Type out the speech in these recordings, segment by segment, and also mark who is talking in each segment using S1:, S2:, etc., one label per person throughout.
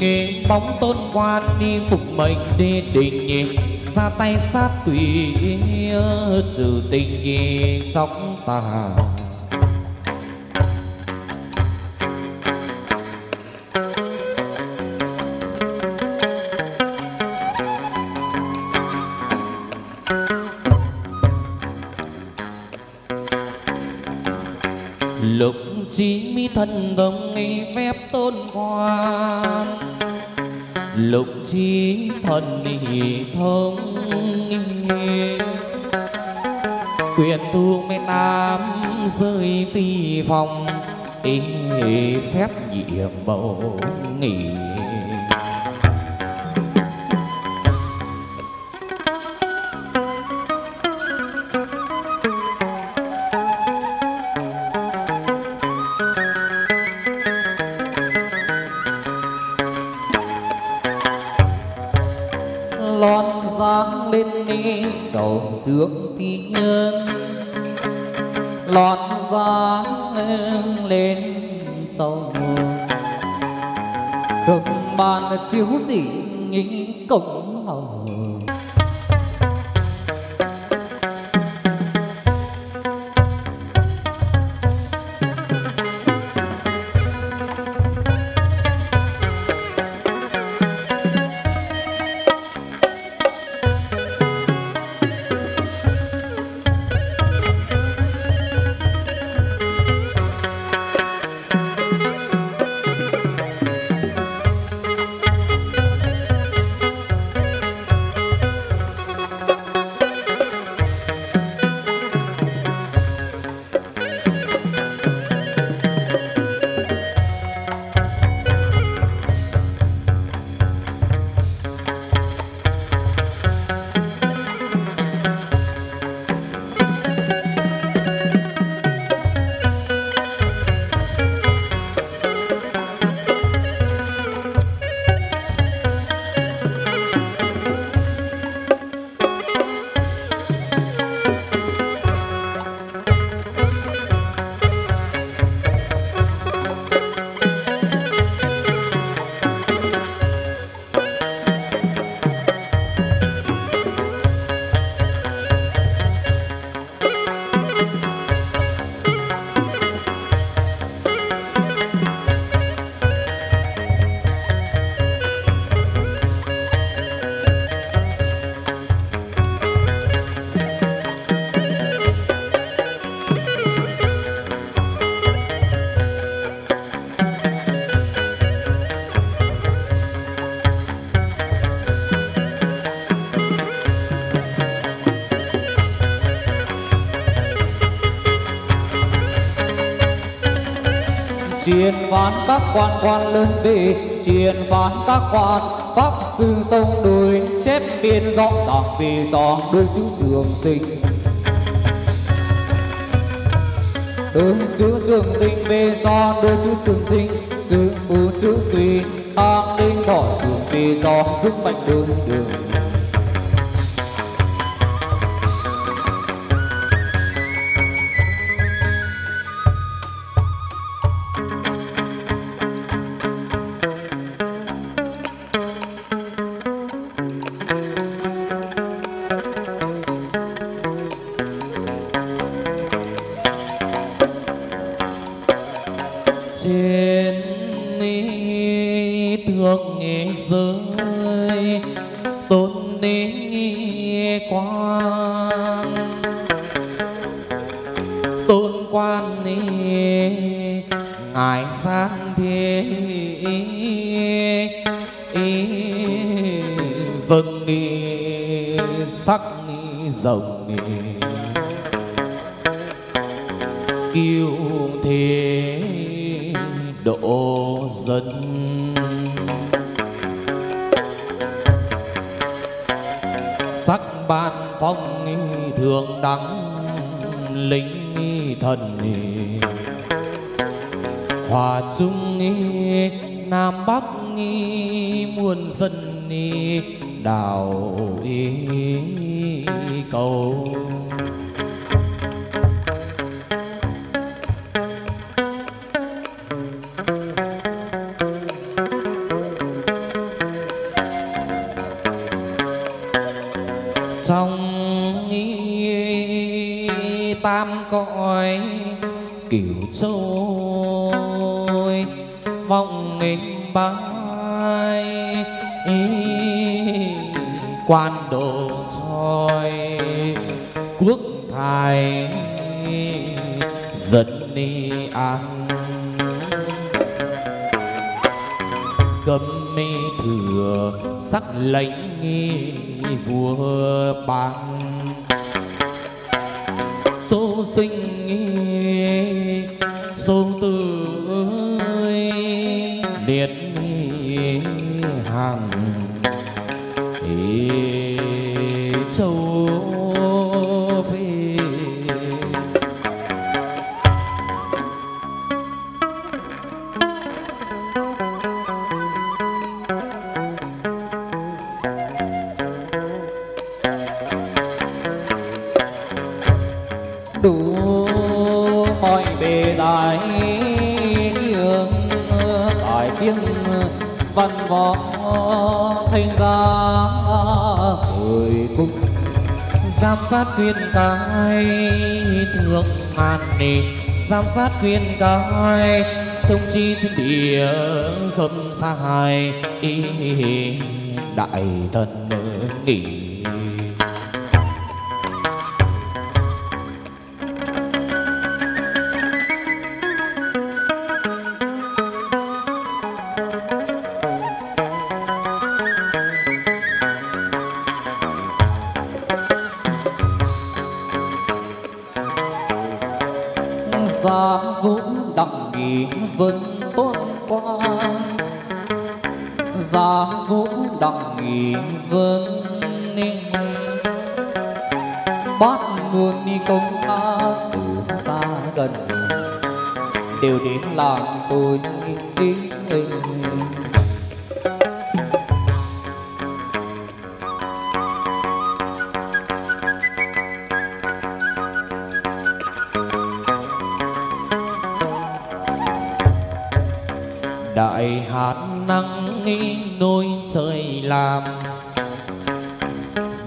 S1: nghề bóng tôn quan đi phục mệnh đi đình nhịp ra tay sát tùy, trừ tình trong tà. Thân đồng nghi phép tôn quan. Lục chi thần ni thông quyền tu mê tam rơi phi phòng, ý phép nhiệm bầu nghỉ chầu thi tiên lọt dáng lên chầu không bàn chiếu chỉ nghĩ công
S2: hồng. Phán các quan quan lớn về truyền phán các quan, pháp sư tông đôi, chép biên rõ đọc về cho đôi chữ trường sinh. Đôi chữ trường sinh về cho đôi chữ trường sinh, chữ phú chữ tùy an ninh đỏ trường về cho sức mạnh đường đường. Sát khuyên cai thông chi thiên địa không sai đại thần nghỉ
S1: tuôn qua. Quang vũ đặng nghỉ vương ninh. Bát nguồn ni công tha từ xa gần. Đều đến làm tôi đi
S2: đại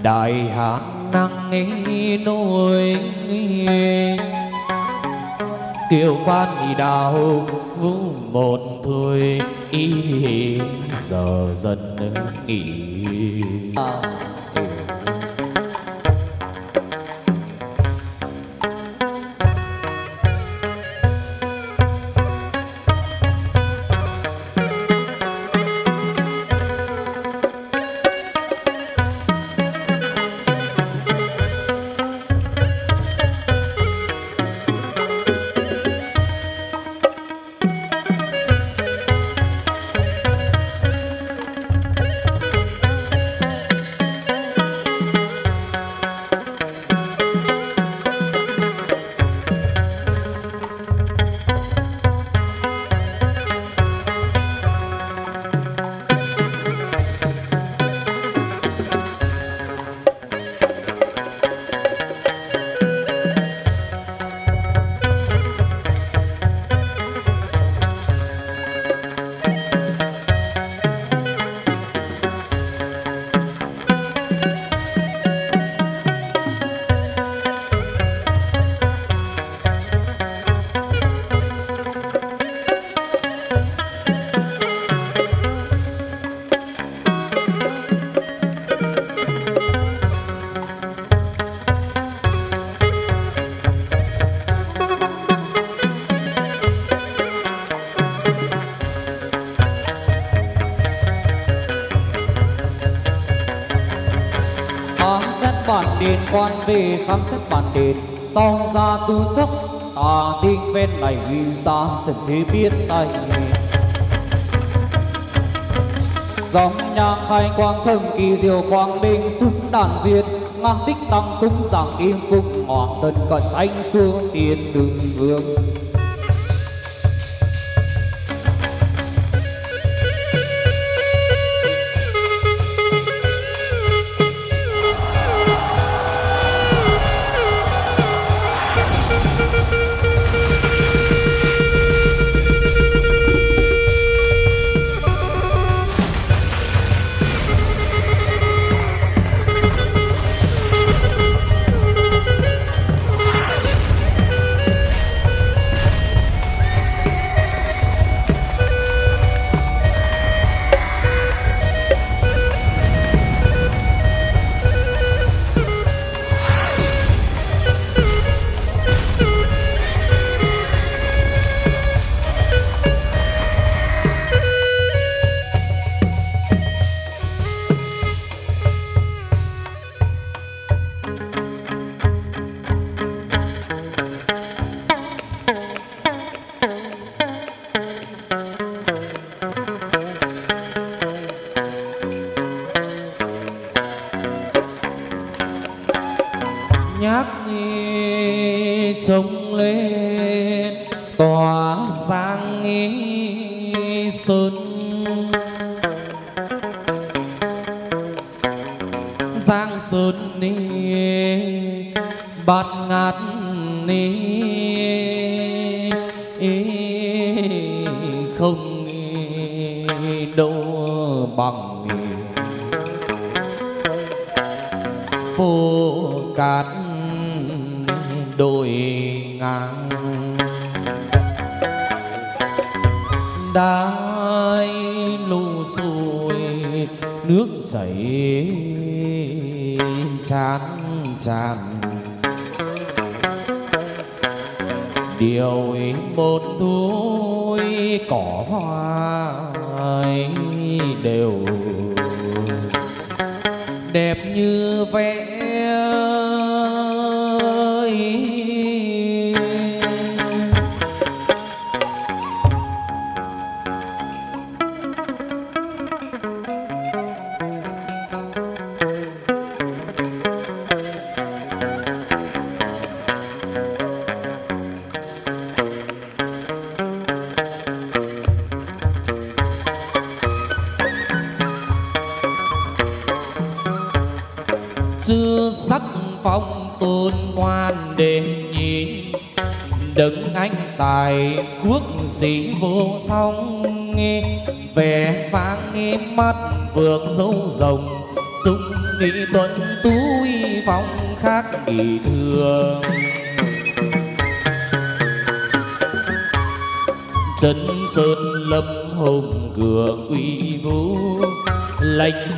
S2: đại hạn năng nghi nôi kiều quan thì đào vũ một thôi, ý giờ dần nghỉ
S1: à. Tu chấp tà tin ven này ghi ra trần thế biết tay dòng nhang khai quang thâm kỳ diệu quang minh, chúng đàn diệt ngang tích tăng cung giảng kim cung, hoàng tân cận thanh chúa tiền trừng vương.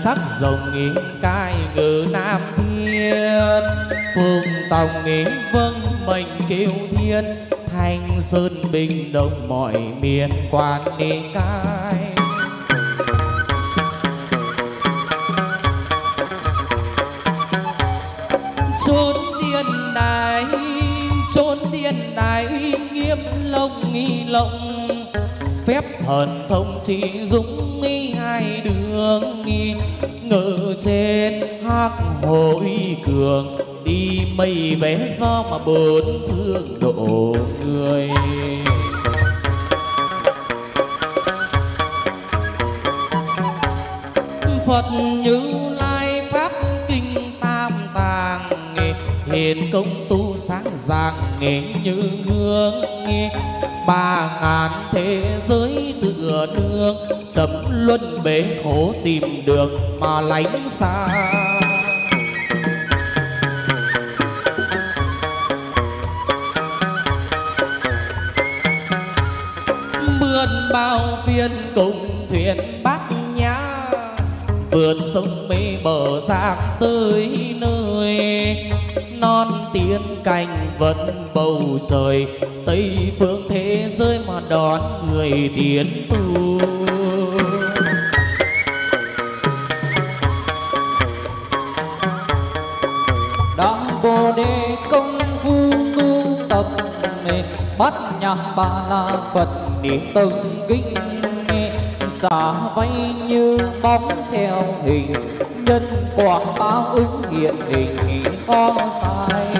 S2: Sắc rồng ý cai ngự nam thiên. Phương tòng ý vâng mệnh kêu thiên. Thanh sơn bình đông mọi miền quan đi cai. Chốn điện đài chốn điện đài uy nghiêm lông nghi lộng. Phép thần thông chỉ dũng mi hai đường nghi vé do mà bốn phương độ người. Phật như lai pháp kinh tam tàng hiền công tu sáng dạng nghề như hương ba ngàn thế giới tựa nương, chấm luân bế khổ tìm được mà lánh xa. Mượn bao viên cùng thuyền bát nhã vượt sông mê bờ giang tới nơi, non tiên cành vẫn bầu trời. Tây phương thế giới mà đón người tiến tu.
S1: Đang bồ đề công phu tu tập bắt nhạc ba la phật niệm từng kinh trả vay như bóng theo hình nhân quả báo ứng hiện hình có sai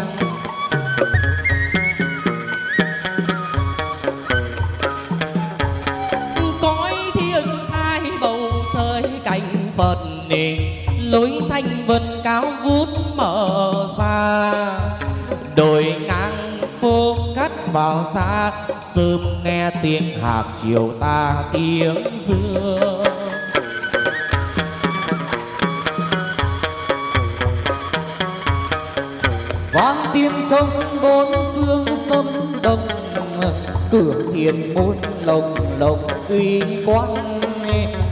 S2: cõi thiên thai bầu trời cảnh phật nì lối thanh vân cao vút mở xa đồi ngang phố cắt vào xa sớm nghe tiếng hạc chiều ta tiếng dương.
S1: Vang tiếng trong bốn phương sâm đông cửa thiền môn lồng lồng uy quan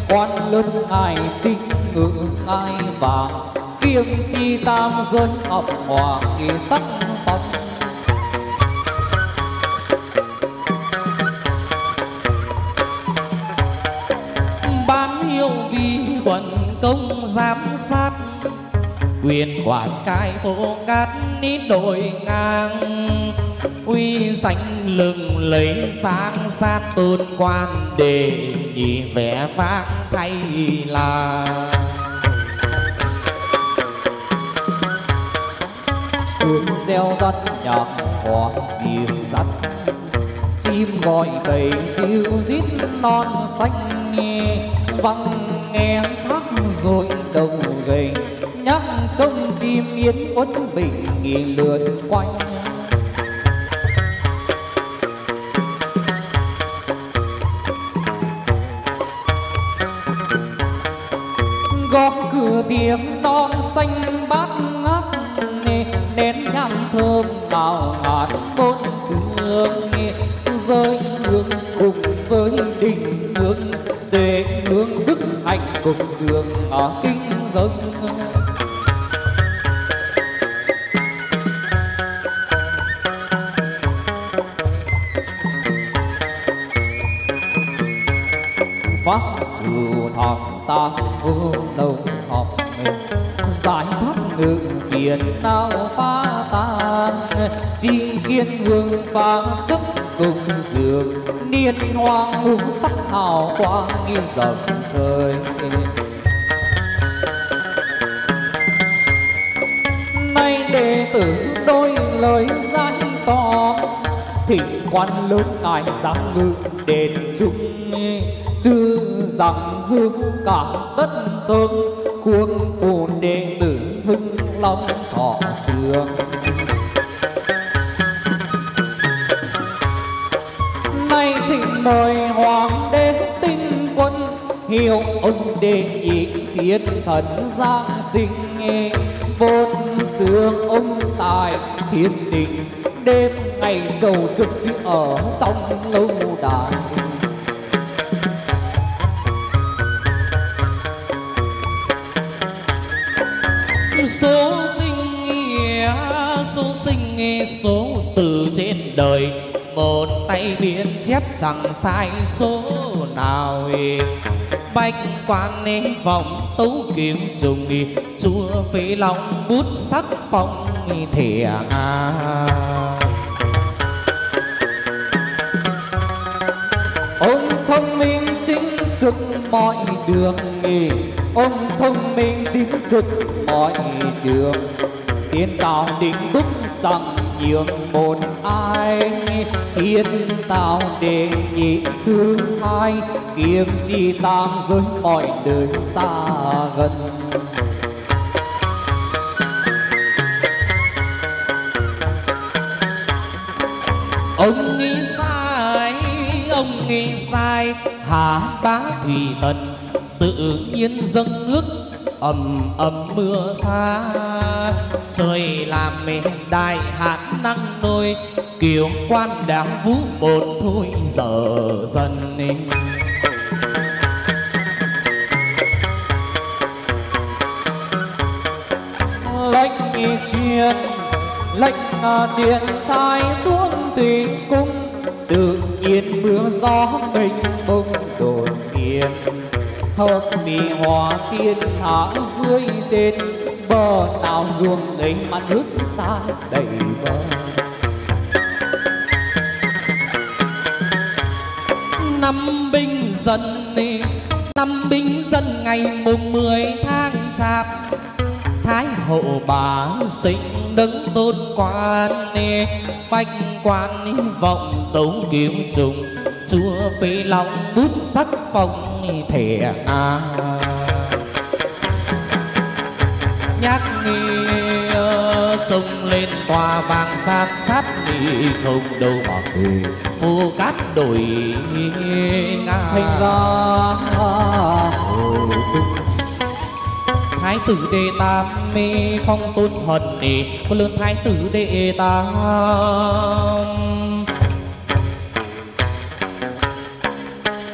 S1: quan lớn ai chính ngự ai vàng kiêm chi tam dân ngọc hoàng sắc phong.
S2: Quyền quản cai phố cát nít đồi ngang uy danh lừng lấy sáng sát tôn quan để nhị vẻ vang thay là.
S1: Sương reo rắt nhạc có dìu dắt chim gọi bầy diêu rít non xanh nghe văng nghe thác rồi đầu gầy trông chim yên uất bình lượn quanh. Gõ cửa tiếng non xanh bát ngát nén nhang thơm ngào ngạt bốn phương rơi hương cùng với đình hương, để hương đức hạnh cùng dường ở kinh dâng. Họp ta vô đầu họp mình giải thoát ngự phiền nào phá tan. Chi kiên hương vàng chấp cùng giường niên hoang ngũ sắc hào quang như dầm trời. Nay đệ tử đôi lời giải to thỉnh quan lớn ngài giáng ngự đền chúng. Chứ rằng hương cả tất tương khuôn phù đệ tử hưng long thọ trường. Nay thịnh mời hoàng đế tinh quân, hiệu ông đệ nhị thiên thần giang sinh nghe vốn xương ông tài thiên định, đêm ngày dầu trực chữ ở trong lâu đài.
S2: Sinh nghe số từ trên đời. Một tay biên chép chẳng sai số nào bạch quan nên vọng tấu kiếm trùng chúa phế lòng bút sắc phong thể nga
S1: ông thông minh chính trực mọi đường nghỉ ông thông minh chính trực mọi đường. Tiến cao định đúc chẳng nhường một ai, thiên tạo đề nhị thứ hai kiếm chi tam giới mọi đời xa gần.
S2: Ông nghĩ sai, ông nghĩ sai, hà bá thủy tần tự nhiên dâng nước, ầm ầm mưa xa sơi làm mình đại hạn năng nôi kiều quan đáng vũ bột thôi, giờ dần nên
S1: lệnh truyền lệnh à, truyền trai xuống tùy cung. Tự nhiên mưa gió bình bông đồn miền hợp mì hòa tiên hạ dưới trên bờ nào ruộng nghênh mà nước xa đầy bờ.
S2: Năm binh dân đi, năm binh dân ngày mùng mười tháng chạp. Thái hậu bà sinh đứng tôn quan nê bách quan vọng tống kiếm trùng. Chúa phi lòng bút sắc phong thẻ à nhắc nghi trông lên tòa vàng san sát đi không đâu mà cười phù cát đổi ngang
S1: thành ra
S2: thái tử đệ tam mê phong tôn hận nề có lớn thái tử đệ tam.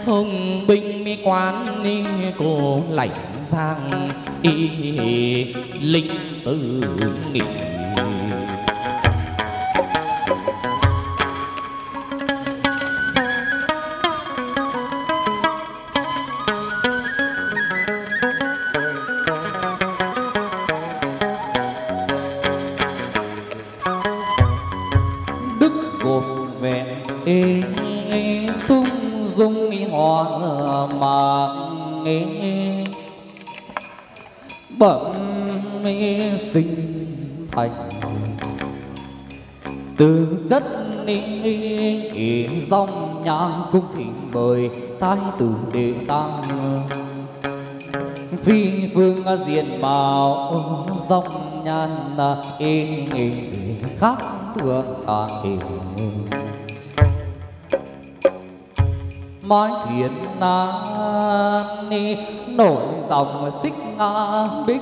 S2: Hùng binh mi quan ni cổ lạnh giang y linh tử nghị
S1: từ chất ni dòng nhang cung thỉnh mời thái tử đề tăng. Phi phương diện mạo dòng nhan ê khác thường càng hình mái thuyền nan ni, nổi dòng xích nga bích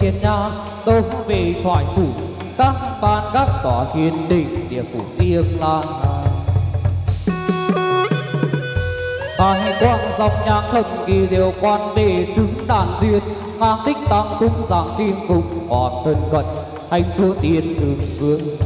S1: trên nhà chiến đâu về thoại phủ. Các ban các tòa thiên đình địa phủ riêng lan tài quang dòng nhạc thần kỳ đều quan để chứng đàn duyên. Ngang tích tăng cung giảng kim phục, còn thân cận, hành chúa tiên trường vương.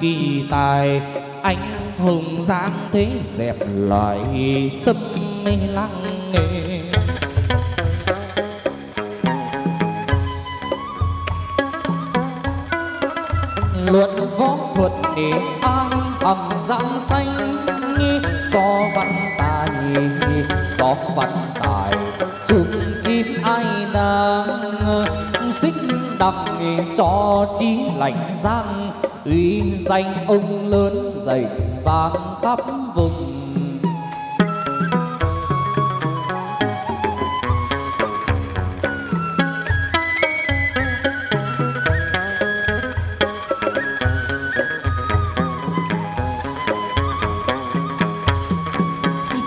S2: Kỳ tài, anh hùng giáng thế dẹp loài sâm lăng nghề.
S1: Luận võ thuật để an ẩm giang xanh so văn tài so văn tài. Chung chim ai đang, xích đằng cho chi lạnh giang danh ông lớn dày vang khắp vùng.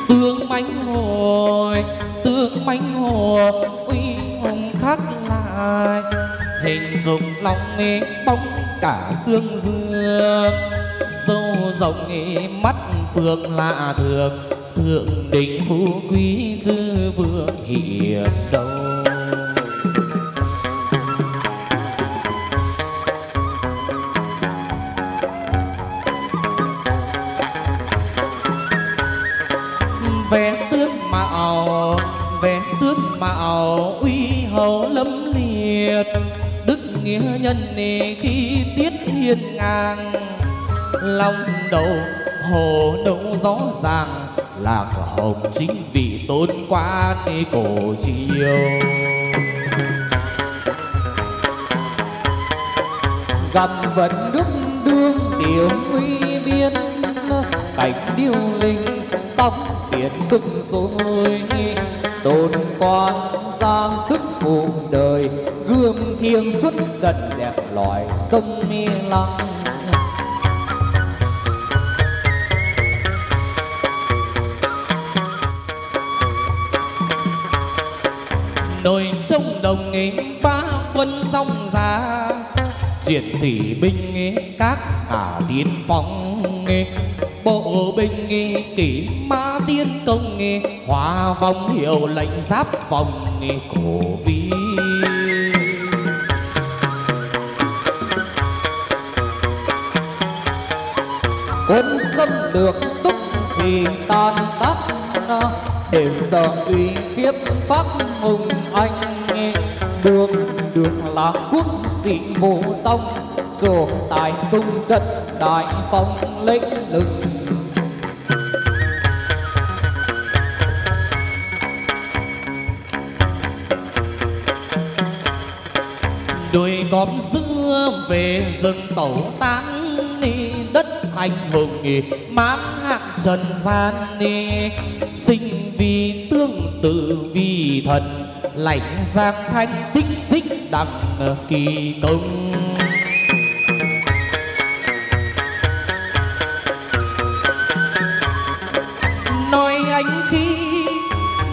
S2: Tướng mãnh hồi tướng mãnh hồ uy hùng khắc lại. Hình dung lòng mê bóng cả xương dương sâu rộng nghề mắt phượng lạ thường, thượng đỉnh phú quý dư vương hiền đâu. Về tướng mạo về tướng mạo uy hầu lâm liệt. Đức nghĩa nhân nề khi hiên ngang. Long đầu hồ đâu rõ ràng lạc hồng chính vị tôn quan cổ chiều
S1: gầm vẫn đức đương điều uy biên, cảnh điêu linh sóng biển sục sôi. Tôn quan giang sức phụ đời, gươm thiêng xuất trần loại sông mi lăng.
S2: Đồi sông đồng nghề ba quân song ra duyệt thủy binh nghề các hà tiên phong nghề bộ binh nghề kỷ ma tiên công nghề hòa vong hiệu lệnh giáp vòng nghề cổ vi
S1: đều sợ uy hiếp pháp hùng anh đường đường là quốc sĩ vô song trổ tài sung trận đại phong lĩnh lực
S2: đôi cóm xưa về rừng tẩu tán đi đất anh hùng nghỉ, mãn hạn trần gian đi thần lãnh giang thanh tích xích, đặng ờ kỳ công nói anh khí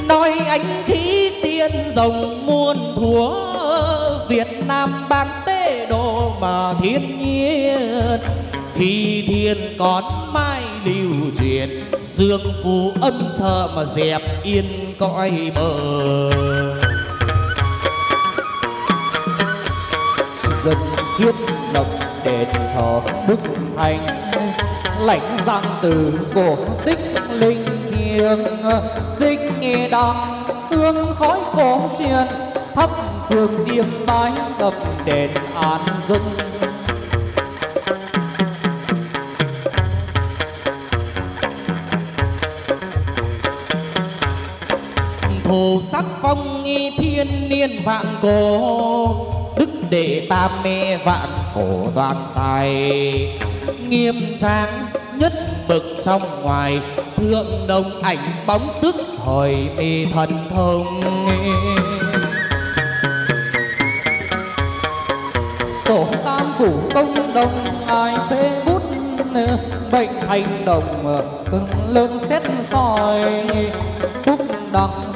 S2: nói anh khí tiên rồng muôn thúa Việt Nam ban tế độ mà thiên nhiên. Khi thiên còn mai lưu truyền, dương phù âm sợ mà dẹp yên cõi bờ.
S1: Dân thiết lập đền thờ đức thành lãnh giang từ cổ tích linh thiêng. Xích nghe đăng hương khói cổ truyền, thắp phương chiêm bái tập đền an dân.
S2: Phong nghi thiên niên vạn cổ, đức đệ tam mê vạn cổ toàn tài. Nghiêm trang nhất bậc trong ngoài, thượng đồng ảnh bóng tức hồi mê thần thông.
S1: Sổ tam phủ công đồng ai phê bút, bệnh hành đồng cưng lớn xét soi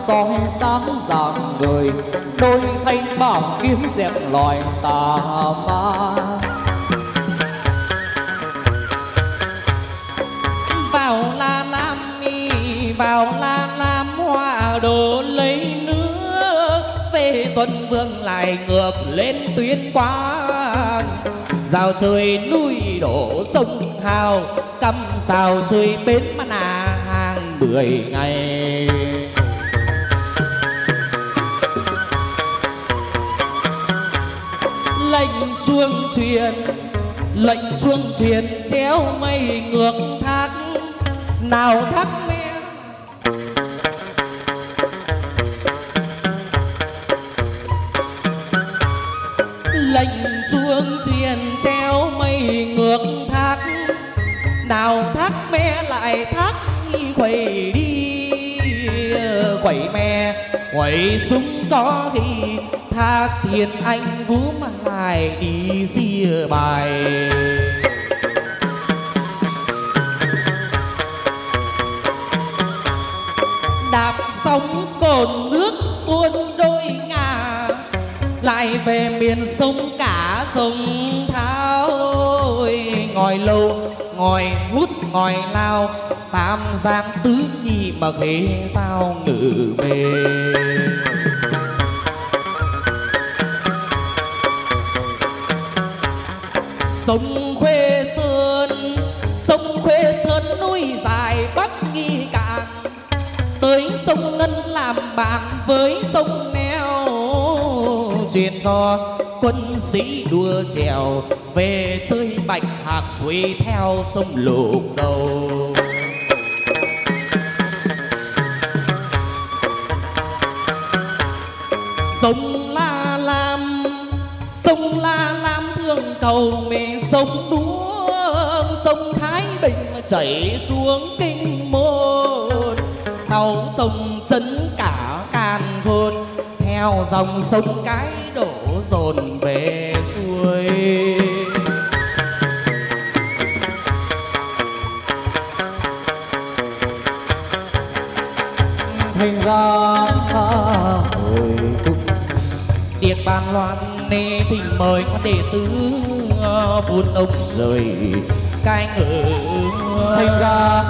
S1: soi sáng dạng người đôi thanh bảo kiếm dẹp loài tà ma.
S2: Vào là lam mi, vào là lam hoa, đồ lấy nước. Về tuần vương lại ngược lên tuyến quang. Rào trời núi đổ sông hào, Cắm sao chơi bến mà nà hàng mười ngày. Chuông truyền, Lệnh chuông truyền chéo mây ngược thác, Nào thác mẹ lệnh chuông truyền treo mây ngược thác, nào thác mẹ lại thác nghi quẩy đi. Quẩy mẹ quẩy súng có khi thác thiên anh vũ mà lại đi xìa bài. Đạp sóng cồn nước tuôn đôi ngà, lại về miền sông cả sông thao ngồi lâu ngồi hút ngồi lao, tam giang tứ nhị mà thế sao ngự về bạn với sông neo. Truyền cho quân sĩ đua chèo, về chơi bạch hạc suy theo sông lục đầu. Sông la lam, sông la lam thương cầu mẹ sông đuông sông thái bình chảy xuống kinh theo dòng sông cái đổ dồn về xuôi
S1: thành ra hồi cung
S2: tiệc bàn loan nê thỉnh mời các đệ tử ờ, vun ông rời cai ngự.
S1: Thành ra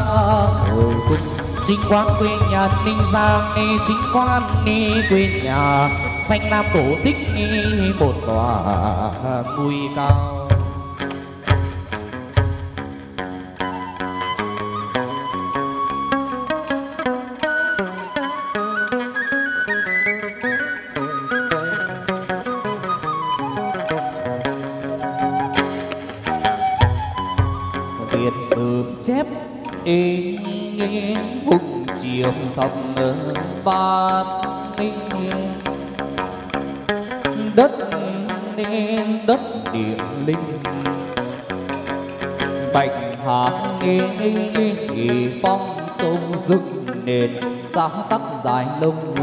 S1: hồi cung
S2: chính quan quê nhà ninh giang nê chính quan ni quê nhà. Danh nam cổ tích ni một tòa núi cao.
S1: Thập bát đất nên đất địa linh. Bạch hạc nghi phong sông rực nền sáng tắc dài lông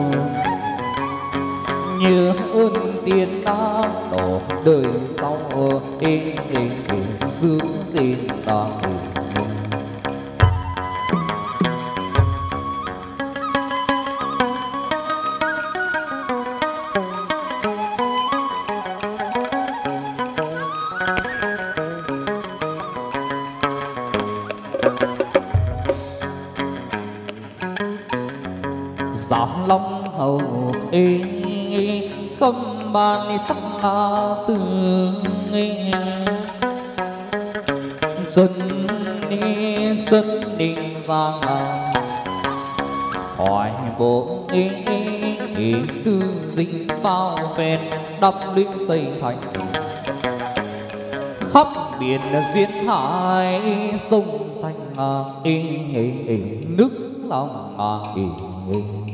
S1: như ơn tiền đã đổ đời sau, ê ê ê dương xin ta. Sắc ta sắc nghe. Chân đi chân ninh giang hỏi bộ ý chư dinh bao phen đắp lũy xây thành. Khắp biển duyên hải sông tranh nước lòng
S2: ngàn.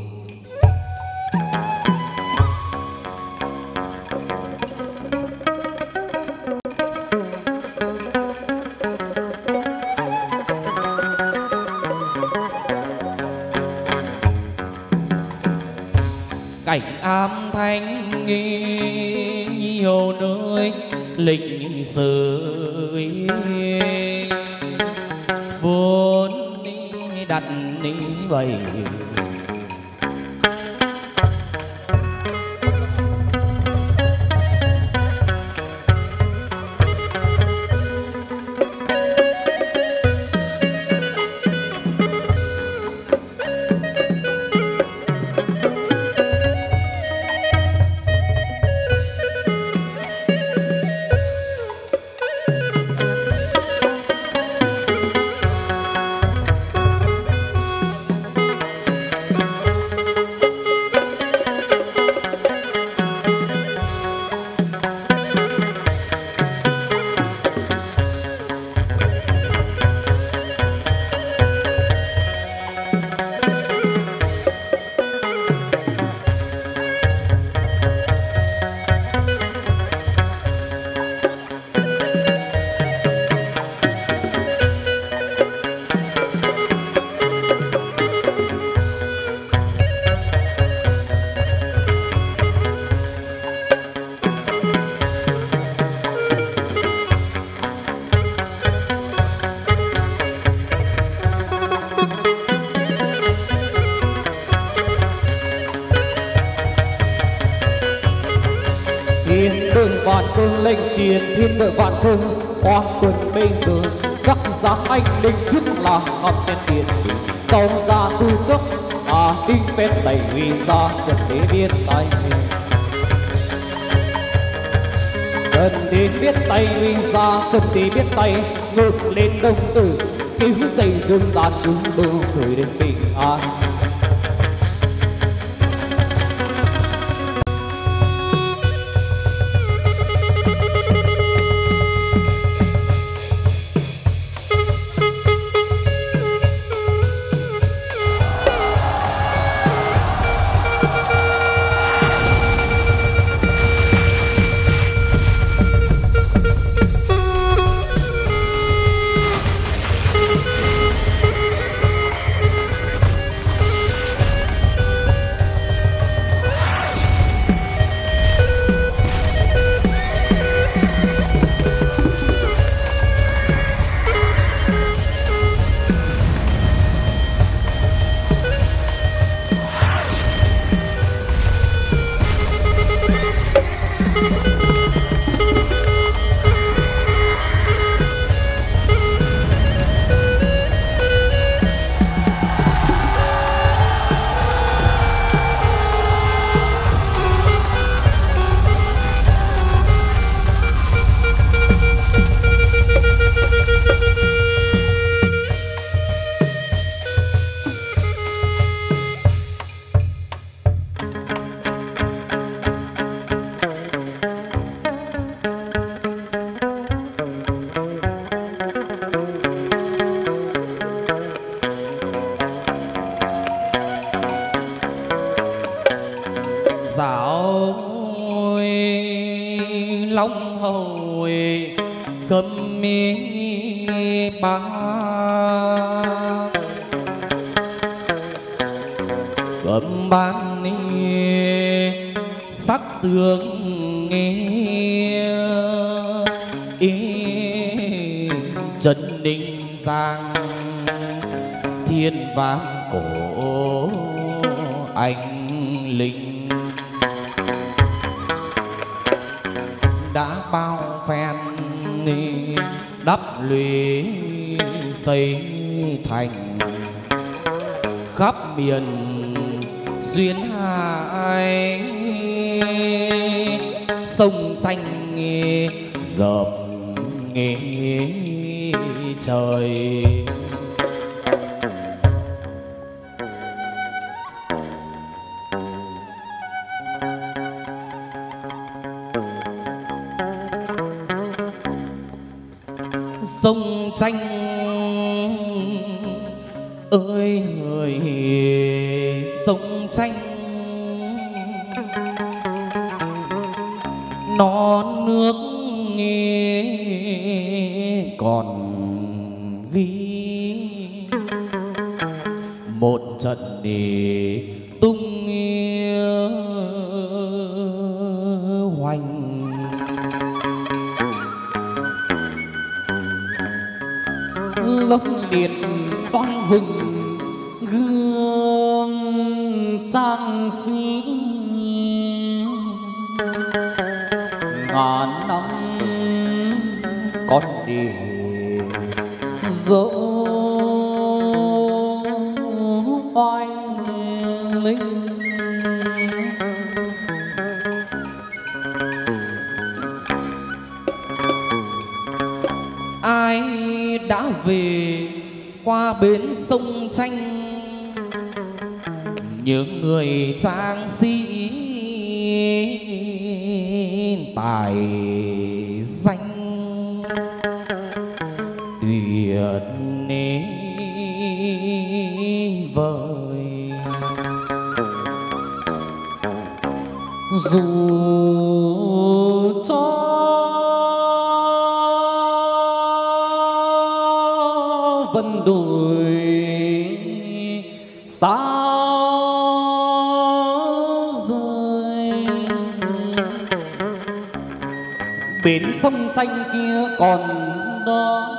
S2: Dân ta chúng bưu gửi đến bình an.
S1: Linh.
S2: Ai đã về qua bến sông tranh những người trang sĩ tài.
S1: Dù cho vân đồi sao rơi bến sông tranh kia còn đó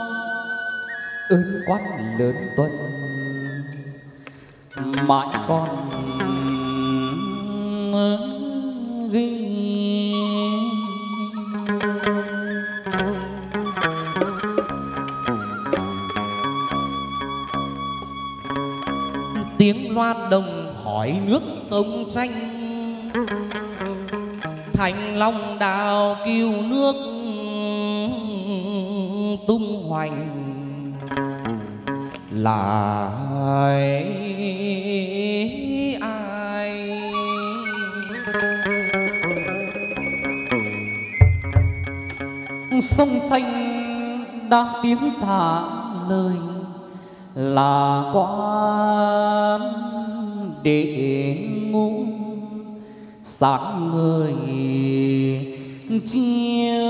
S1: ơn quan lớn tuần.
S2: Nước tranh
S1: sáng người chiêng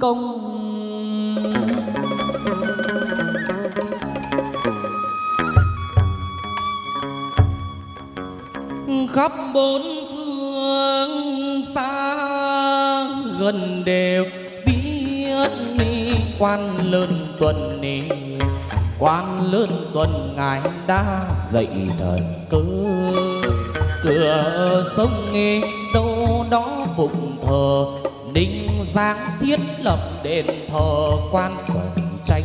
S1: công.
S2: Khắp bốn phương xa gần đều biết ni quan lớn tuần ni quan lớn tuần ngài đã dậy thần cơ. Cửa sông nghe đâu đó phụng thờ đinh giang thiết lập đền thờ quan tuần tranh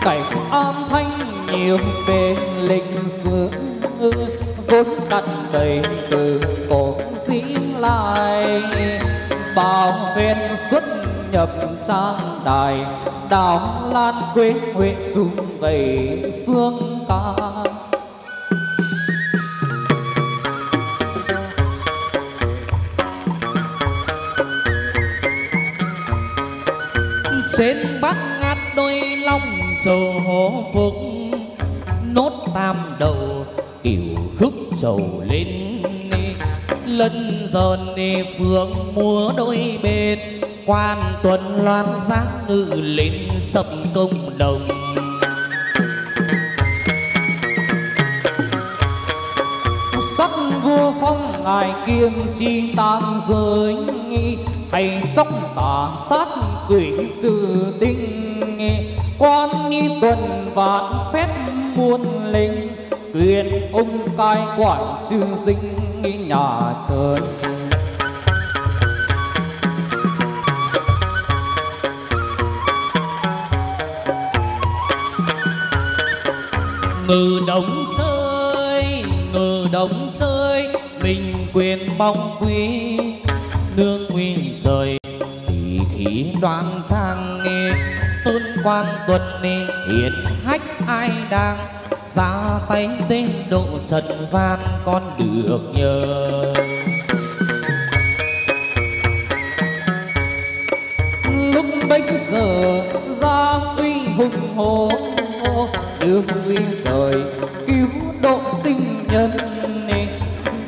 S1: cảnh âm thanh nhiều bề lịch sử, vốn đặt đầy từ cổ sĩ lại bao phen xuất nhập trang đài đào lan quê huệ sum vầy xương ca.
S2: Trên bắc ngát đôi long sầu hổ phục nốt tam đầu kiểu khúc trầu lên lân dần đi phương múa đôi bên. Quan tuần loan giác ngự lên sập công đồng.
S1: Sắc vua phong ngài kiêm chi tam giới hay chóc tà sát quỷ trừ tinh quan ni tuần vạn phép muôn linh, quyền ông cai quản trừ dinh nhà trời
S2: ngừ đồng chơi ngừ đồng chơi mình quyền bóng quý. Nương nguyên trời, thì khí đoan trang nghe. Tôn quan tuần nên hiền hách ai đang ra tay tên độ trần gian con được nhờ.
S1: Lúc bấy giờ ra uy hùng hồ đường uy trời cứu độ sinh nhân.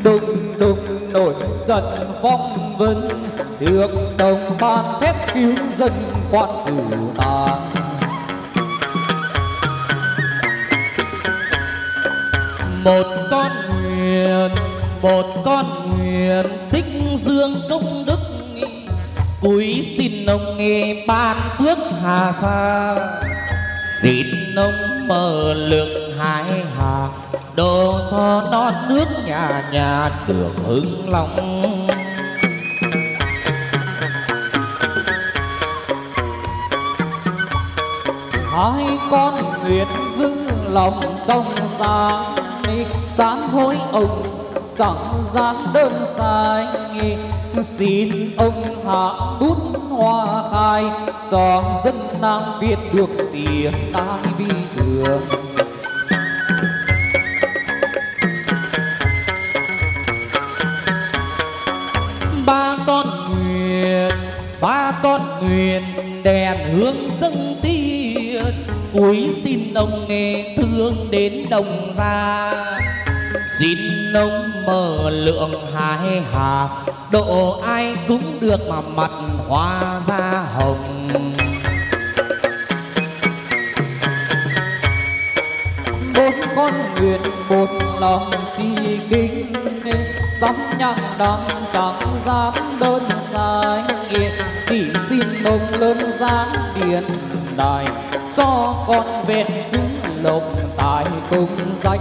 S1: Đùng đùng nổi giận phong vân được đồng ban phép cứu dân quan trừ tà.
S2: Một con nguyện một con nguyện tích dương dương công đức. Cúi xin ông nghe ban phước hà sa. Xin ông mở lượng hải hà, đồ cho non nước nhà nhà được hưng lòng.
S1: Hai con nguyện giữ lòng trong sáng sáng hối ông, chẳng gian đơn sai. Xin ông hạ bút hoa khai, cho dân nam việt được tiền tai bi thường
S2: ba con nguyện ba con nguyện đèn hương dâng tiền cúi xin ông nghe thương đến đồng gia xin ông mở lượng hai hà, độ ai cũng được mà mặt hoa da hồng.
S1: Bốn con nguyện một lòng chi kính sắm nhang đắng chẳng dám đơn sai chỉ xin ông lớn giáng điện đài cho con vẹn chữ lộc tài cung danh.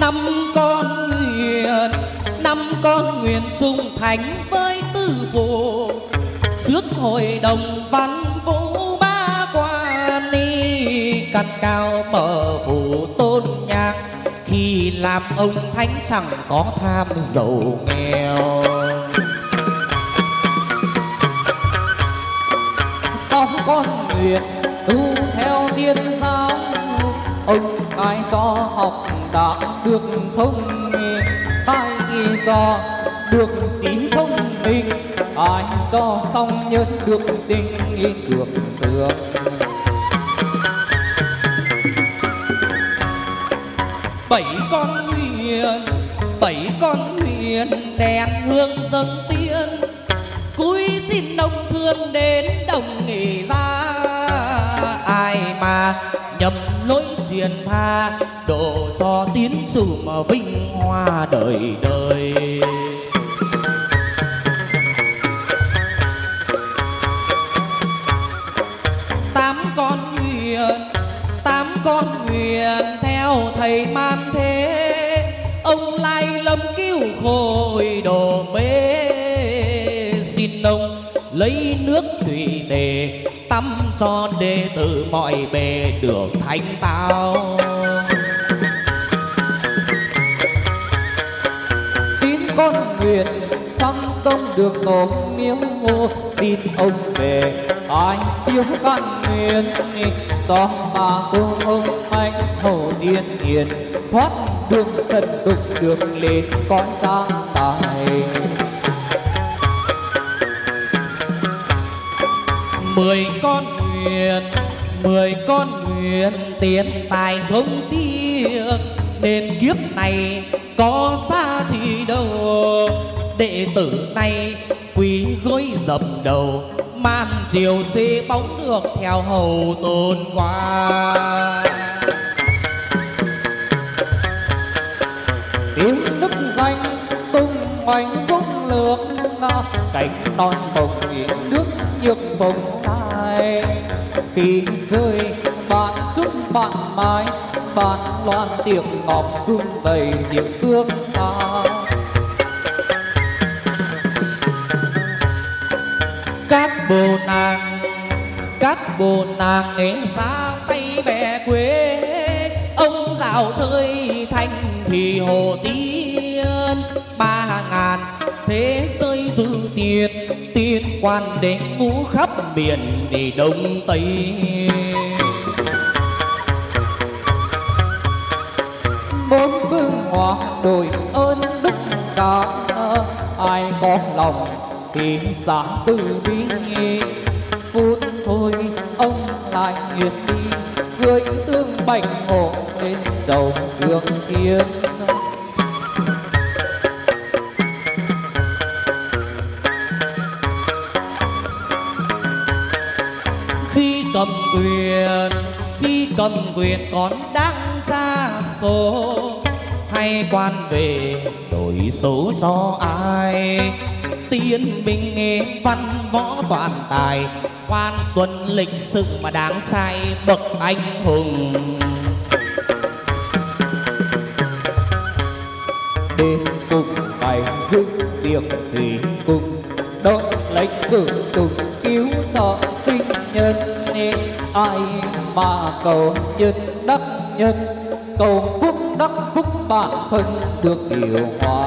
S2: Năm con nguyện, năm con nguyện trung thành với tư phụ trước hội đồng văn vũ ba quan ni cắt cao mở phủ tôn nhạc. Khi làm ông thánh chẳng có tham giàu nghèo.
S1: Con nguyện tu theo tiên giáo. Ông ai cho học đã được thông minh tai cho được trí thông minh, ai cho xong nhân được tình được được
S2: bảy con nguyện, bảy con nguyện đèn hương dâng cúi xin ông thương đến đồng nghỉ ra ai mà nhầm lối truyền tha độ cho tiến sùm vinh hoa đời đời. Tám con nguyện, tám con nguyện theo thầy man thế. Ông lai lâm cứu khôi đồ mê lấy nước thủy tề, tắm cho đệ tử mọi bề được thanh tao.
S1: Chín con nguyện trong công được tổ miếu ngô, xin ông về ai chiếu căn nguyện do bà cô ông anh hồ điên hiền, thoát đường trần tục được lên con giang tài.
S2: Mười con nguyện mười con nguyện tiền tài không tiếc. Đền kiếp này có xa gì đâu. Đệ tử này quỳ gối dập đầu man chiều xê bóng được theo hầu tôn qua
S1: tiếng đức danh tung hoành dung lược, cánh non bồng nước nhược bồng này khi rơi bạn chúc bạn mai bạn loan tiếng ngọc xuân vầy tiếng xương ta
S2: các bồ nàng, các bồ nàng nghe xa tay bè quê. Ông dạo chơi thanh thì hồ tiên, ba ngàn thế giới dư tiền tiên quan đến ngũ khắp biển để đông tây.
S1: Bốn phương hòa đổi ơn đức cả ai có lòng thì xả từ bi. Phút thôi ông lại nghiệt đi người tương bạch hộ lên chầu thương thiên
S2: quyền khi cầm quyền còn đang xa số, hay quan về đổi số cho ai? Tiên binh nghe văn võ toàn tài, quan tuần lịch sự mà đáng trai bậc anh hùng.
S1: Đến cùng ngày giữ việc thì cùng đón lệnh cử trùng cứu cho sinh nhân ai mà cầu nhân đắc nhân cầu phúc đắc phúc bản thân được điều hòa.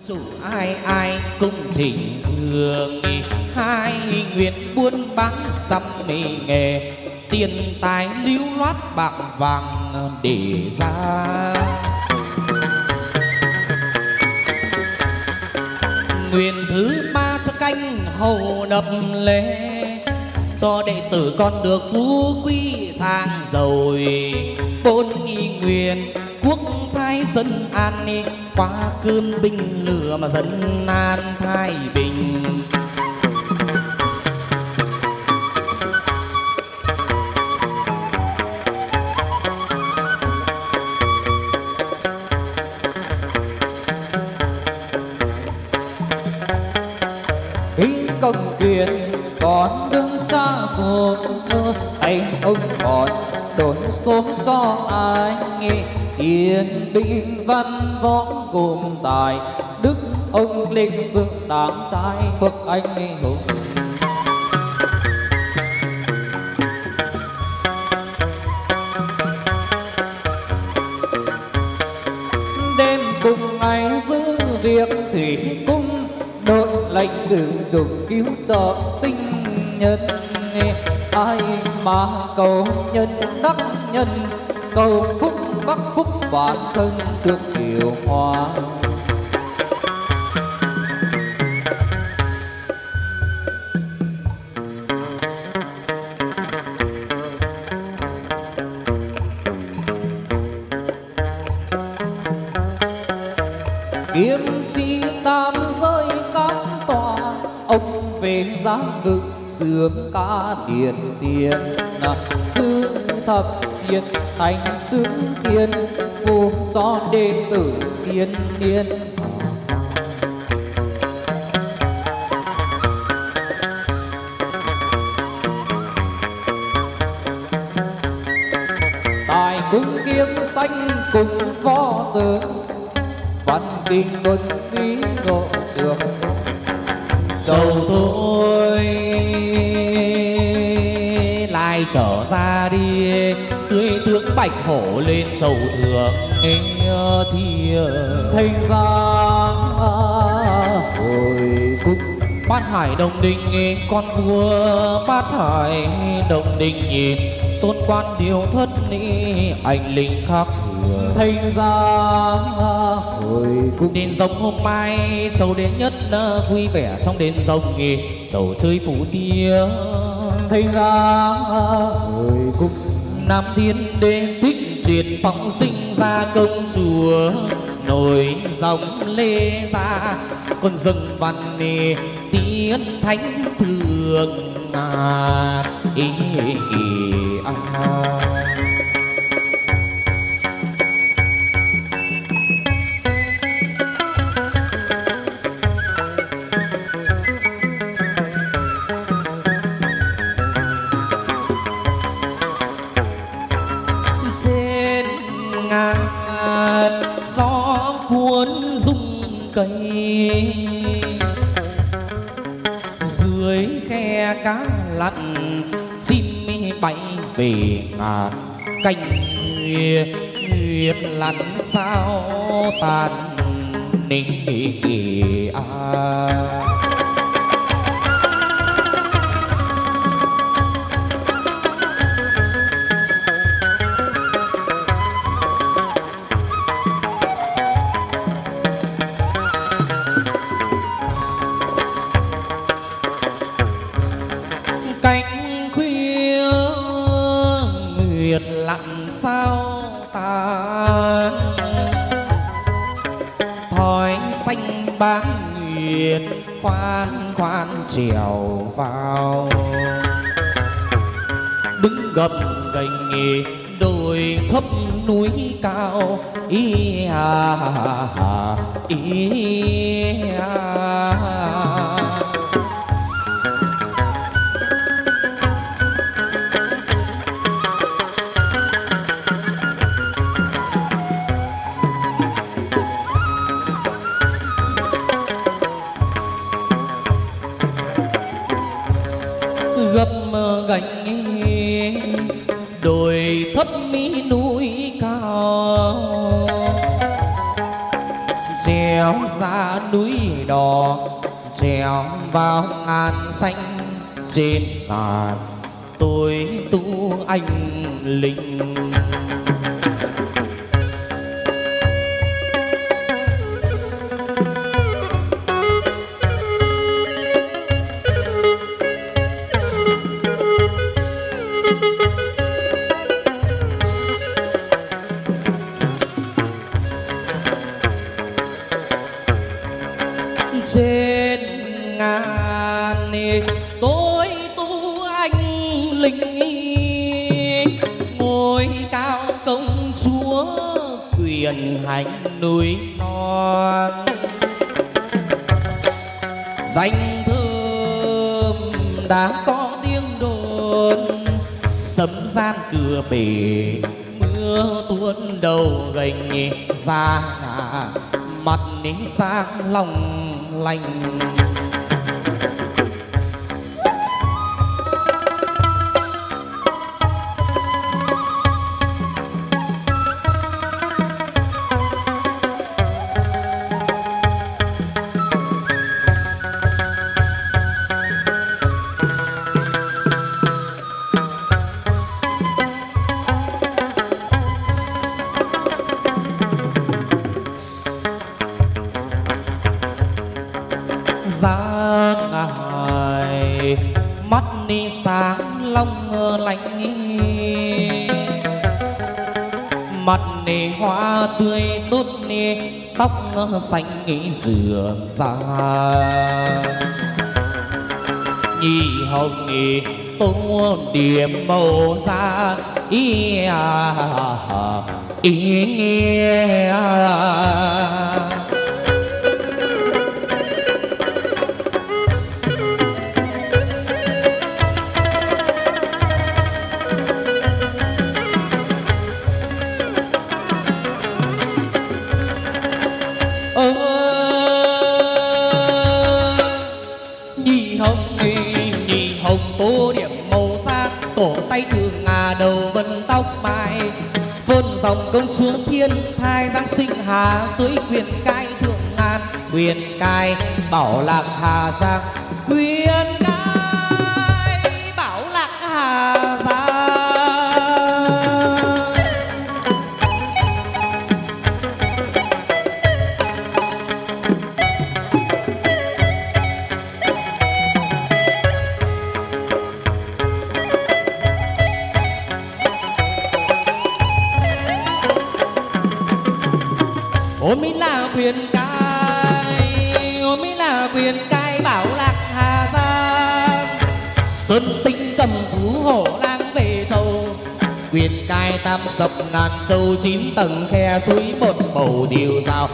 S2: Dù ai ai cũng thỉnh hương hai nguyện buôn bán trăm mì nghề tiền tài lưu loát bạc vàng để ra. Nguyện thứ ba cho canh hầu đập lễ, cho đệ tử con được phú quý sang rồi bốn y nguyện, quốc thái dân an qua cơn binh lửa mà dân an thái bình.
S1: Đồn xuống cho ai nghe? Hiền binh văn, võ cùng tài. Đức, ông, lịch, sự đáng trai bậc anh hùng. Đêm cùng ngày giữ việc thủy cung, đội lệnh cử trùng cứu trợ sinh nhân. Ai mà cầu nhân đắc nhân, cầu phúc bắc phúc bản thân được điều hòa. Kiếm chi tam giới các tòa, ông về giang ngự sướng ca tiền tiền chữ thập thiên thành chữ thiên, phù do đệ tử tiên niên. Tài cung kiếm xanh cùng võ tướng, văn kinh tuân
S2: bạch hổ lên sầu thượng nghe thiên
S1: thành ra hồi cung
S2: Bát hải đồng đình con vua Bát hải đồng đình nhìn Tôn quan điều thất ni anh linh khắc
S1: thành ra hồi cung
S2: Đền rồng hôm mai Châu đến nhất vui vẻ trong đền rồng nghề Châu chơi phủ tia.
S1: Thành ra hồi cung
S2: Nam thiên đế thích triệt phóng sinh ra công chúa Nổi dòng lê ra Con rừng văn nề tiến thánh thường à, ý, ý, à. Gió cuốn rung cây dưới khe cá lặn, chim bay về ngàn cành nguyệt nguyệt lặn sao tàn ninh à. khoan khoan chiều vào đứng gầm gành nghề đồi thấp núi cao ý à, ý à. à. trên là tôi tu anh linh đến sáng lòng lành. xưa xa nhị hồng nhị tôn điểm màu xa ý à. thai đang sinh hà dưới quyền cai thượng ngàn quyền cai bảo lạc hà giang. sâu chín tầng khe suối một bầu điều rào.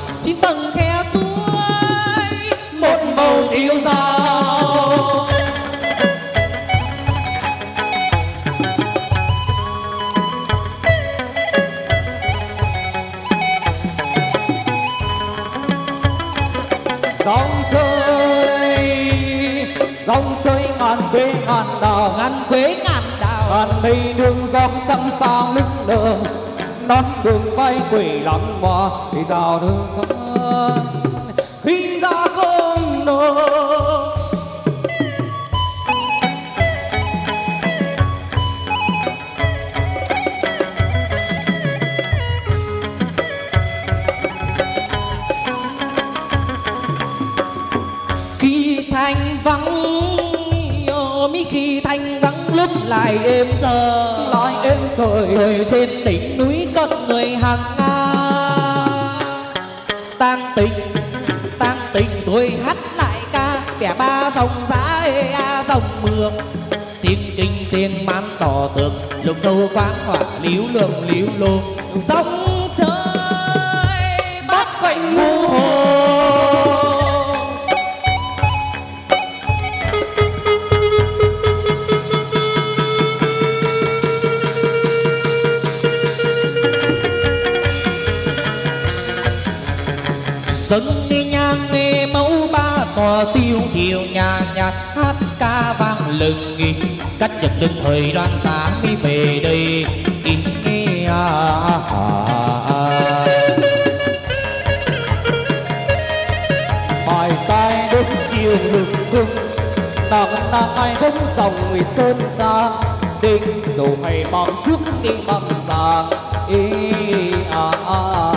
S2: Cùng vai 得 lục quán hỏa liễu lường liễu lô. Sóng
S1: cũng dòng người sơn cha. Đinh dù hay bằng trước đi bằng vàng ý à à à.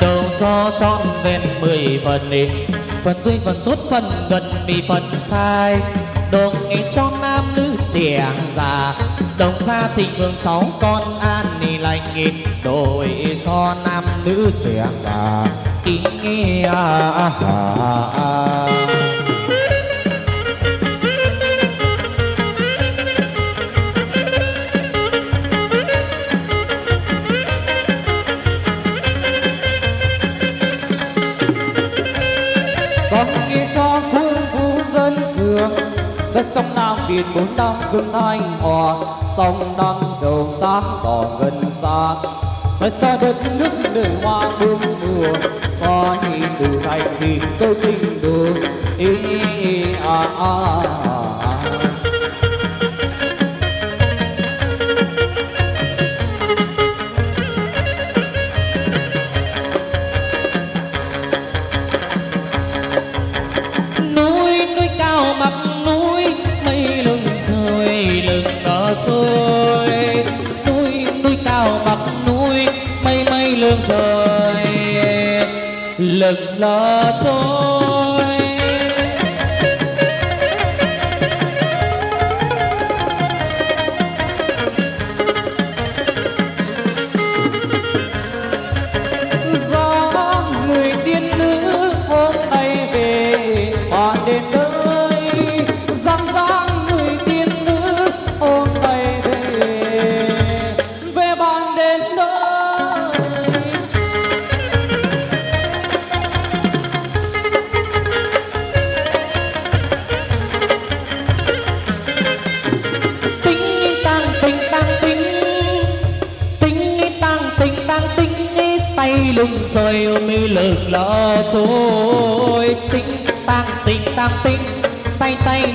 S2: Đầu cho trọn vẹn mười phần đi. Phần tươi, phần tốt, phần gần bị phần sai. Đồng ý cho nam nữ trẻ già đồng gia thịnh vượng sáu con an ni lành nghìn đổi cho nam nữ trẻ già kính à, à, à.
S1: Nghe Rất trong Nam Việt bốn năm vương thanh hòa Sông Đăng trầu sáng tỏ gần xa. Rất cho đất nước nở hoa bướm mùa xa nhìn từ thành thì tôi tình đường Ý à à à.
S2: Lưng đó trôi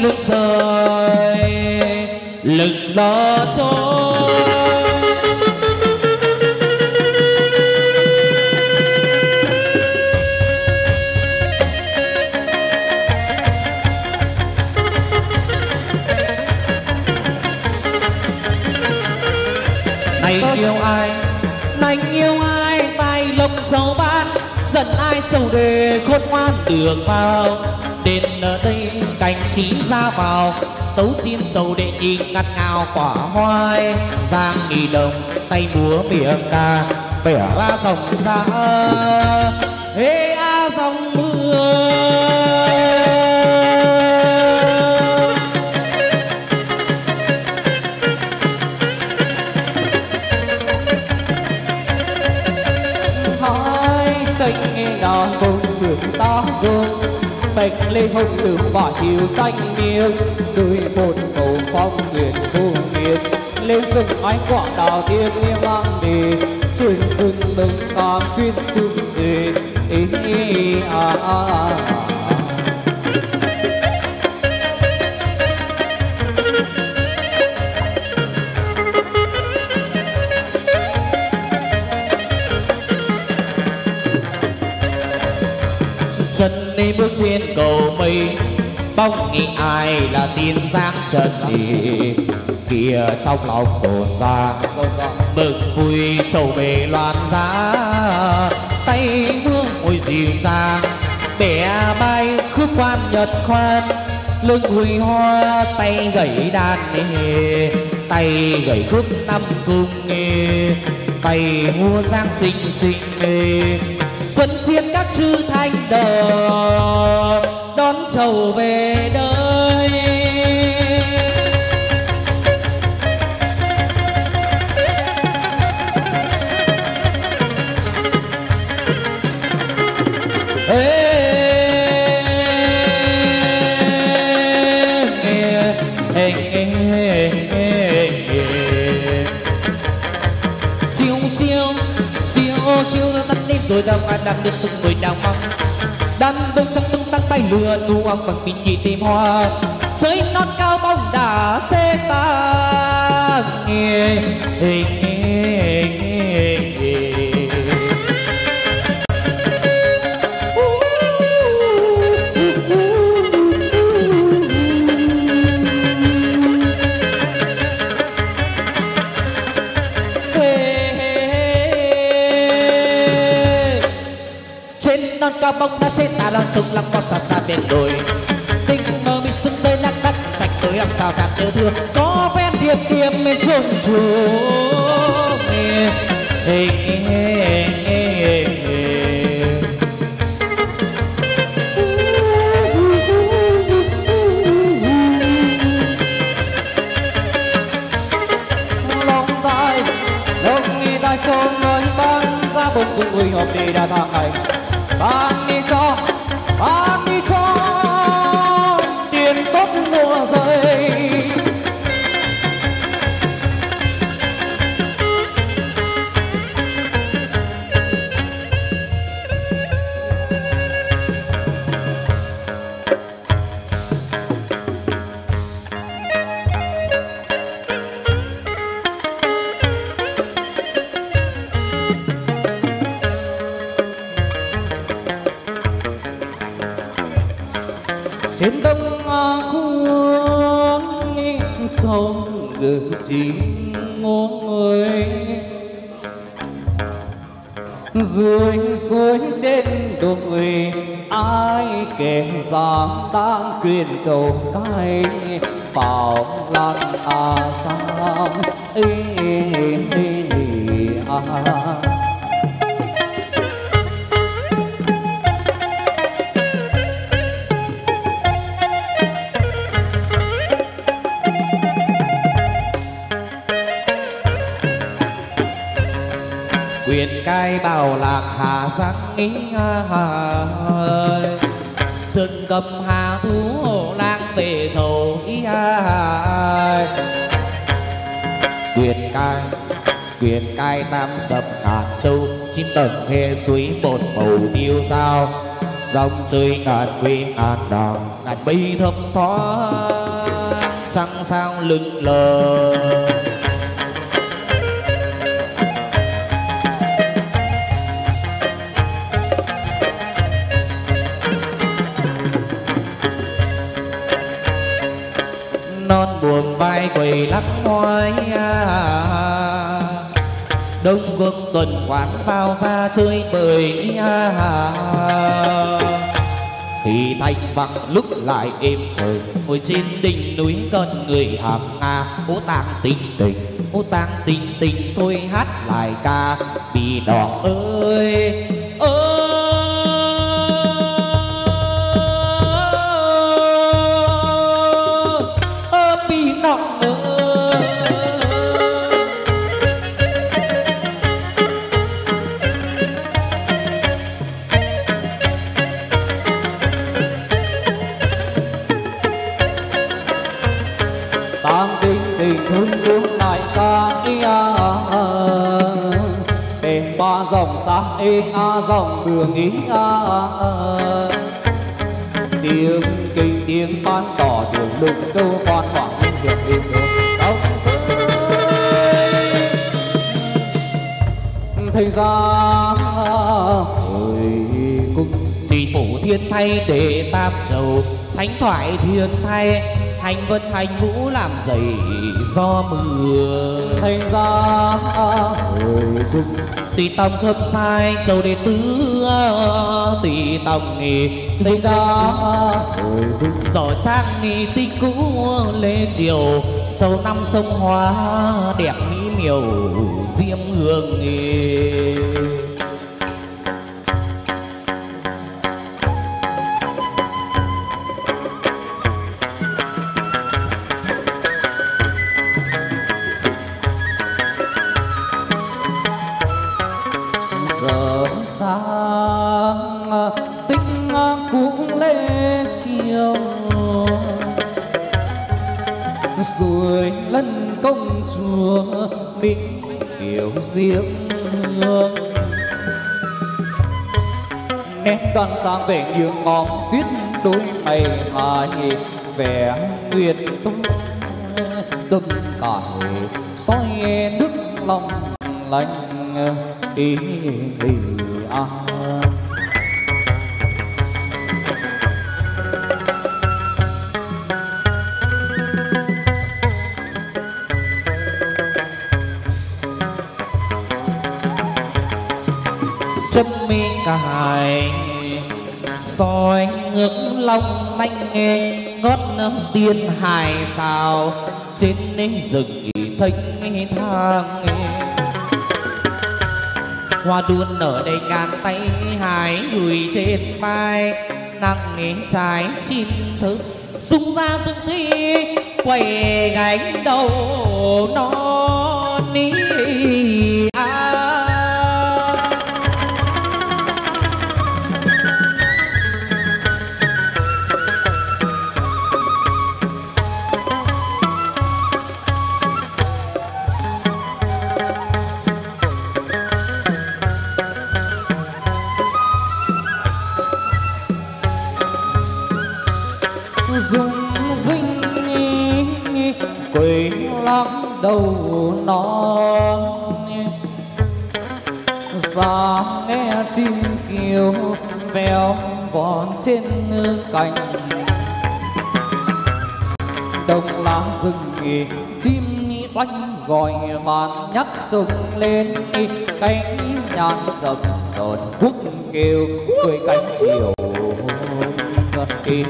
S2: lưng trời lưng lỡ trôi. Này yêu ai? Này yêu ai? Tay lông châu ban giận ai châu đề khôn ngoan đường vào trí ra vào. Tấu xin sầu đệ nhị ngặt ngào quả hoai. Giang nghỉ đồng tay múa miệng ca, bẻ la dòng ra
S1: ơi. Bạch lê hồng đường và hiếu tranh miếng rồi một cầu phong nguyện vô miệt. Lên rừng ánh quả đào thiên nghe mang đề truyền rừng đồng cam tuyết sương dề ý à à à.
S2: Đi bước trên cầu mây. Bóng nghĩ ai là tiên giang trần đi. Kia trong lòng rộn ràng, mừng vui trầu về loan giá. Tay hương môi dịu dàng, bẻ bay khước quan nhật khoan. Lưng hùi hoa, tay gảy đàn nghề tay gảy khước năm cung nghề tay mua giang xinh xinh nghề sư thanh đờ đón sầu về đời. Tắt đông anh đâu ai đang được từng người đào mong đàn bông trong tung tăng tay lừa tu ông bằng pin chỉ tìm hoa. Dưới non cao bóng đá xê ta nghe nghe nghe nghe. Lòng trông lăng con xa xa bên đồi. Tình mơ bị sưng rơi lắc đắc sạch tới làm sao dạt nhớ thương. Có ven điệp điệp mê trông chú nghe nghe
S1: lòng nghi cho người ban ra Gõ cùng người bỏ đi đã video hấp dẫn trên đồi ai kể rằng đang quyền trầu cái bảo
S2: là Nam sập ngàn châu, chín tầng hê suối, một màu tiêu sao dòng chơi ngàn quê ngàn đò ngàn bi thấp thoáng, trăng sao lưng lờ non buồn vai quầy lắc ngoái à đông quân tuần quán vào ra chơi bời à. thì thanh vắng lúc lại êm trời. Ngồi trên đỉnh núi con người hàm nga. Ô tang tình tình ô tang tình tình thôi hát lại ca. Vì đỏ ơi
S1: ê, a, dòng đường ý, a tiếng kinh, tiếng ban tỏ đường lục châu quan hoàng được đường Đông trong thành ra hồi cung
S2: thì phủ thiên thay để tam châu thánh thoại thiên thay thành vân thành vũ làm dày do mưa.
S1: Thành ra hồi cung
S2: tùy tâm khâm sai châu đệ tứ tùy tâm nghề
S1: hồi cung
S2: giỏ trang nghi tinh cũ lê triều sâu năm sông hoa đẹp mỹ miều diêm hương nghề
S1: diễm nét đoan trang về như ngọn tuyết đôi mày hài vẻ nguyệt tung dâm cải soi nước lòng lạnh ý, ý à.
S2: Ngược ngưỡng long manh nghe ngót tiên hài sao trên rừng thanh thang hoa đuôn nở đầy ngàn tay hái gửi trên vai. Nắng trái chim thức, sung ra rung thi quẩy gánh đầu non ní
S1: trên cành. Đồng lá rừng chim oanh gọi màn nhắc trông lên cánh nhàn chập tròn quốc kêu cười cánh chiều. Ngất đi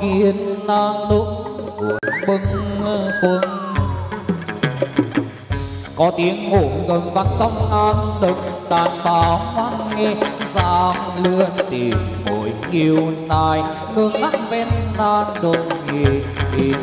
S1: kiến kiên nàng buồn bưng khuôn. Có tiếng ngủ gầm vang sóng an đực tàn bao hoang nghe giang lươn tìm mồi yêu nai. Ngưng ngắt bên nan đông nghề tìm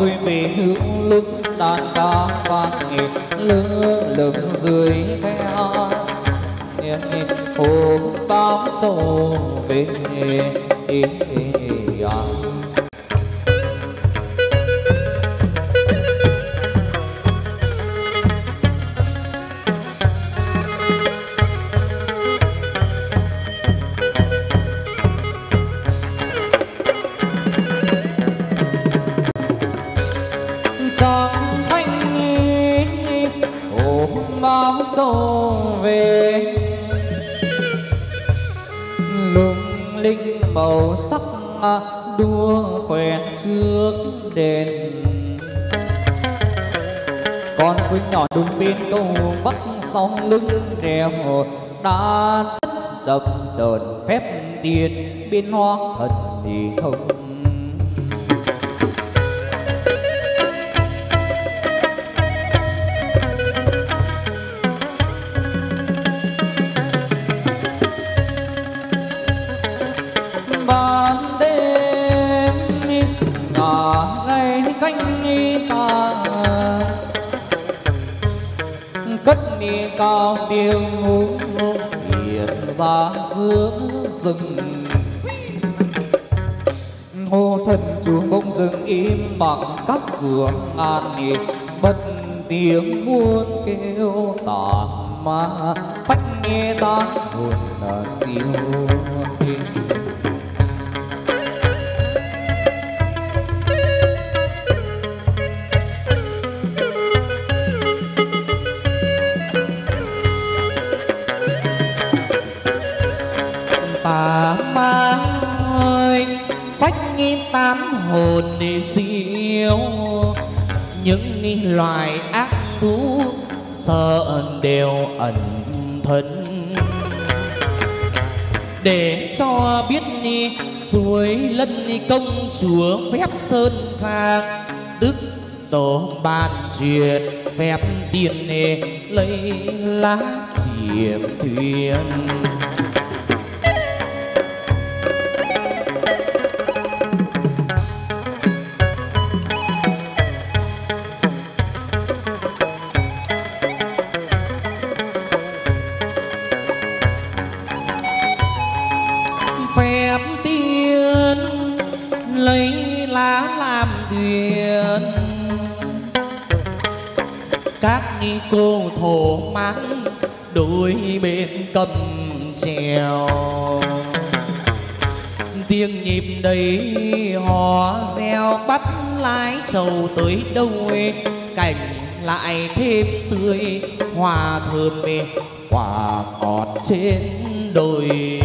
S1: suy nhỏ xuôi về hướng lúc đàn ca vang nghiệp lơ lửng dưới theo hôm tám trầu về bắc sóng lưng rèo đã chất chập chờn phép tiền biến hoa thần thì thông cao tiếng hú hiện ra giữa rừng. Hô thần chúa bỗng dừng im bằng các cửa ngàn bất tiếng muôn kêu tàn ma. Phách nghe tan hồn siêu
S2: kinh loài ác thú, sợ đều ẩn thân. Để cho biết đi, suối lân đi công chúa phép sơn trang, đức tổ ban truyền phép tiền nề, lấy lá thiệp thuyền. Lại thêm tươi hoa thơm quả ngọt trên đồi.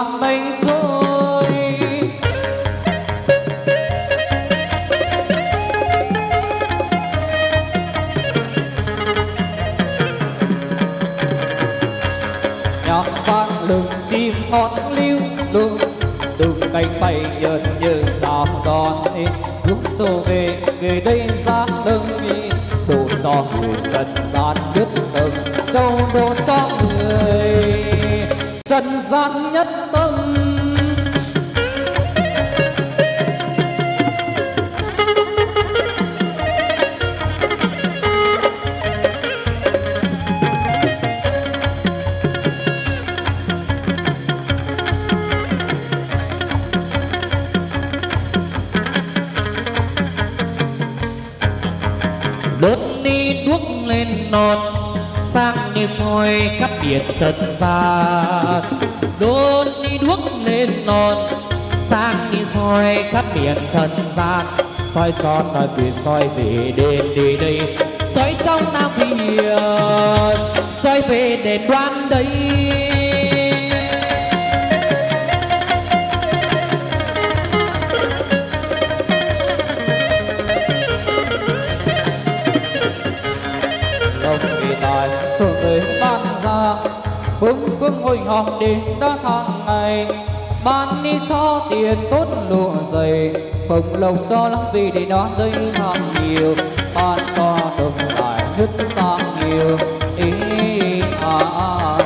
S1: Chiều ta mây nhạc vang lừng chim hót lưu lung từng cánh bay nhợt như chào đón lúc trở về, người đây ra lưng đi đổ cho người trần gian trần gian nhất tâm.
S2: Soi trần gian. Soi son là tuyệt soi về đền đi đây. Soi trong nam hiền soi về đền đoan đây
S1: đồng vì tài, sự người ban ra. Vững phương hồi họp đến đã tháng ngày ban đi cho tiền tốt lụa dày bồng lộc cho lắm vì để nó đây làm nhiều ban cho đồng giải nước sang nhiều ý à, à, à.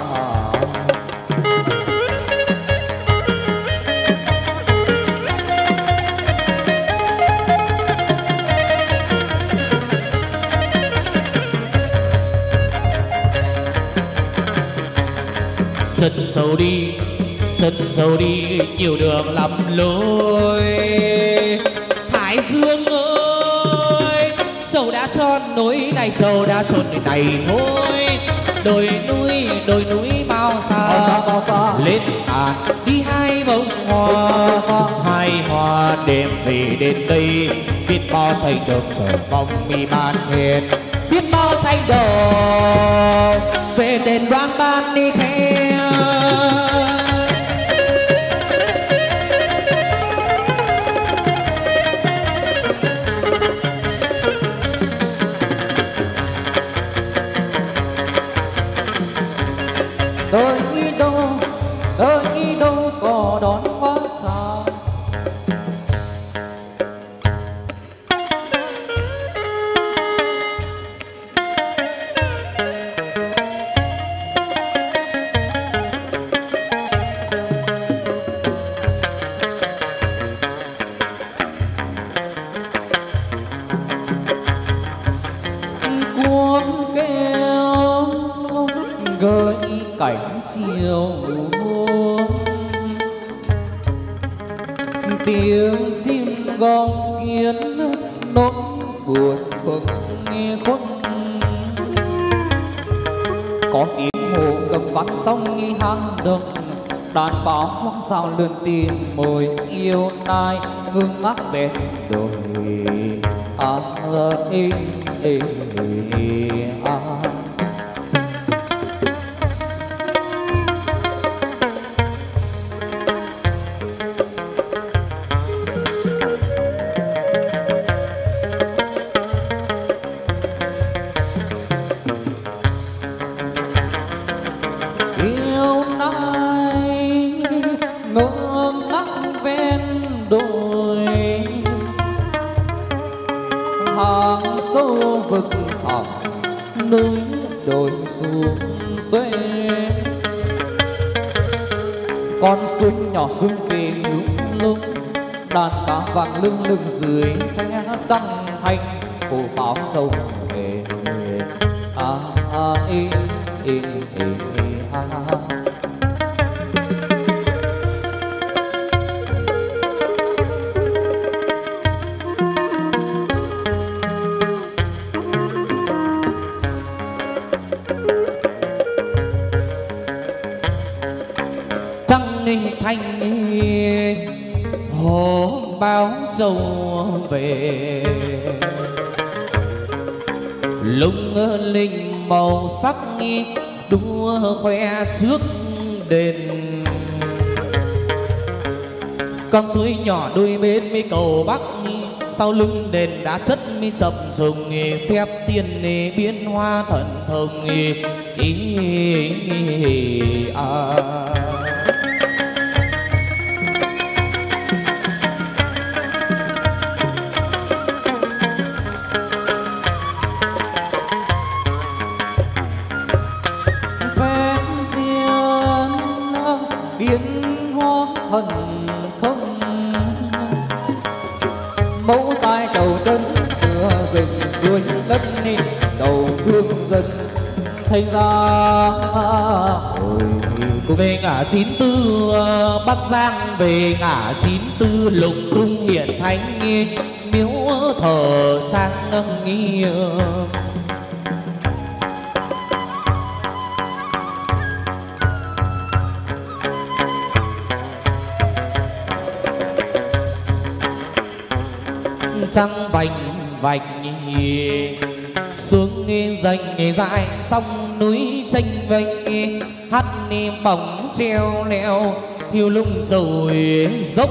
S2: dần sầu đi sâu đi nhiều đường lắm lối. Hải dương ơi sầu đã tròn núi này sầu đã tròn này thôi. Đồi núi đồi núi bao xa.
S1: Bao xa bao xa.
S2: Lên à đi hai bông hoa. Hai hoa đêm về đến đây biết bao thành được chờ bóng mi ban hiền. Biết bao thành đồ về đền đoan ban đi theo
S1: nai ngưng ngác bên đồi à ê ê lưng lưng dưới khe trăng
S2: trước đền con suối nhỏ đôi bên mi cầu bắc sau lưng đền đá chất mi chập trùng phép tiên biến hoa thần thông ý à.
S1: ý,
S2: về ngã chín tư ờ, bắc giang, về ngã chín tư, lục cung hiện thánh, nghi miếu, thờ trang nghi ờ. trăng vành vạch, xuống danh dài sông núi tranh vênh, hát bóng treo leo, hiu lung rồi dốc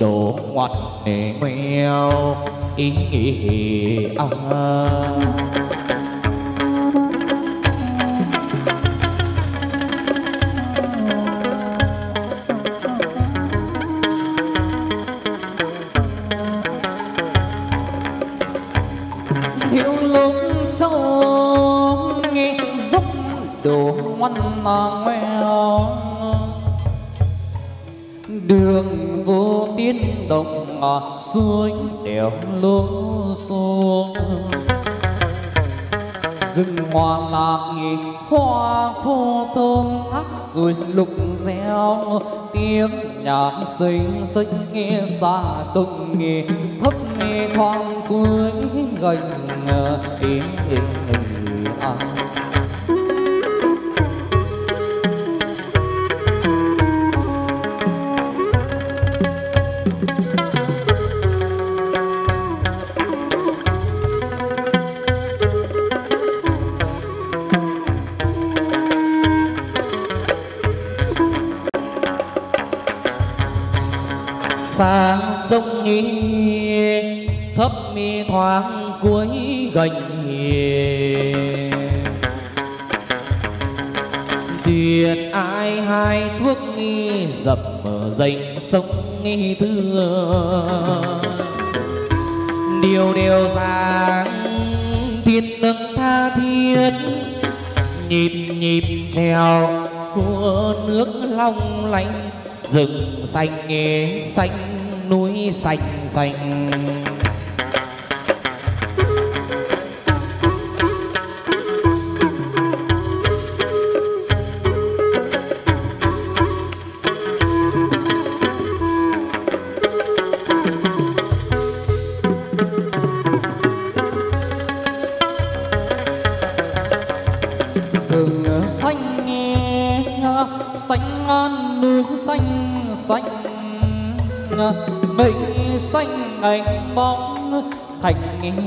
S2: đổ ngoặt nghèo ý nghĩ à.
S1: Ờ, suối đèo lô xuống. Rừng hoa lạc nghỉ, hoa phô thơm ngắt rồi lục reo. Tiếng nhạc xinh xinh nghe xa trông nghe thấp nghe thoáng cuối gành
S2: ờ, tiếng sống nghi thưa điều điều dáng thiên nâng tha thiết, nhịp nhịp trèo của nước long lanh, rừng xanh nghe xanh, núi xanh xanh.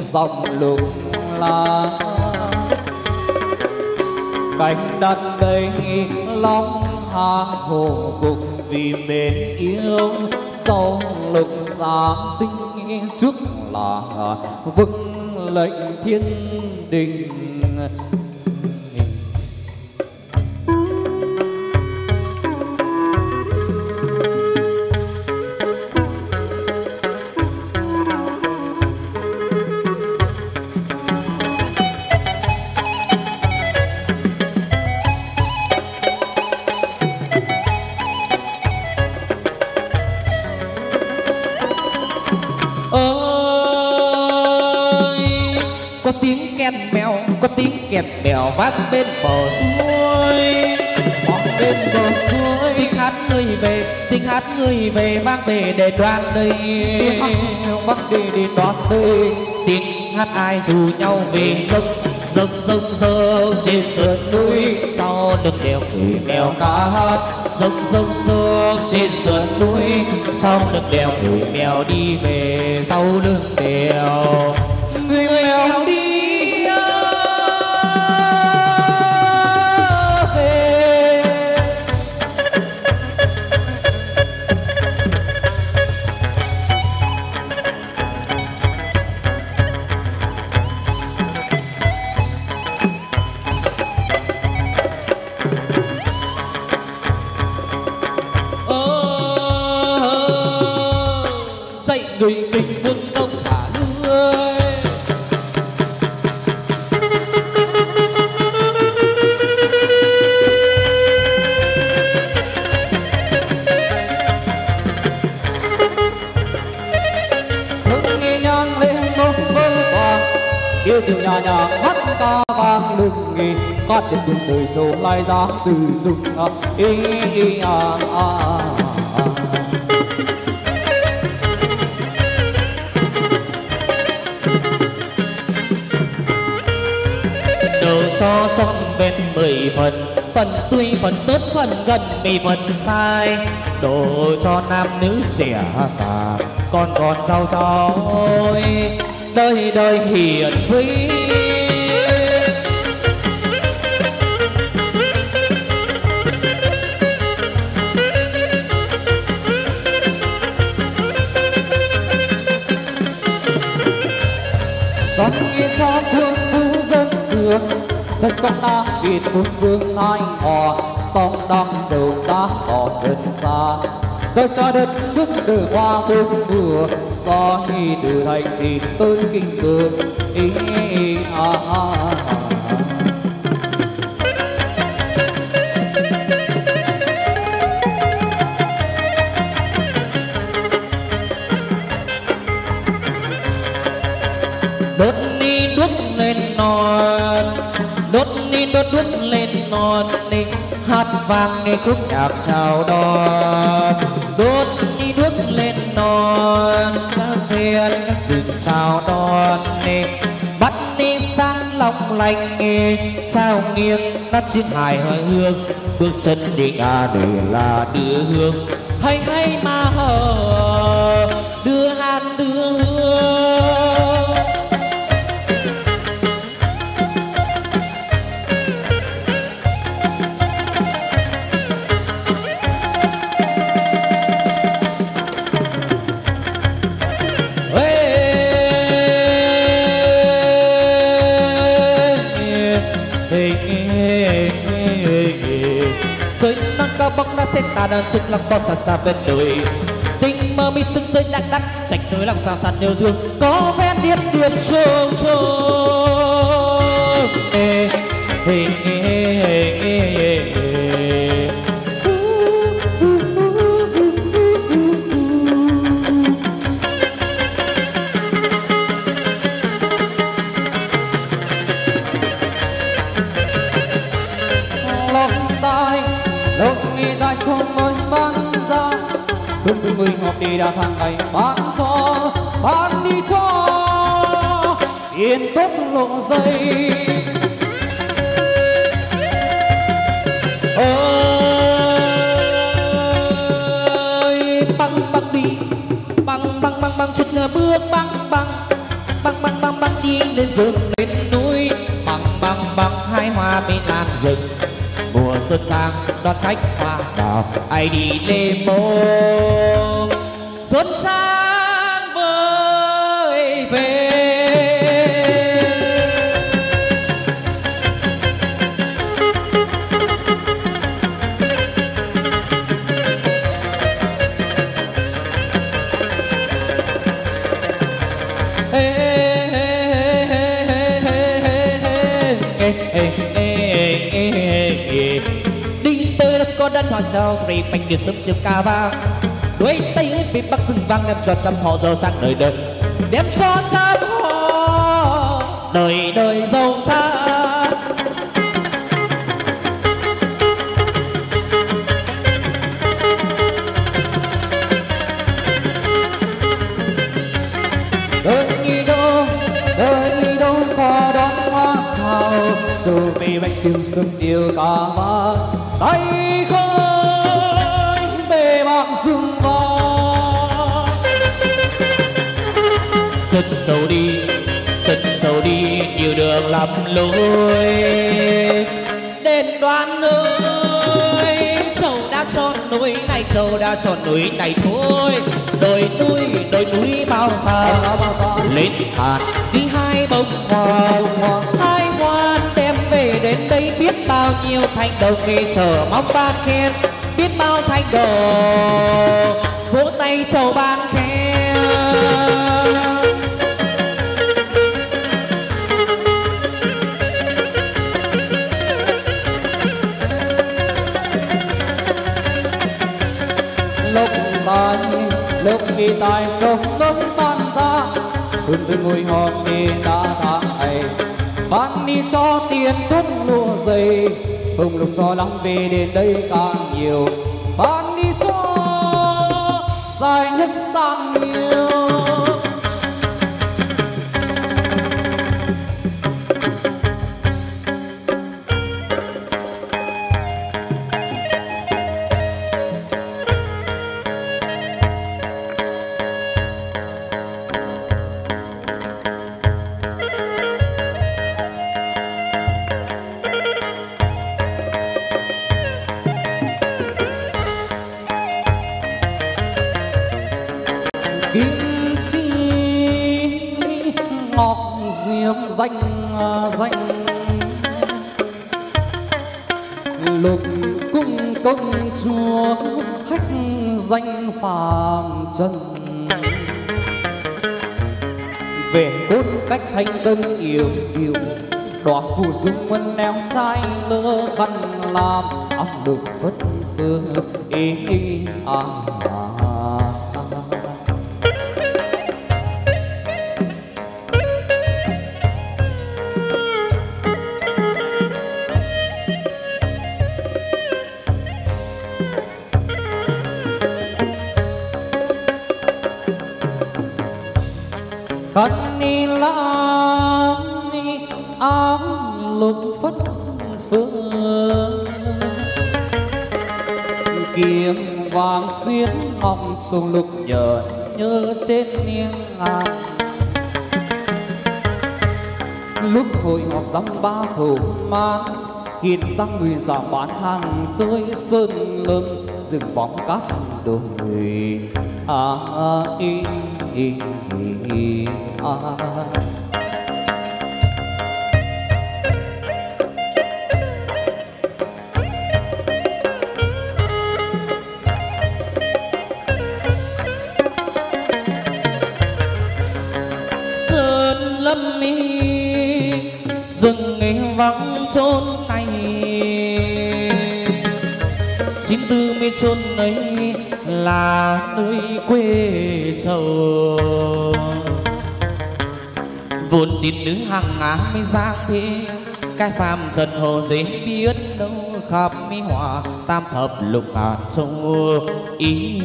S1: Dòng lục là cánh đất cây long hàng hồ phục vì mến yêu. Dòng lục giáng sinh trước là vững lệnh thiên đình.
S2: Để đoàn đây.
S1: Bắc đi đi đoạt đây.
S2: Tiếng hát ai rủ nhau về dâng dâng dâng dâng trên sườn núi. Sau lưng đèo người mèo ca hát dâng dâng dâng trên sườn núi. Sau lưng đèo người mèo đi về sau lưng đèo
S1: nghỉ hát đến đường đời trốn lai ra từ rừng à, ý, ý, à, à, à, à.
S2: đầu cho trong bên mười phần phần tuy phần tốt phần gần mì phần sai. Đồ cho nam nữ trẻ già con còn cháu cháu ơi đời đời hiền quý.
S1: Dân trong ta việt quân vương ai họ Sông đang trầu giá còn gần xa. Giờ cho đất nước đời hoa bông mùa Do khi từ thành thì tôi kinh cường ý, ý, à, à,
S2: vang nghe khúc nhạc chào đón. Đốt đi đuốc lên non, các thiên các rừng chào đón nè bắt đi sang long lanh nghe trao nghiêng nát chiếc hài hơi hương. Bước chân đi ngả để là đưa hương sẽ ta đang trên lòng bao xa xa bên đời. Tình mơ mi sưng rơi đắc đắc Trạch tới lòng xa xa yêu thương. Có ven điên điên trông trông Ê, ê, ê, ê, ê,
S1: đã thằng này bán cho, bán đi cho. Yên tốt lộ dây.
S2: Ơi băng băng đi. Băng băng băng băng chân bước, băng băng. Băng băng băng băng đi lên rừng lên núi. Băng băng băng, hai hoa bên lan rừng. Mùa xuân sang, đón khách hoa đào. Ai đi lê mô? Xuân sang với về đinh tới đất có đất hoa trâu rì bánh kia sớm chiều ca vang đuôi tay ấy bị bắc rừng vang đem cho trăm họ giàu sang đời đời. Đem cho trăm họ đời đời giàu sang
S1: đời nghi đâu đời nghi đâu có đón hoa chào. Dù vì bánh tiêu sớm chiều cả vang tay
S2: chân sâu đi chân sâu đi, nhiều đường lắm lối. Đền đoan ơi sầu đã tròn núi này sầu đã tròn núi này thôi. Đồi núi đồi núi bao xa lên hạt, đi hai bông hoa, hai hoa đem về đến đây. Biết bao nhiêu thanh đồng khi chờ mong ban khen, biết bao thanh đồ. Vỗ tay chầu ban khen.
S1: Tài trong ngấm ban ra. Hương với mùi hòm đi đã tháng ngày ban đi cho tiền cúc lụa dày. Không lục cho lắm về đến đây càng nhiều. Ban đi cho dài nhất sang điều điều yêu phù dung mân em trai lơ khăn làm ông được vất phương ý ý à, à. Sông lúc nhờ nhớ trên niên ngàn lúc hội họp dăm ba thủ man hiền sang người già bán hàng chơi sơn lâm rừng bóng cát đồi à, à, ý, ý, ý, à.
S2: sơn vắng chốn này. Xin tư mi chốn ấy là nơi quê chầu. Vốn tin nữ hàng ngã mới giang thế cái phàm dần hồ dễ biết đâu khắp mi hòa tam thập lục ngàn châu. Ý,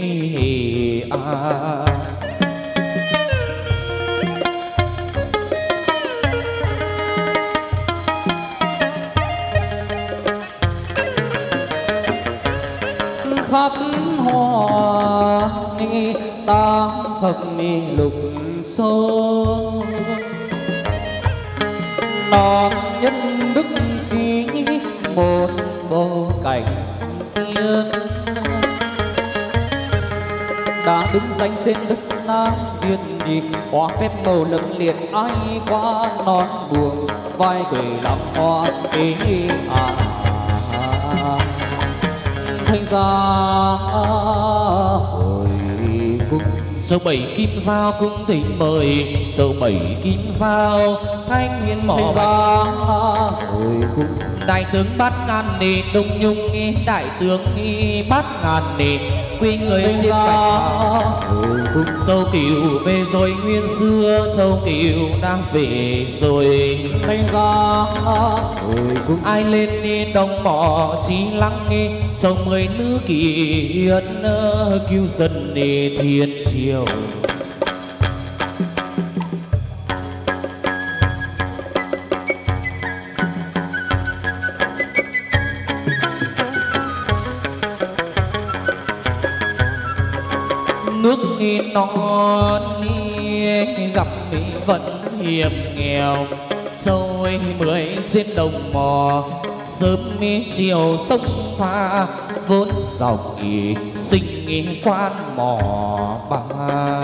S2: ý, ý à.
S1: khắp lục xô. Non nhân đức chỉ một bộ cảnh tiên. Đã đứng danh trên đất Nam Viên đi qua phép màu lẫm liệt ai qua, non buồn vai quỷ làm hoa ý à thành ra
S2: dấu bảy kim giao cũng thỉnh mời. Dấu bảy kim giao thanh hiền mỏ
S1: ra cung
S2: đại tướng bát ngàn nề đông nhung nghi đại tướng nghi bát ngàn nề quy người bạch
S1: hồi cung
S2: châu cửu về rồi nguyên xưa châu cửu đang về rồi.
S1: Thành ra cung
S2: ai lên đi đồng mỏ chí lắng nghe. Trong mười nữ kiệt cứu dân đi thiên chiều. Nước non gặp mỹ vẫn hiểm nghèo. Châu mười trên đồng mò, sớm mi chiều sông pha, vốn dòng nghỉ quan mò
S1: bằng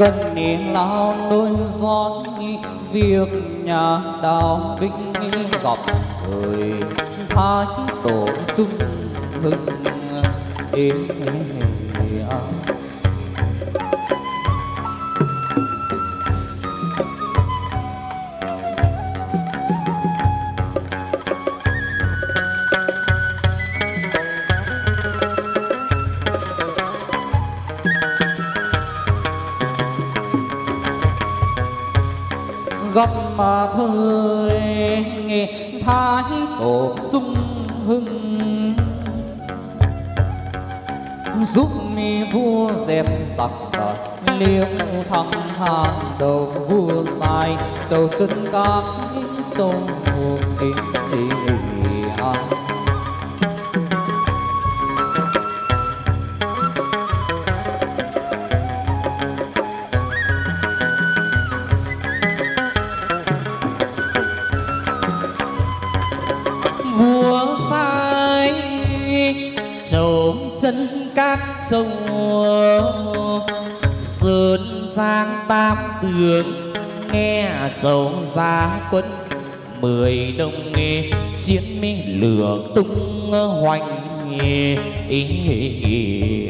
S1: cần niệm lao nuôi gió nghi việc nhà đào binh gặp thời thái tổ chung hưng ê, à. Vua dẹp giặc liễu thăng hàng đầu vua sai châu chân các châu ê, ê,
S2: quân mười đông nghề chiến mi lửa tung hoành ý, ý, ý,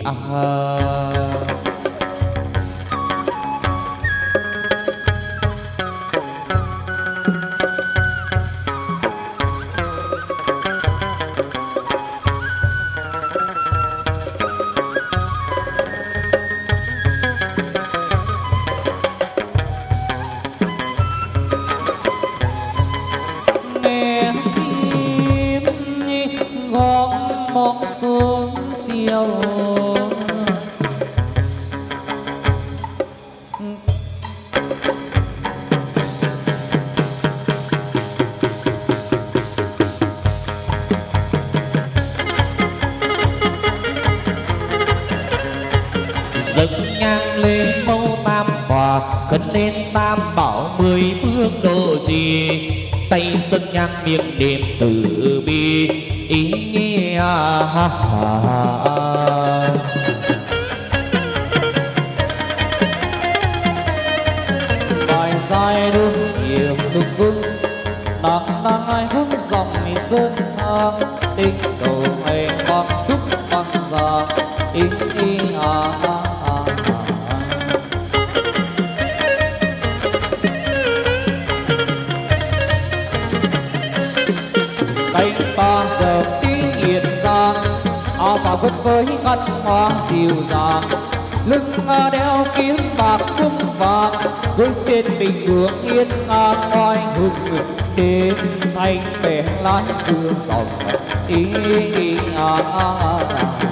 S1: sương sầu xưa ý ý à à à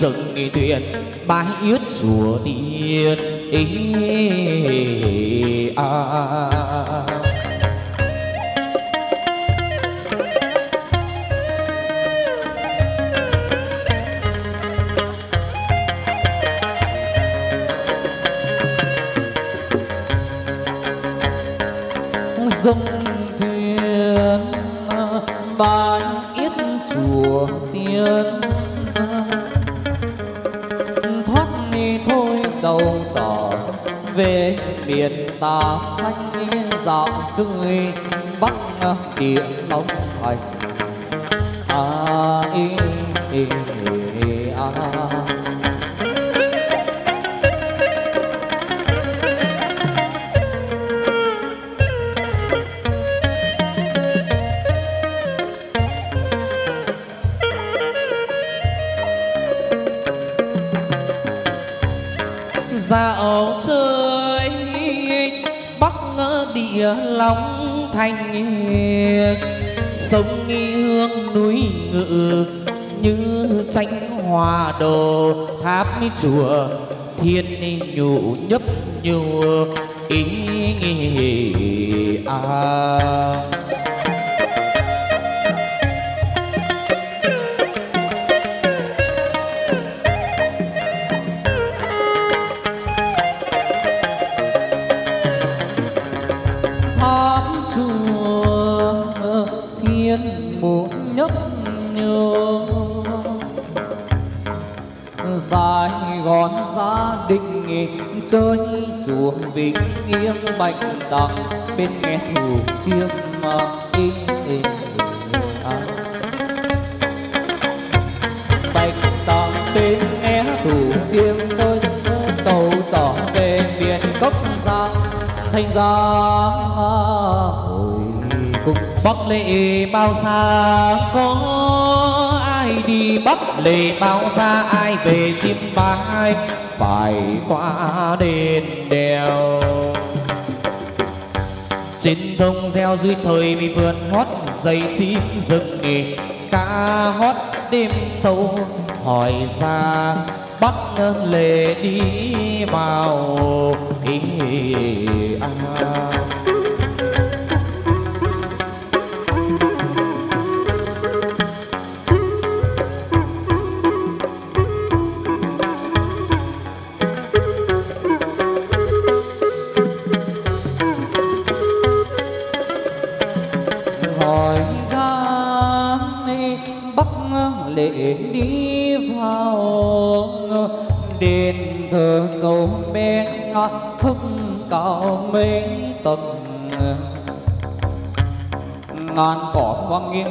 S2: dựng thuyền bãi yết chùa tiên ý à.
S1: dâng thuyền ban yết chùa tiên thôi trò về miền ta thanh dạo chơi bắc địa long thành à ý, ý, ý, à.
S2: Long thành sông nghi hương núi ngự như tranh hòa đồ tháp chùa thiên nhụ nhấp nhụ ý à.
S1: Vĩnh nghiêng Bạch Đằng, bên nghe thủ thiêm mà in ý. Bạch Đằng, bên nghe thủ thiêm chơi trầu trò về miền cốc giang. Thành ra hồi cùng
S2: Bắc lệ bao xa có ai đi? Bắc lệ bao xa ai về chim bái phải qua đền đèo trên thông gieo dưới thời mi vườn hót dây chim rừng nghỉ ca hót đêm thâu hỏi ra bắt lệ đi vào ý à.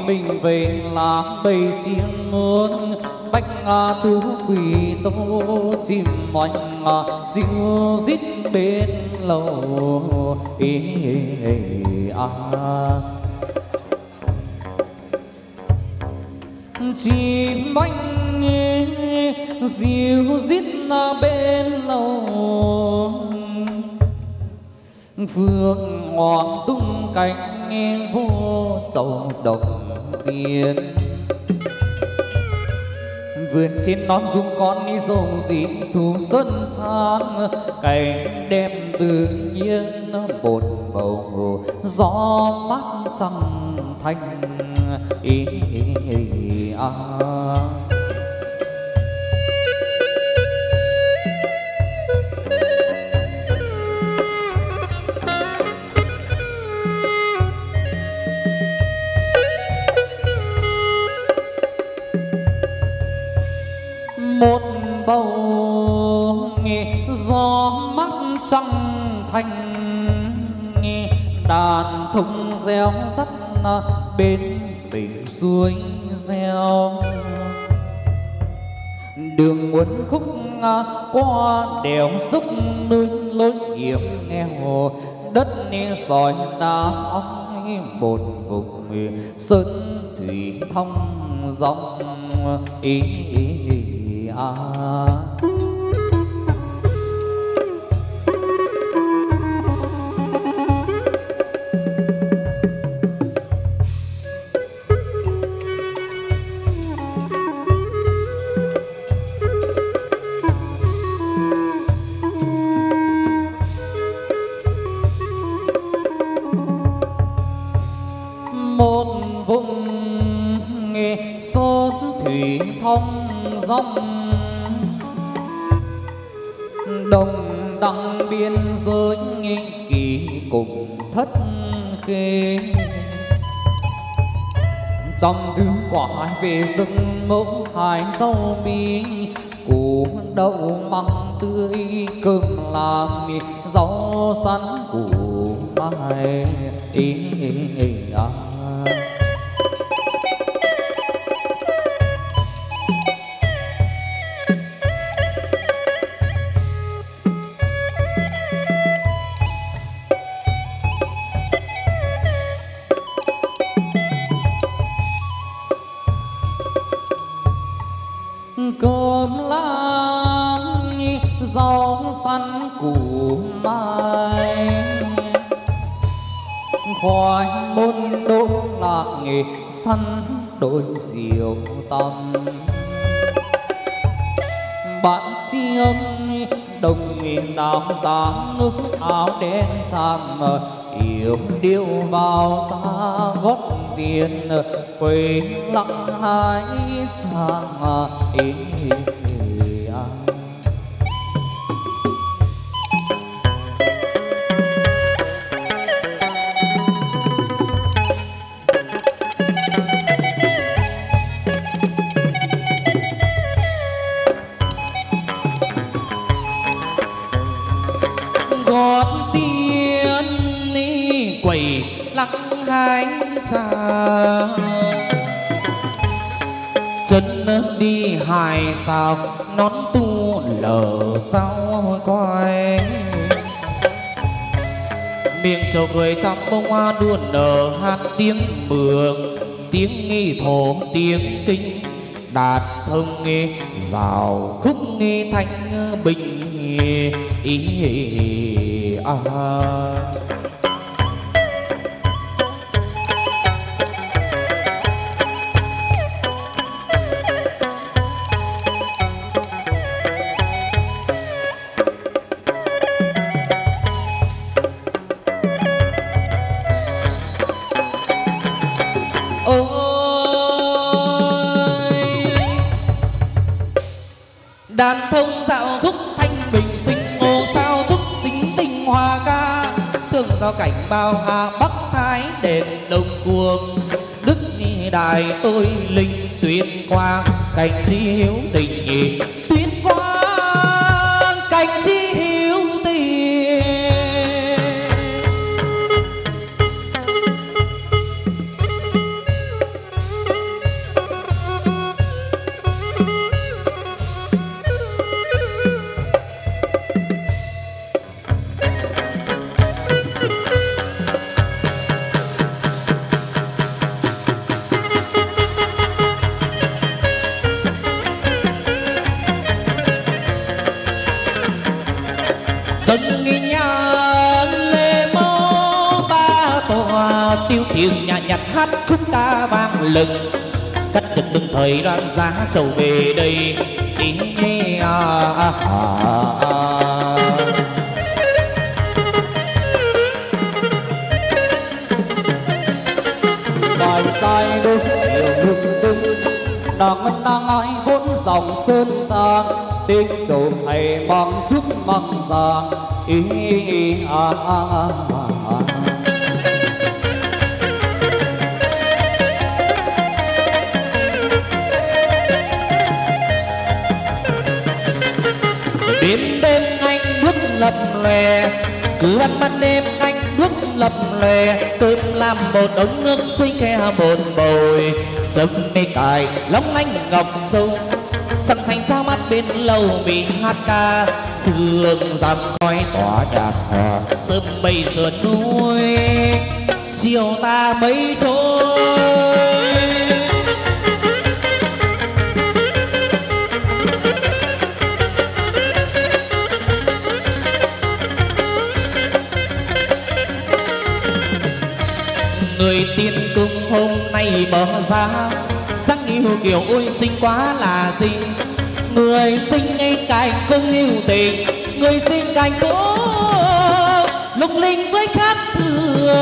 S1: Mình về làm bầy chim muôn bách à, thú quỷ tô chim oanh diêu dít bên lầu. Ý à chim oanh diêu rít bên lầu. Phương hoàng tung cánh nghe vô châu đồng tiên vườn trên non dung con đi rồng dị thu xuân trang cảnh đẹp tự nhiên bột bầu gió mát trăng thanh. Ý, ý, ý, à. Thông reo bên bình suối reo đường muốn khúc qua đèo dốc nơi lối hiểm nghèo đất sỏi đá ong một vùng sơn thủy thông dòng ý, ý, ý à. Khê trong thứ quả về rừng mẫu hải rau bi củ đậu măng tươi cơm làm rau sắn củ mai. Ý, ý, ý, à. cơm nghìn nam tám nước áo đen tràm yêu điệu vào xa gót tiền quê lặng hai chàng ý,
S2: chân đi hài sọc, nón tu lờ sao coi miệng trầu người chăm bông hoa đua nở hát tiếng mường tiếng nghi thổ tiếng kinh đạt thông nghe rào khúc nghe thanh bình ý, ý, à. Bao hà bắc thái đền đông cuồng. Đức nghi đài tôi linh tuyên quang cảnh chi hiếu đoan về đây à, à, à. ý à, à, à, à.
S1: bài sai đôi chiều lưng tưng nàng nàng ai vốn dòng sơn trang tiếng trầu hay bằng chút bằng giang ý à, à, à, à.
S2: Cứ ăn ban đêm anh bước lập lè cơm làm một ống nước suy khe một bồi. Dâm mê cài, lóng anh ngọc châu, chẳng thành sao mắt bên lâu bị hát ca. Sương dằm khói tỏa nhạt hòa sớm mây sườn núi chiều ta mấy trôi người nay ra. Sắc yêu kiều ôi xinh quá là gì? Người xinh ngay cạnh cung yêu tình, người xinh cạnh cũng lục linh với khác thường.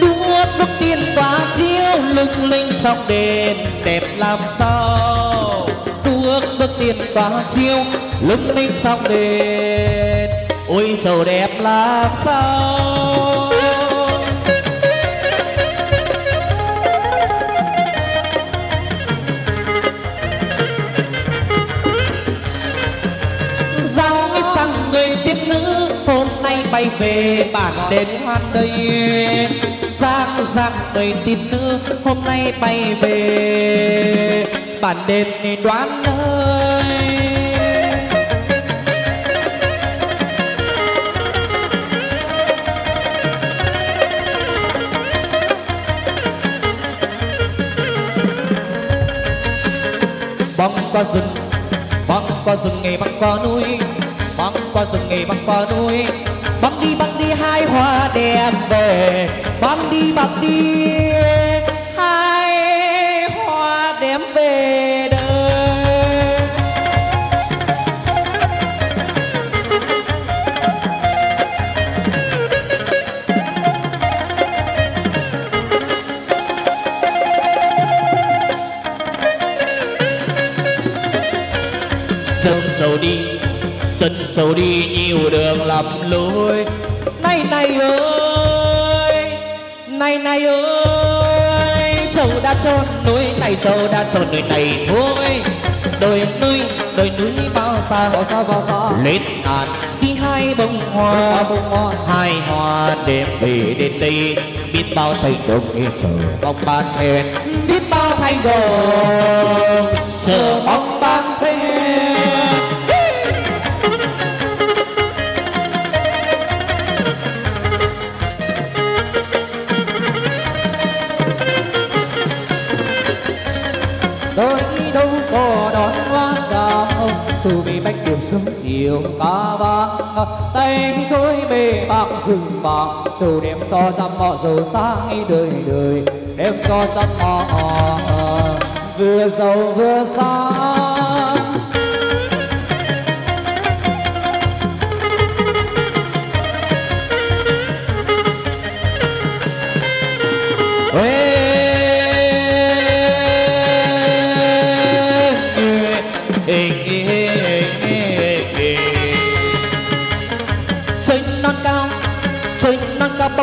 S2: Đuốc linh trong đền đẹp làm sao? Tỏa chiêu lung linh trong đền. Ôi, trầu đẹp làm sao? Giao cái sang người tiếp nữ, hôm nay bay về bản đền hoan đây. Giang giang người tin nữ, hôm nay bay về bản đền đoán ơi qua rừng, băng qua rừng nghề băng qua núi, băng qua rừng nghề băng qua núi. Băng đi băng đi, hai hoa đẹp về, băng đi băng đi. Trầu đi nhiều đường lầm lối. Này này ơi này này ơi trầu đã tròn núi này trầu đã tròn núi này thôi. Đồi núi đồi núi bao xa
S1: bao xa bao xa.
S2: Lên ngàn đi hai bông
S1: hoa bông hoa.
S2: hai hoa đêm về đến đây. Biết bao thành đồng chờ bóng ban thuyền. Biết bao thành đồng chờ bóng
S1: sớm chiều ca vang tay tôi bề bạc rừng bạc chủ đem cho trăm họ giàu sang đời đời, đem cho trăm họ ờ, vừa giàu vừa sang.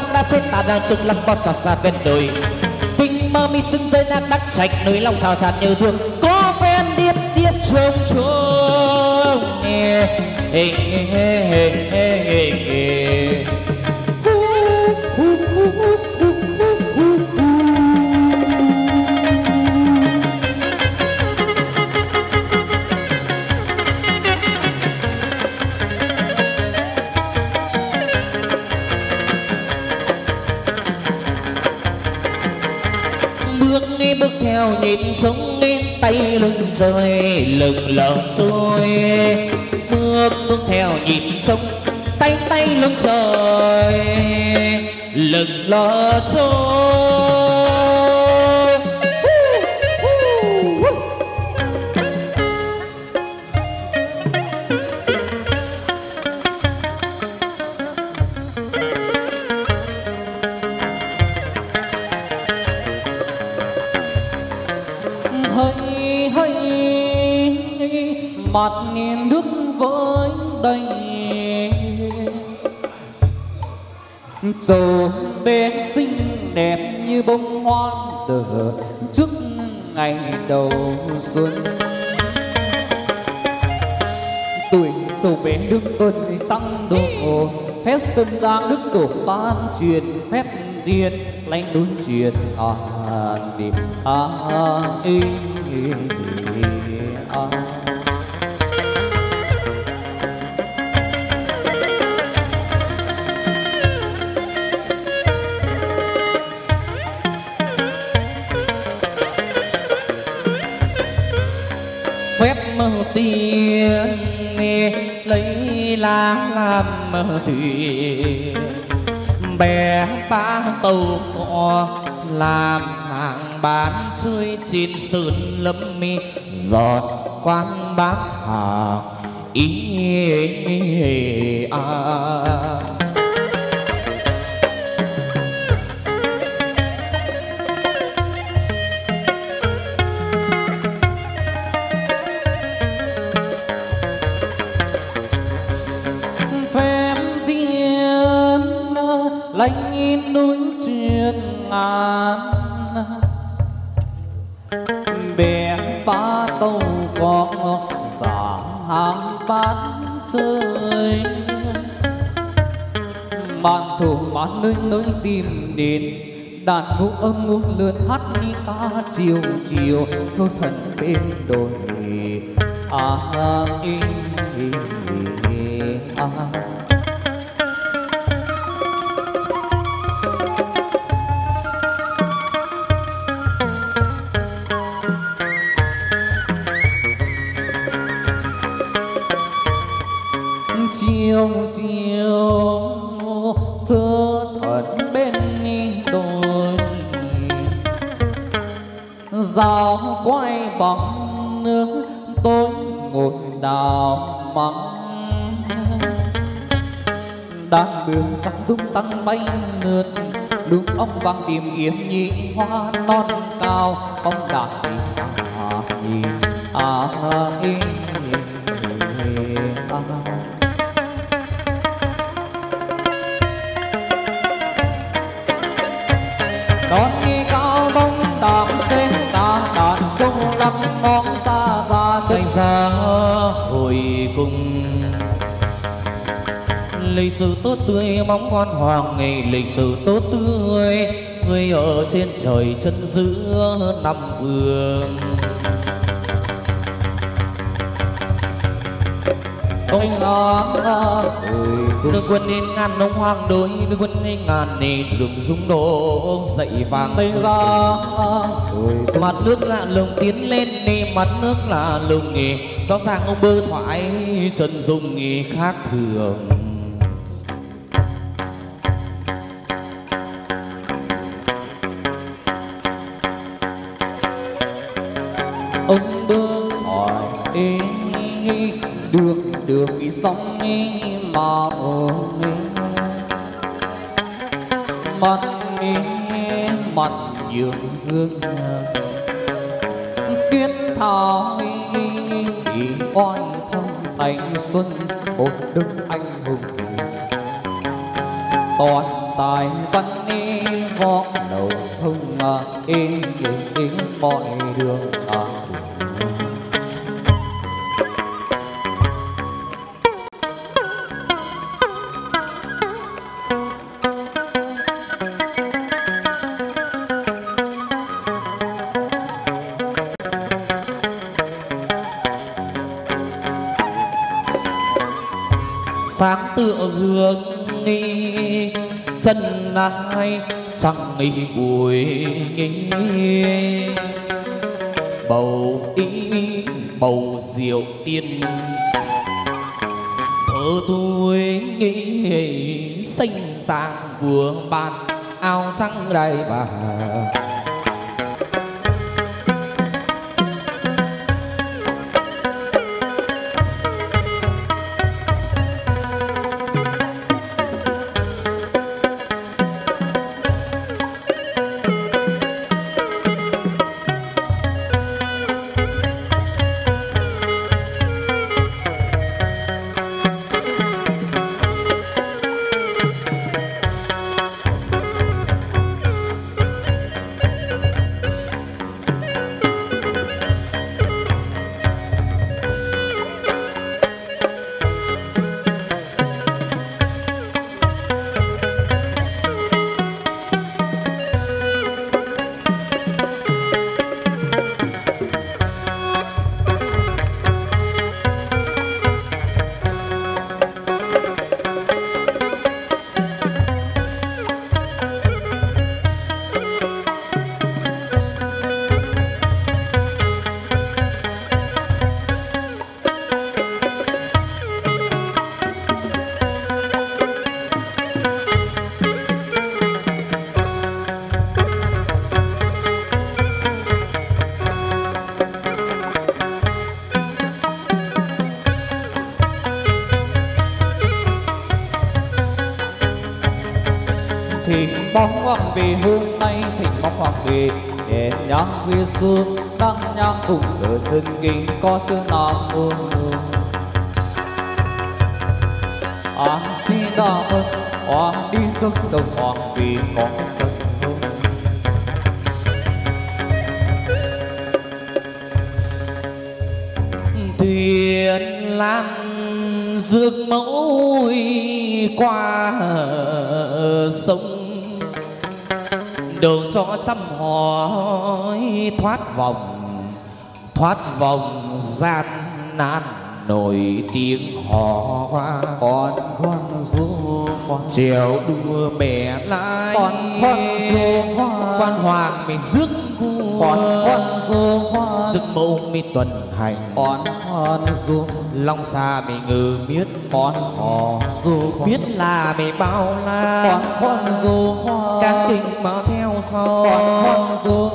S2: Bóng đá xếp tà đang trực lắm bọt xa xa bên đồi. Tình mơ mi sưng rơi nát đắc sạch núi lòng xào xạt như thương Có phen điệp điệp trông trông nghe Ê, ê, ê, ê, tay lưng rơi lừng lờ xuôi. Bước theo nhịp sông tay tay lưng trời. Lừng lờ xuôi.
S1: Bé xinh đẹp như bông hoa nở trước ngày đầu xuân. Tuổi dầu bé đức ơn tăng độ phép sơn giang đức tổ ban truyền, phép điên lãnh đối truyền à đi à đi
S2: làm thuyền bè ba tàu làm hàng bán chơi trên sườn lâm mi, giọt quan bác hàng ý à.
S1: lãnh truyền bè ba tàu có giả hàng bán chơi bạn thủ bán nơi nơi tìm đến đàn ngũ âm ngũ lượn hát đi ca chiều chiều thơ thần bên đồi à, à, à, à. chiều bóng nước, tôi ngồi đào mắng. Đàn đường sắc tung tăng bay lượt, đường ông vàng tìm yếm nhị hoa non cao. Ông đạc xì hạ nhị à ê
S2: lịch sử tốt tươi mong con hoàng ngày lịch sử tốt tươi. Người ở trên trời chân giữa năm vương. Ông xa đường quân nên ngàn nông hoang đôi đường quân nên ngàn nề đường dung đổ. Dậy vàng
S1: tây ra
S2: mặt nước lạ lùng tiến lên nề mặt nước lạ lùng nghề. Rõ ràng ông bơ thoại chân dung nghề khác thường
S1: sống sống mà ôm mặt mặt dường hương tuyết thảo oai phong thành xuân một đức.
S2: Ai bụi nghi bầu ý, bầu rượu tiên. Thơ tôi nghĩ xanh sang vừa ban áo trắng đầy bà trèo đua bè lái.
S1: Con con du
S2: quan hoàng mình rước
S1: con con du
S2: sức mâu mi tuần hành.
S1: Con con du
S2: long xa mi ngừ biết
S1: con hò du
S2: biết là mi bao la.
S1: Con con du
S2: các kinh mà theo sau.
S1: Con con du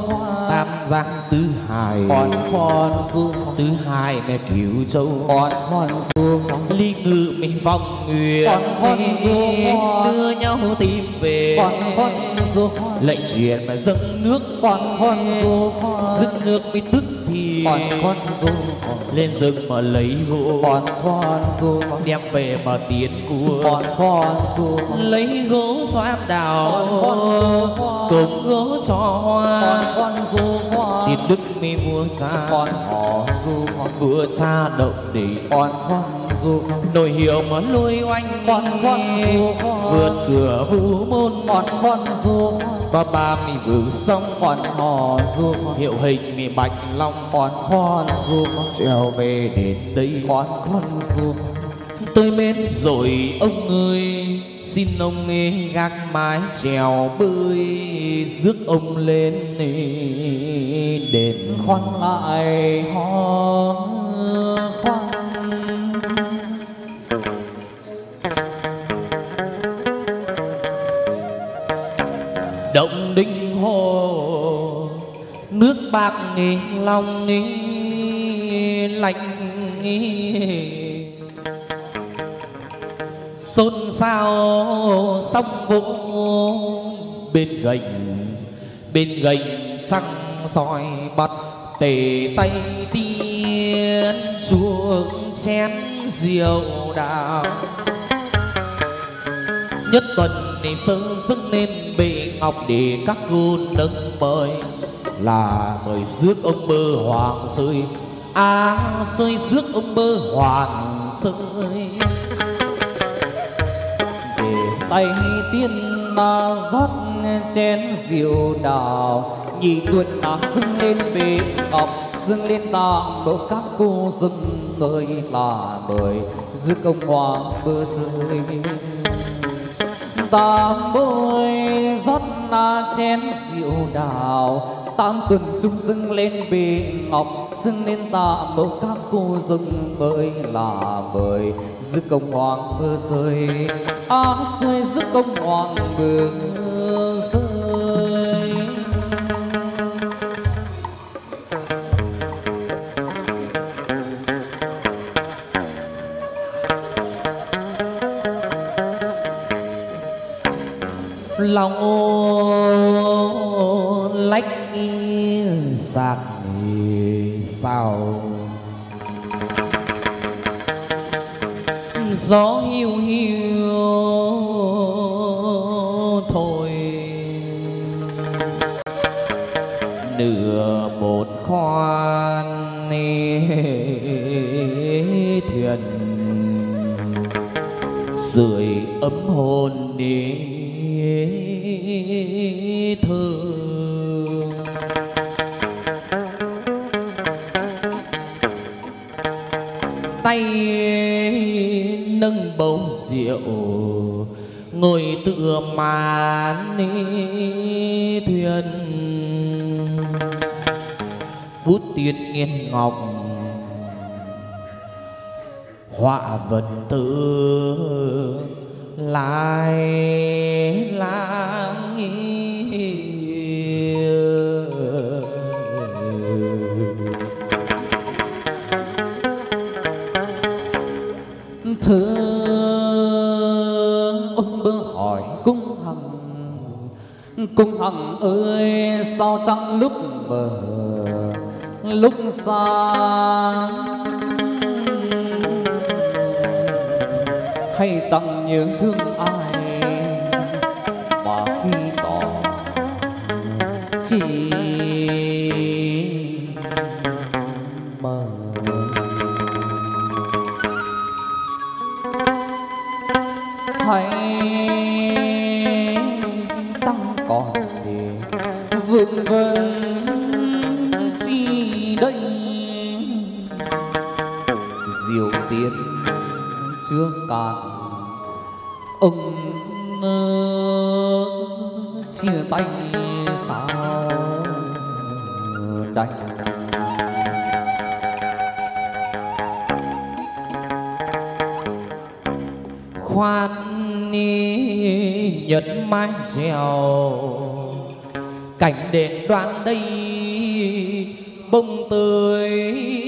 S2: tam giang tứ hải
S1: con con du
S2: tứ hải mẹ cửu châu.
S1: Con con du
S2: ly ngự mình vòng nguyện.
S1: Con con du
S2: đưa nhau tìm về.
S1: Con con du
S2: lệnh truyền mà dâng nước.
S1: Con con du
S2: dứt nước mới tức thì
S1: con du
S2: lên rừng mà lấy gỗ.
S1: Con con du
S2: đem về mà tiến cua
S1: con con du
S2: lấy gỗ xoa đào cùng gỗ cho hoa.
S1: Con con du
S2: tiền đức mi vua cha
S1: con họ du
S2: vua cha động để
S1: con con du
S2: hiệu mà lôi oanh
S1: con con du
S2: vượt cửa vũ môn.
S1: Con con du
S2: ba ba mi vử xong
S1: con họ du
S2: hiệu hình mi bạch long.
S1: Con con du
S2: treo về đến đây.
S1: Con con du
S2: tôi mến rồi ông ơi xin ông nghe gác mái trèo bơi rước ông lên đền.
S1: Khoan lại ho khoan
S2: động đinh hồ, nước bạc nghi long nghi lạnh nghi xôn xao sông vũ, bên gành bên gành trăng soi bật tề tay tiên chuông chén rượu đào. Nhất tuần này sơ dâng lên bị ngọc để các cô nâng mời. Là mời rước ông bơ hoàng sơi à sơi rước ông bơ hoàng sơi
S1: để tay tiên na rót chén rượu đào, nhị tuần na dâng lên bệ ngọc, dâng lên tàng đỗ các cô dâng nơi là mời. Rước ông hoàng bơ sơi tam bôi rót na chén rượu đào. Tam tuần trung dưng lên bề ngọc dưng lên tạ mẫu các cô dưng bơi là bơi, giữ công hoàng bơ rơi áng rơi giữ công hoàng bơ rơi.
S2: Lòng lách sạc sao? Gió hiu hiu thôi nửa một khoan thuyền. Sưởi ấm hồn đi thơ tay nâng bầu rượu, ngồi tựa màn thuyền. Bút tiên nghiên ngọc, họa vật tự lại lãng
S1: thương. Ông bơ hỏi cung hằng cung hằng ơi, sao chẳng lúc mờ, lúc xa? Hay chẳng nhớ thương ai mà khi xưa cạn ông chia tay sao đây
S2: khoan ni nhật mai trèo cảnh đền đoan đây bông tươi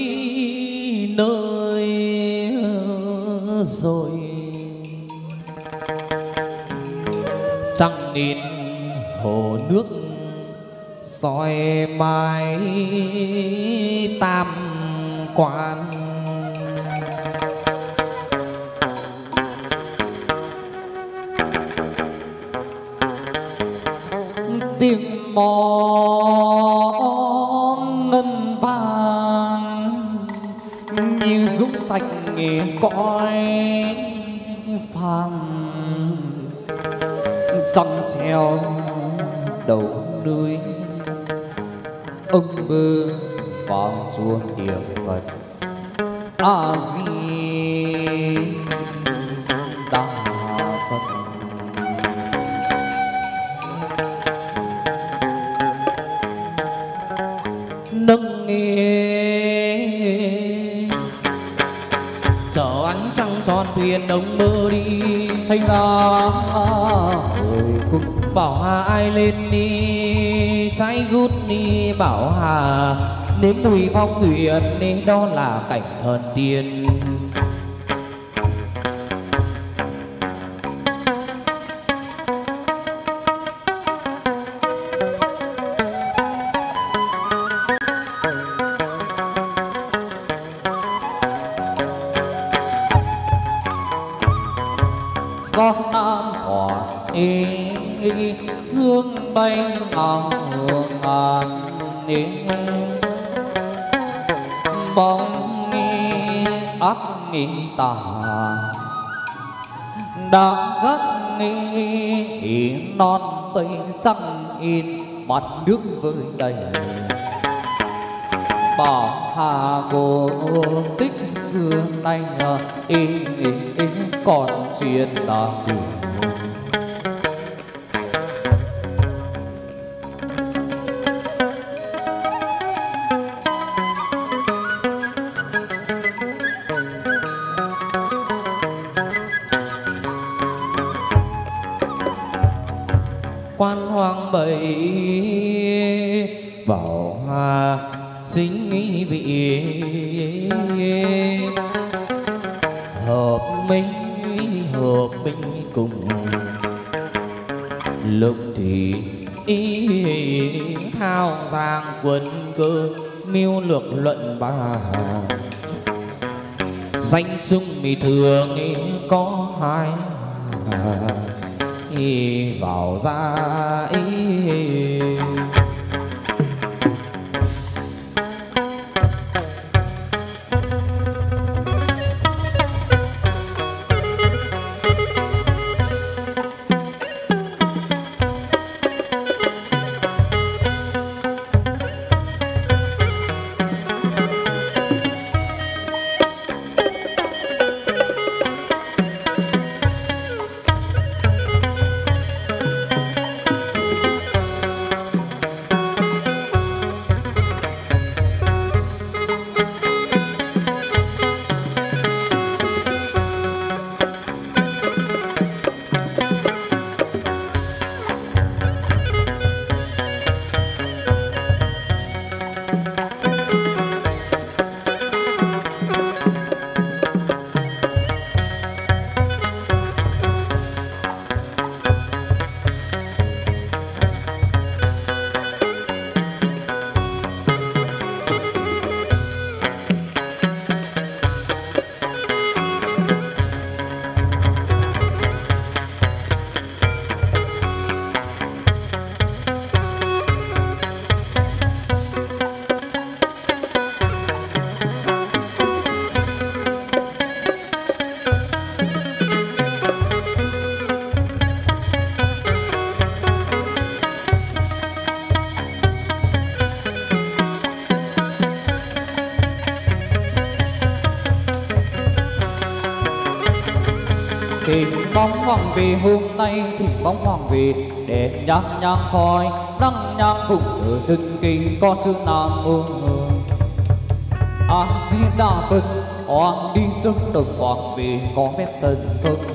S2: soi mãi tam quan.
S1: Tiếng mò ngân vàng như giúp sạch nghề cõi phàm. Trăng treo đầu núi bơ vang chuông niệm phật. A di đà phật.
S2: Nâng nghe chở ánh trăng tròn thuyền đông mơ đi.
S1: Thành ra. Hồi cung
S2: bảo hà ai lên đi trái gút ni bảo hà. Nếm mùi phong nguyện, nên đó là cảnh thần tiên.
S1: Tà. Đang gắt nghi non tây trăng in mặt nước với đầy. Bỏ hà cổ tích xưa nay à, y, còn chuyện là điều
S2: vị. Hợp minh hợp minh cùng. Lúc thì ý thao giang quân cơ, mưu lược luận bà. Danh dung mì thường có hai. Vào ra
S1: nhang nhang khói nắng nhang cùng ở chân kinh có chữ nam mô a di đà phật hoàng đi trong đồng hoàng về có phép thần thông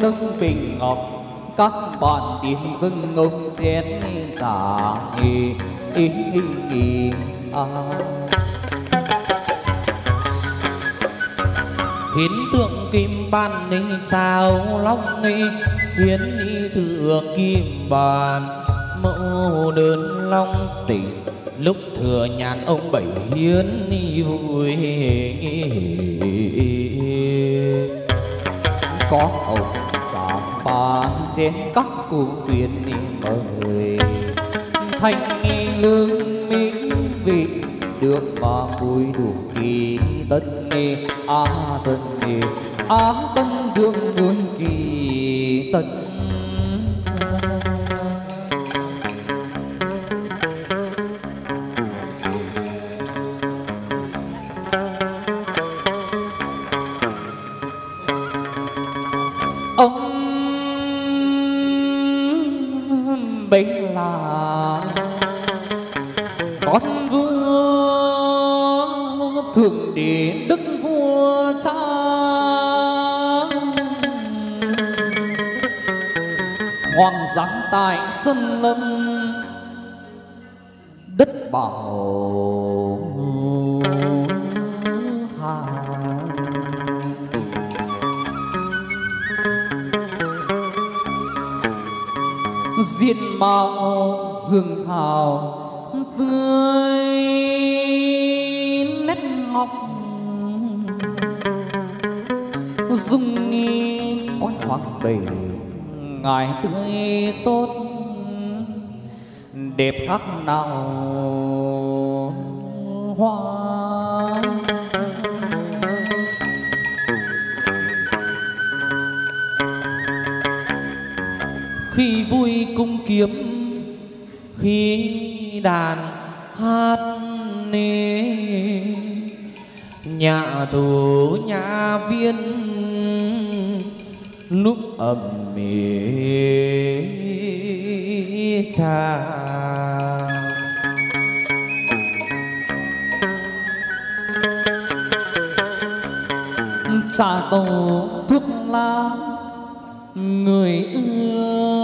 S1: nước bình ngọc các bạn tìm dưng ngông chén trà nghi ý nghỉ nghỉ à.
S2: hiến tượng kim ban ni sao long nghi, hiến ni thừa kim bàn. Mẫu đơn long tỉnh lúc thừa nhàn ông bảy hiến ni vui.
S1: Có hồng trên các cụ tuyển mời thanh nghi lương mỹ vị được mà vui đủ kỳ tân nghi á tân nghi á tân diện mạo hương thảo tươi nét ngọc. Dung nghi con hoàng bể ngài tươi tốt, đẹp khác nào hoa
S2: khi vui cung kiếm, khi đàn hát nê. Nhà tù, nhà viên, lúc ầm mê cha.
S1: Trà tổ thuốc lá người ưa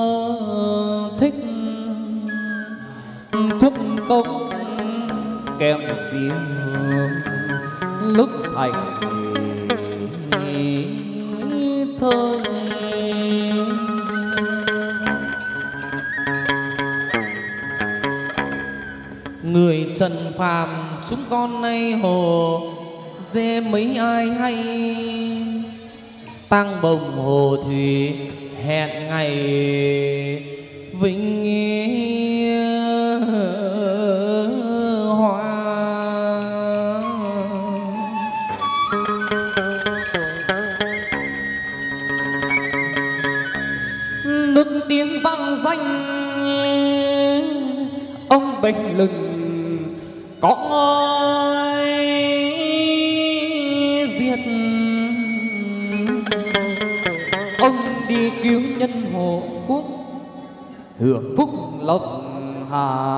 S1: công kèm xiêm lúc thành thơ
S2: người trần phàm, chúng con nay hồ, dê mấy ai hay? Tăng bồng hồ thủy hẹn ngày
S1: bênh lừng. Có ngôi việt ông đi cứu nhân hộ quốc, hưởng phúc lộc hà.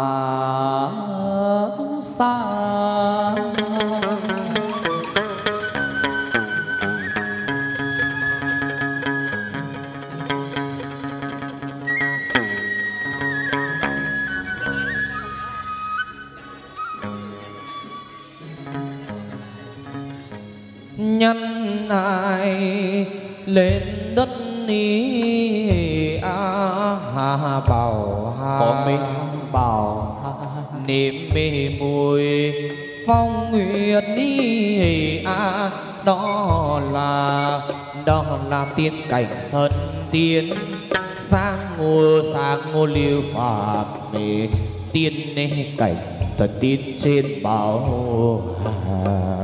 S2: Tiên cảnh thân tiên. Sang ngô sang ngô lưu phạm mê tiên nê cảnh thần tiên trên bảo hà.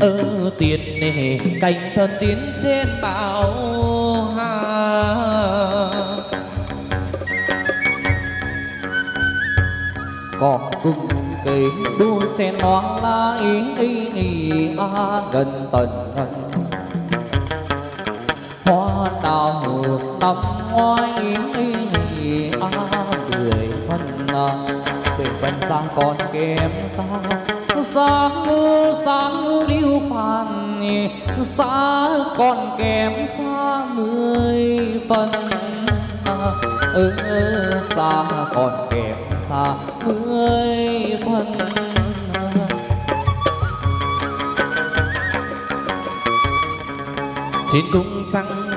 S2: Ơ, tiên nề cảnh thần tiên trên bảo hà.
S1: Còn cùng kỳ đua chen hoang la ý ý ý a gần tần gần năm ngoài ý ý a người phân à phân sang còn kém xa xa ngu xa ngu điêu phàn xa còn kém xa mười phần ừ, xa còn kém xa mười phần
S2: trên cung trăng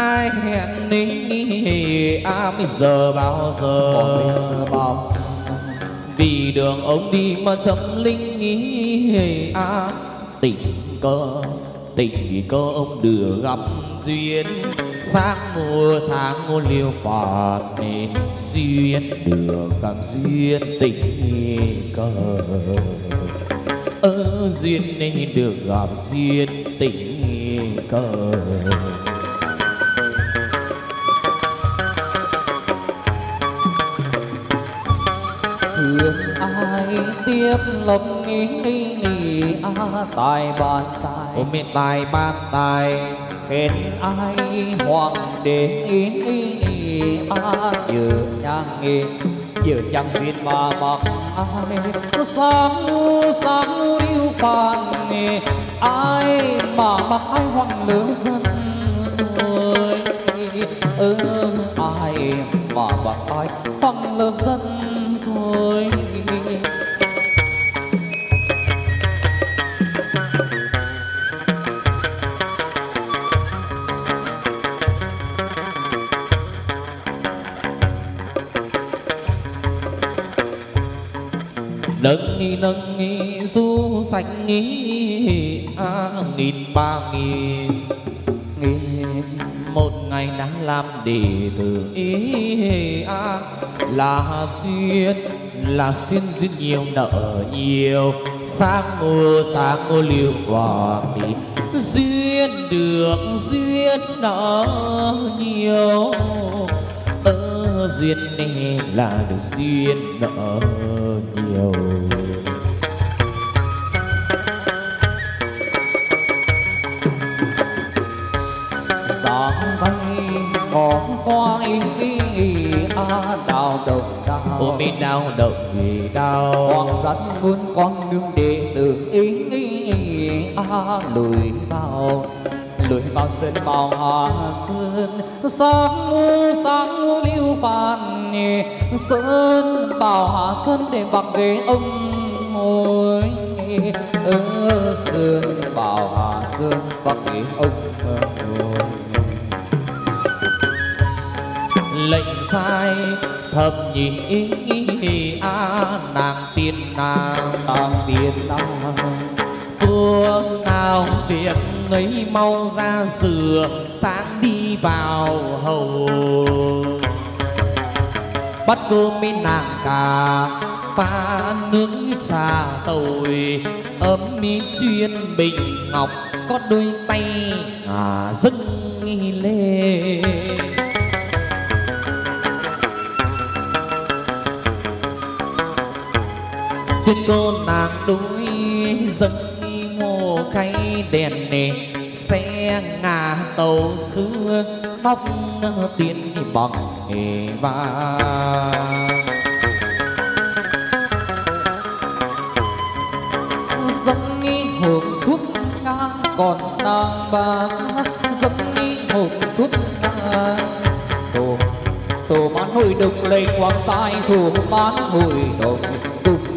S2: ai hẹn ní à bây giờ bao giờ?
S1: Bây giờ bao giờ
S2: vì đường ông đi mà chấm linh nghĩ à tình cơ tình cơ ông đưa gặp duyên. Sáng mùa sáng mùa liêu phạt duyên. Được gặp duyên tình cơ ơ, duyên nên được gặp duyên tình
S1: cơ tiếp lòng nghĩ nghĩ nghĩ à tài bàn tài.
S2: Ôm mẹ tài ban tài.
S1: Khen ai hoàng đế nghĩ nghĩ nghĩ à giờ nhang nghe giờ nhang xuyên mà mặc ai. Sáng sáng yêu phàn nghe ai mà mặc ai hoàng lớn dân rồi ơ ai mà mặc ai hoàng lớn dân rồi
S2: nghi nâng nghi du sạch nghi à, nghìn ba nghìn. Một ngày đã làm đệ tử ý à, là duyên là duyên duyên nhiều nợ nhiều. Sáng mùa sáng mùa liêu hoàng thì duyên được duyên nợ nhiều. Ơ duyên này là được duyên nợ nhiều. Ôm bên đau động vì đau.
S1: hoàng dẫn muôn con đường đệ tử ý a lùi vào. Lùi vào sân màu hoa sơn sáng mu sáng mu liêu phàn. Sơn bảo hạ sơn để bạc ghế ông ngồi. Ở sơn bảo hạ sơn bạc ghế ông ngồi.
S2: Lệnh sai thập nhị a nàng tiên nàng.
S1: Nàng tiên nàng.
S2: Vua nào việc ấy mau ra sửa sáng đi vào hầu. Bắt cơm bên nàng cà pha nước trà tồi. Ấm mi chuyên bình ngọc có đôi tay à dâng tuyên cô nàng đuối dâng ngô khay đèn nề, xe ngà tàu xưa móc tiền bằng nghề vàng
S1: dâng nghi hộp thuốc ngang còn nàng bán dâng nghi hộp thuốc ngang tổ tổ bán hồi đồng lên quang sai thủ bán hồi đồng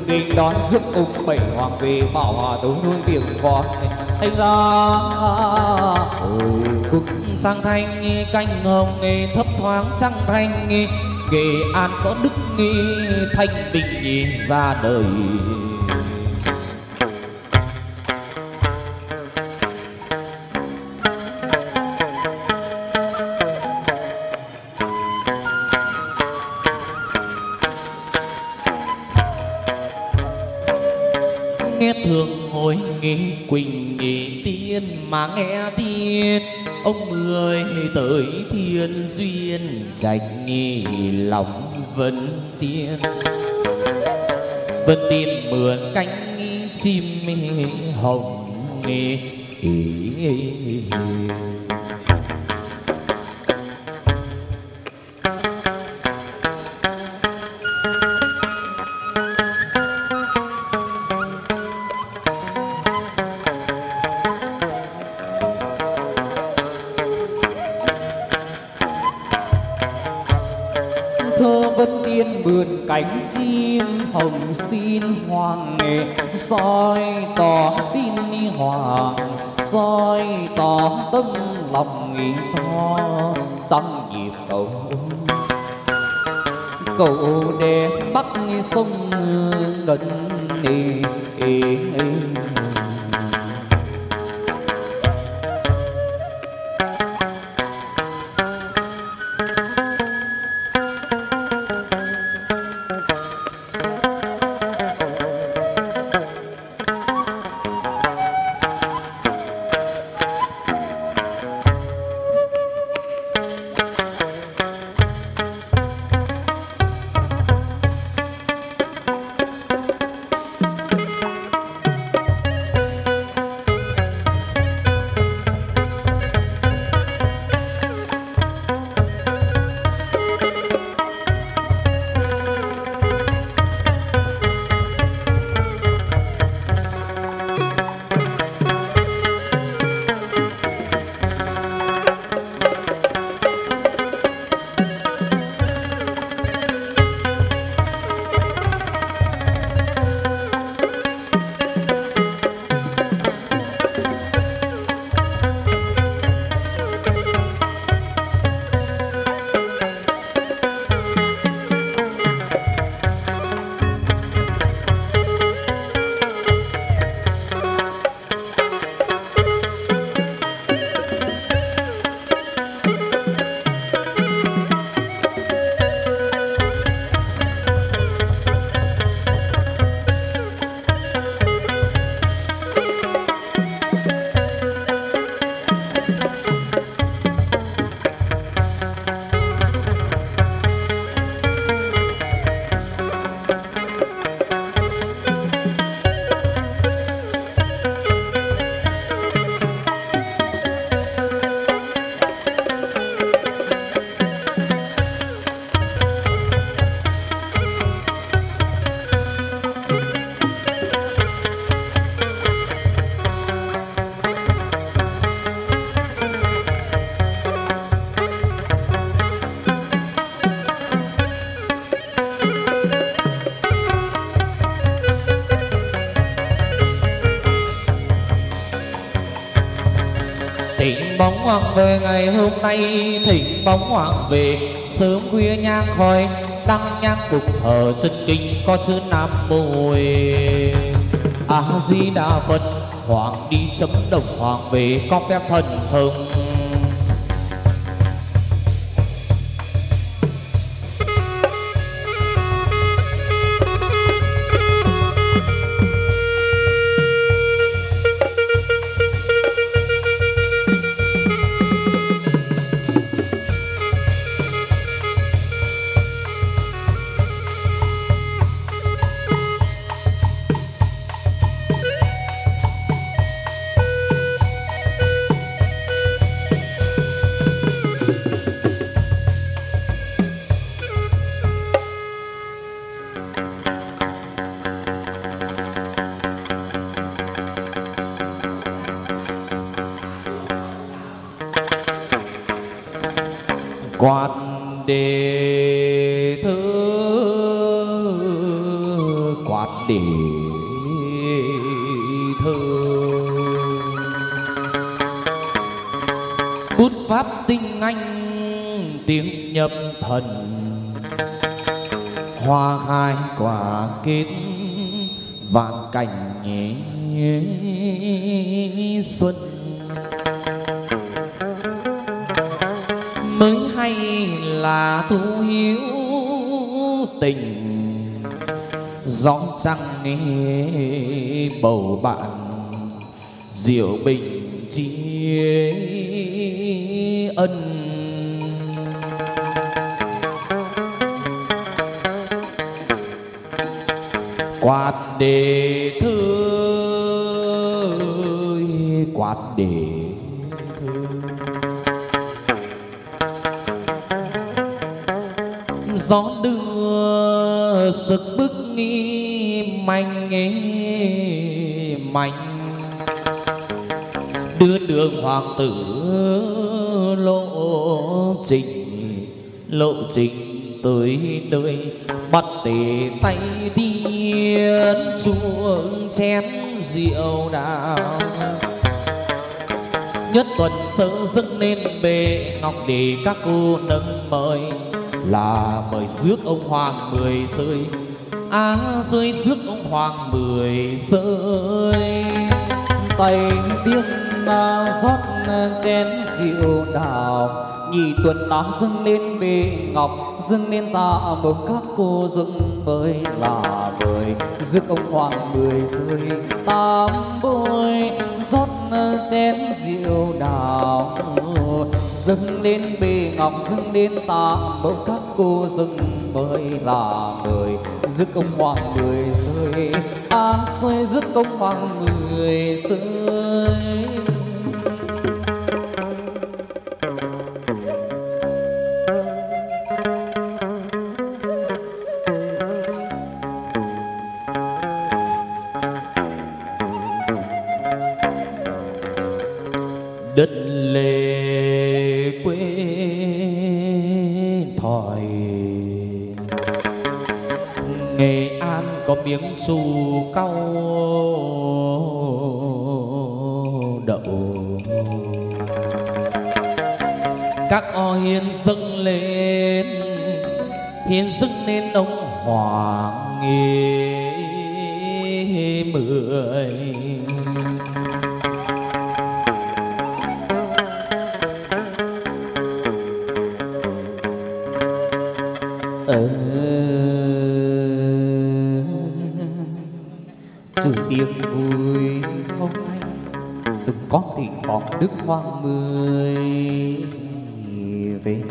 S1: đình đón rước ông bảy hoàng về bảo hòa tấu hương tiếng con anh ra hồi
S2: Cực sang thanh, canh hồng thấp thoáng trăng thanh Nghệ An có đức thanh bình ra đời. Nghe tiên ông mười tới thiên duyên trạch nghi lòng vân tiên vân tiên mượn cánh chim hồng ý, ý, ý.
S1: Cầu đẹp bắc sông ngân đi
S2: hôm nay thỉnh bóng hoàng về, sớm khuya nhang khói, đăng nhang cục ở chân kinh, có chữ nam mô a di đà phật, hoàng đi chấm đồng hoàng về, có phép thần thông xuân. Mới hay là thu hiếu tình gió trăng bầu bạn diệu bình. Hoàng tử lộ trình lộ trình tới nơi. Bắt để tay tiên chuông chén rượu đào. Nhất tuần sơ dâng lên bề ngọc để các cô nâng mời. Là mời rước ông hoàng mười rơi. Á à, rơi rước ông hoàng mười rơi.
S1: Tay tiếng À, rót à, chén rượu đào. Nhị tuần đã dâng lên bề ngọc, dâng lên tạ mừng các cô dâng mới là mời rước ông hoàng mười rơi tám bôi, rót à, chén rượu đào. Dâng lên bề ngọc, dâng lên tạ mừng các cô dâng mới là mời rước ông hoàng mười rơi à rơi rước ông hoàng mười rơi
S2: xù cau đậu các o hiên dâng lên hiên dâng lên ông hoàng. Khoảng mười về.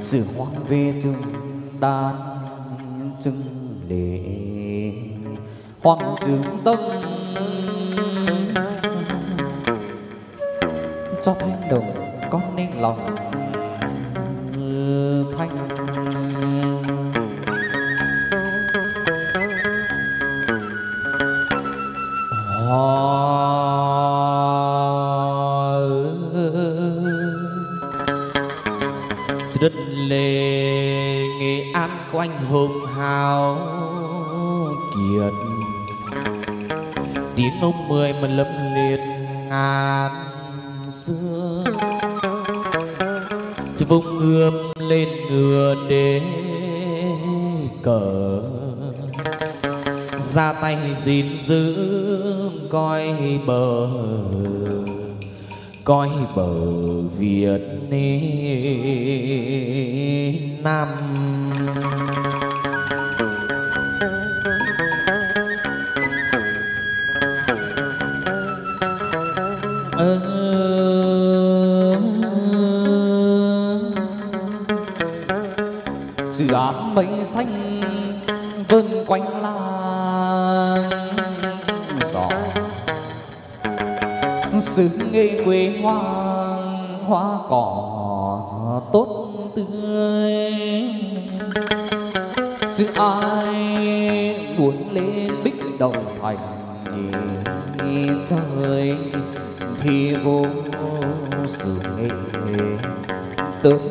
S2: Sự hoang về chừng đàn trưng lệ Hoàng trường tâm. Cho thanh đồng con nên lòng. Ông mười mà lâm liệt ngàn xưa. Chỉ vùng ươm lên ngựa để cờ. Ra tay gìn giữ, coi bờ coi bờ Việt Nam.
S1: Động thành đầu trời thì vô sự nghệ tương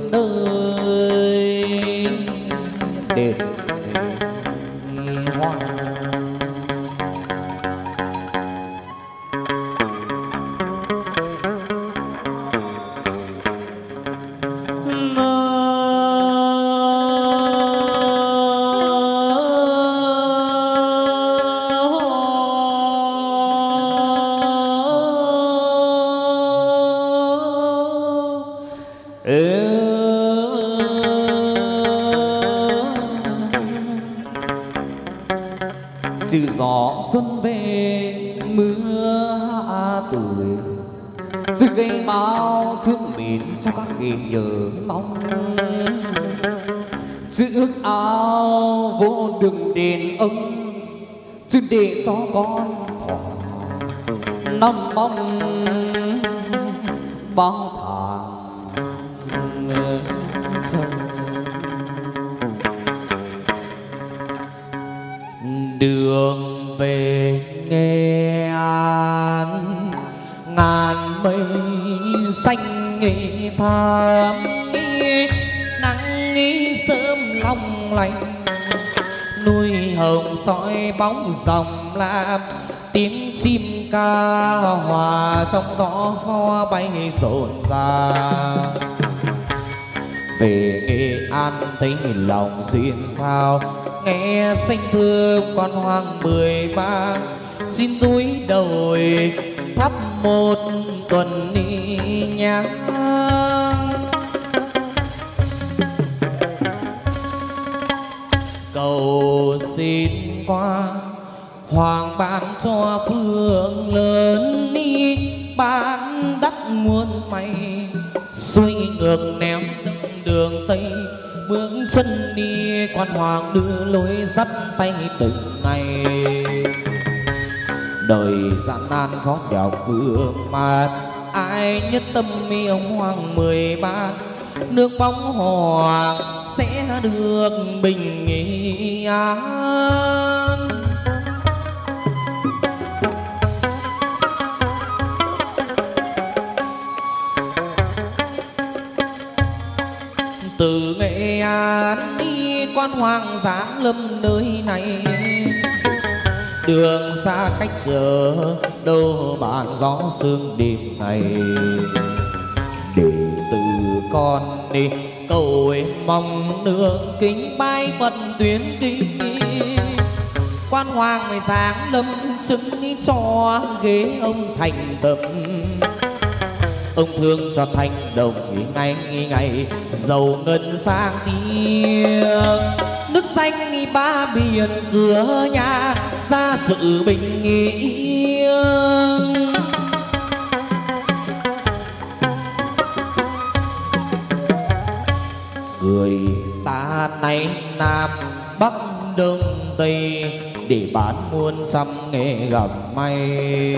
S1: bóng bóng bao chân đường
S2: về nghe an, ngàn mây xanh nghi thắm nắng nghi sớm long lành. Nuôi hồng soi bóng dòng trong gió gió bay rộn ràng. Về nghệ an, thấy lòng duyên sao? Nghe xanh thương con hoàng mười ba xin túi đồi thắp một tuần ni nhang. Cầu xin qua, hoàng ban cho phương quan hoàng đưa lối dắt tay từng ngày. Đời gian nan khó nhọc vương mà ai nhất tâm mi ông hoàng mười ba nước bóng hoàng sẽ được bình yên cách chờ đâu bàn gió sương đêm này để từ con đi, cầu em mong nương kính bay vận tuyến kinh quan hoàng mày sáng lâm chứng cho ghế ông thành tâm ông thương cho thanh đồng ngày ngày, giàu ngân sang tiếng xanh đi ba biển, cửa nhà ra sự bình yên. Người ta nay nam bắc đông tây, để bán muôn trăm nghề gặp may.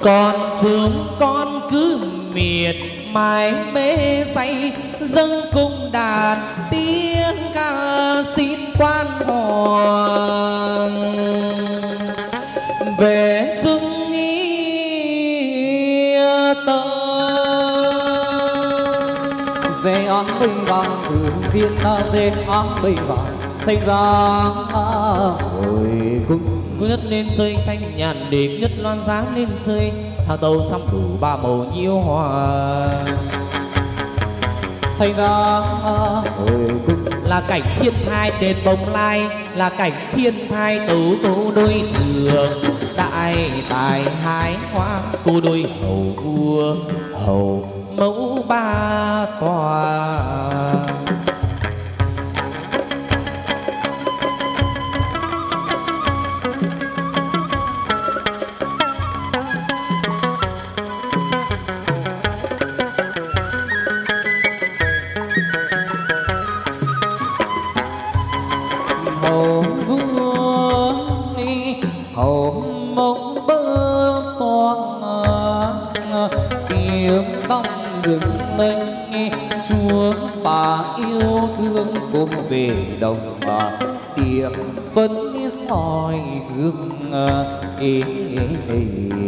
S2: Còn chúng con cứ miệt mài mê say dâng cung đàn tiếng ca xin quan hoàng về dưng nghĩa tơ.
S1: Dê áng bình vàng từ thiên dê áng bình vàng thành ra hồi cung
S2: nhất lên chơi thanh nhàn đêm nhất loan giá lên chơi hàng tàu xăm đủ ba màu nhiêu hoa.
S1: Thành ra hồi cung
S2: là cảnh thiên thai đền bồng lai là cảnh thiên thai tấu tố đôi thường đại tài hái hoa cô đôi hầu vua. Hầu mẫu ba tòa
S1: soi gương à,
S2: ý, ý, ý.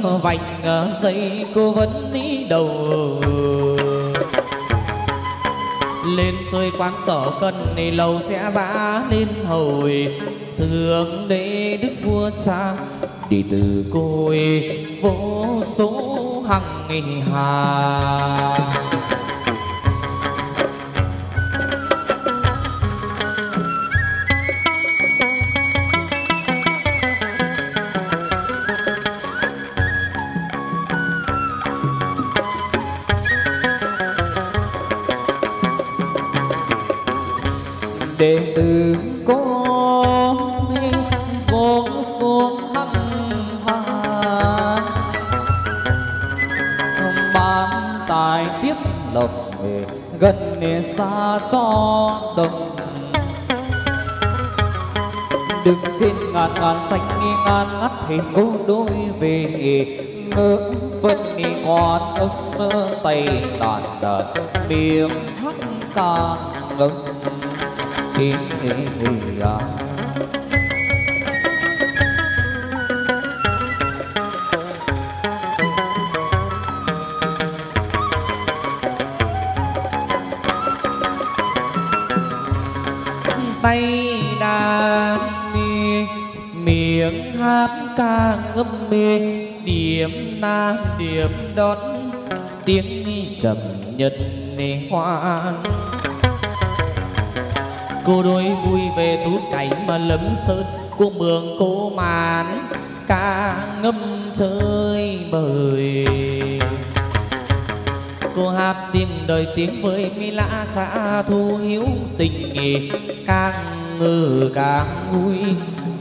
S2: Vành dây cô vẫn ní đầu. Lên chơi quán sở cân này lầu sẽ vã lên hồi. Thường đế đức vua cha đi từ côi, vô số hằng hà.
S1: Ngàn ngàn xanh, ngàn mắt thì cô đôi về. Ngỡ phân đi con ức tay tàn đợt miệng hắt càng ngực tiếng à
S2: ca ngâm mê. Điểm nam điểm đón, tiếng trầm nhật nề hoan. Cô đôi vui về tú cảnh mà lấm sơn, cô mường cô màn, ca ngâm chơi bời. Cô hát tìm đời tiếng với mi lạ xã thu hiếu tình nghề càng ngừ càng vui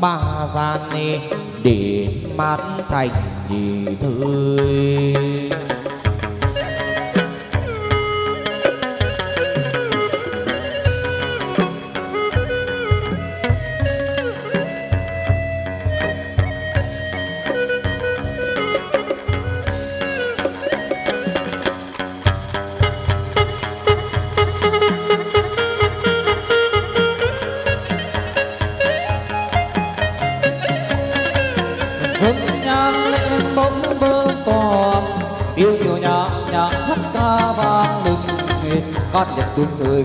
S2: ba gian nề để mát thành gì thôi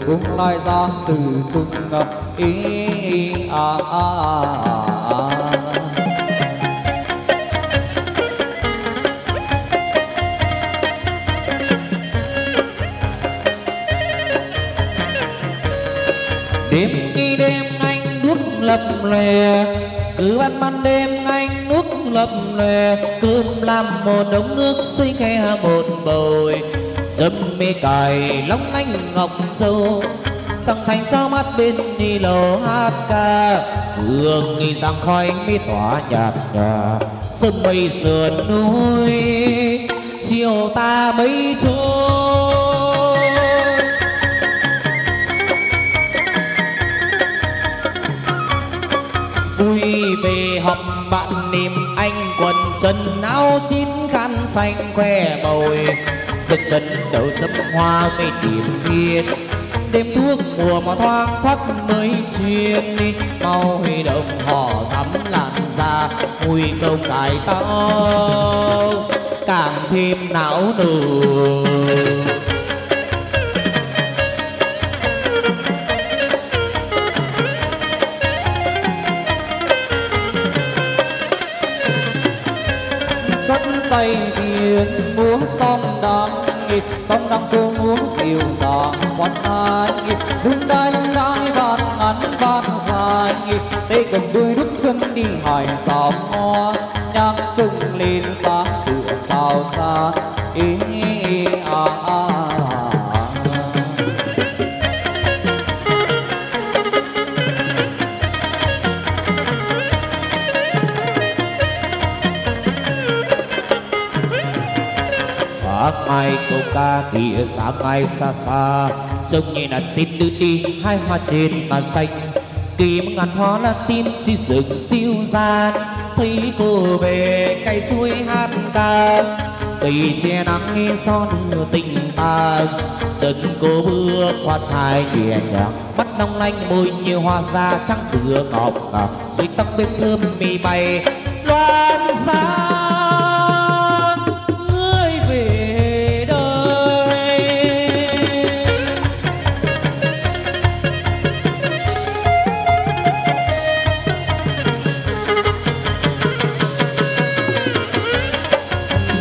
S1: cũng lai ra từ chung ý à à à à.
S2: Đêm đi đêm anh đuốc lập lè, cứ ban ban đêm anh nuốt lập lè, cơm làm một đống nước xây khe một bồi dâm mi cài long lanh ngọc châu. Trong thành sao mắt bên đi lầu hát ca Dương nghi rằng khói mi tỏa nhạt nhòa. Sớm mây sườn núi, chiều ta mấy trôi. Vui về họp bạn niềm anh quần chân áo chín khăn xanh khoe bồi đực đần đầu chấm hoa mây điểm thiên. Đêm thuốc mùa mà thoang thoát mới chuyên đi mau huy động họ thắm làn da, mùi công tài tao. Càng thêm não nụ
S1: sông song đăng uống dịu dàng quan ai. Đứng đung đai đung đai vạt ngắn vạt dài. Tay cầm đuôi đúc chân đi hải sao hoa. Nhạc trừng lên xa xa
S2: ngay mai xa xa Trông như là tin đưa đi, hai hoa trên màn xanh. Kìm ngàn hoa là tim chi rừng siêu gian. Thấy cô về cây suối hát ca. Cây che nắng nghe son tình ta Chân cô bước qua thai nhẹ nhàng. Mắt long lanh môi như hoa da trắng tựa ngọc ngọc Dưới tóc bên thơm mì bay. Loan ra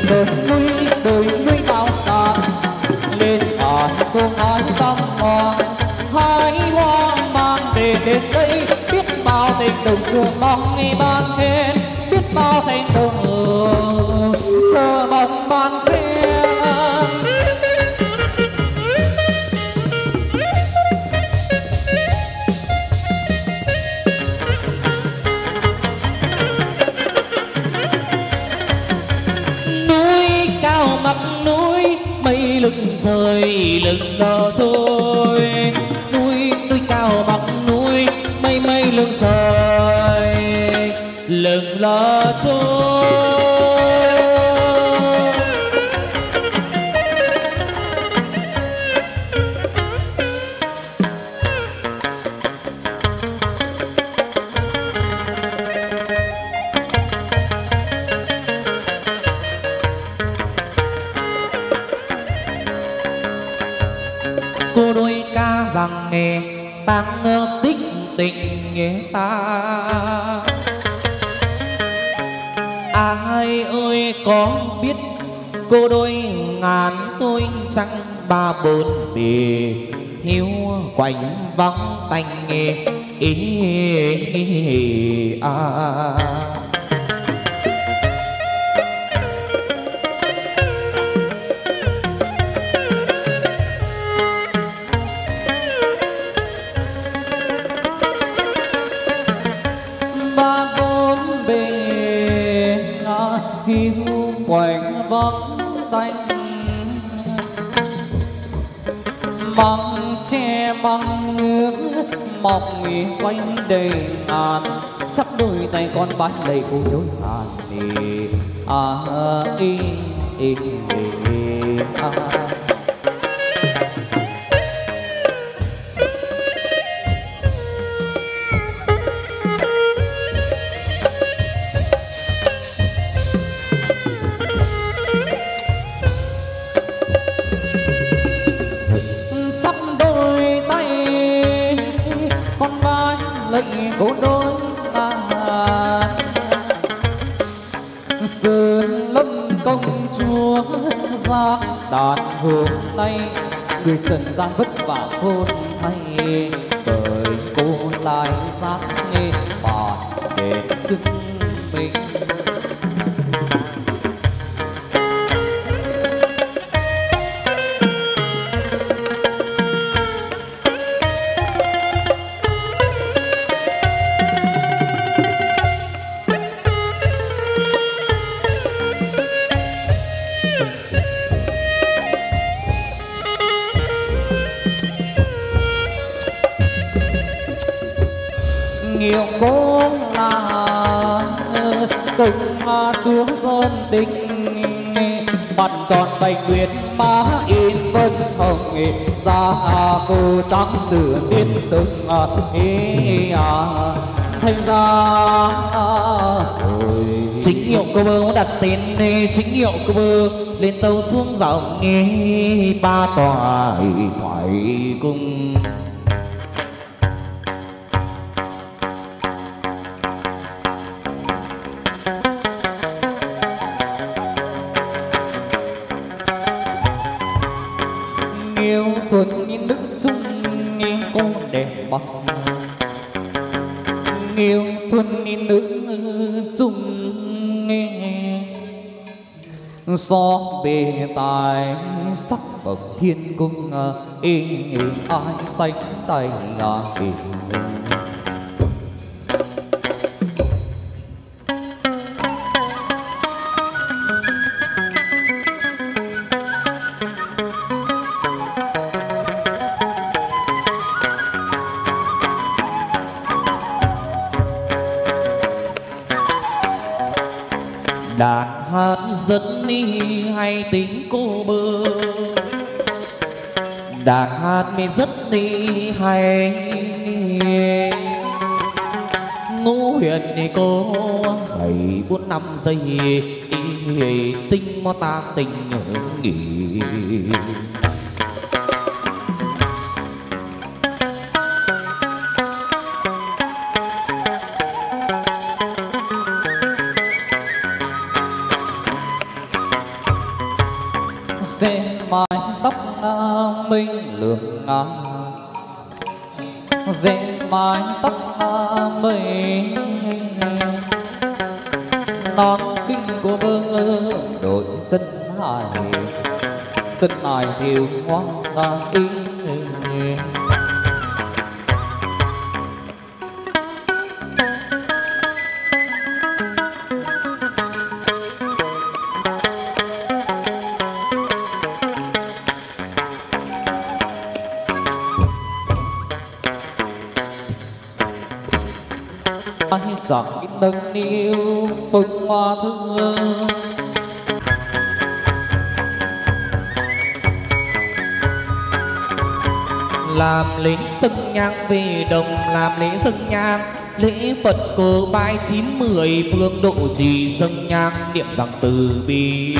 S2: đời
S1: núi đời núi cao xa lên à cô hai trăm hoa hai hoa mang về đến đây biết bao tình đồng trường mong ngày ban
S2: thế rơi lưng đò trôi. Núi núi cao mặt núi, mây mây lưng trời lưng lò trôi. Tăng tích tình nghe ta ai ơi có biết cô đôi ngàn tôi răng ba bốn bề hiu quanh vắng tành nghe ý, ý, ý, à.
S1: ba đầy an sắp đôi tay con bán lấy cô đôi hàn nì à ý ý.
S2: Nê chính hiệu cơ bơ. Lên tàu xuống dòng nghe ba tòa thoại cùng
S1: so bề tài sắc bậc thiên cung ờ, ý ai sánh tay à, ê.
S2: Năm giây. Tinh mô ta tình
S1: thiệu hài ta hoang
S2: làm lễ dâng nhang. Lễ phật cơ bài chín mười, phương độ trì dâng nhang. Niệm rằng từ bi.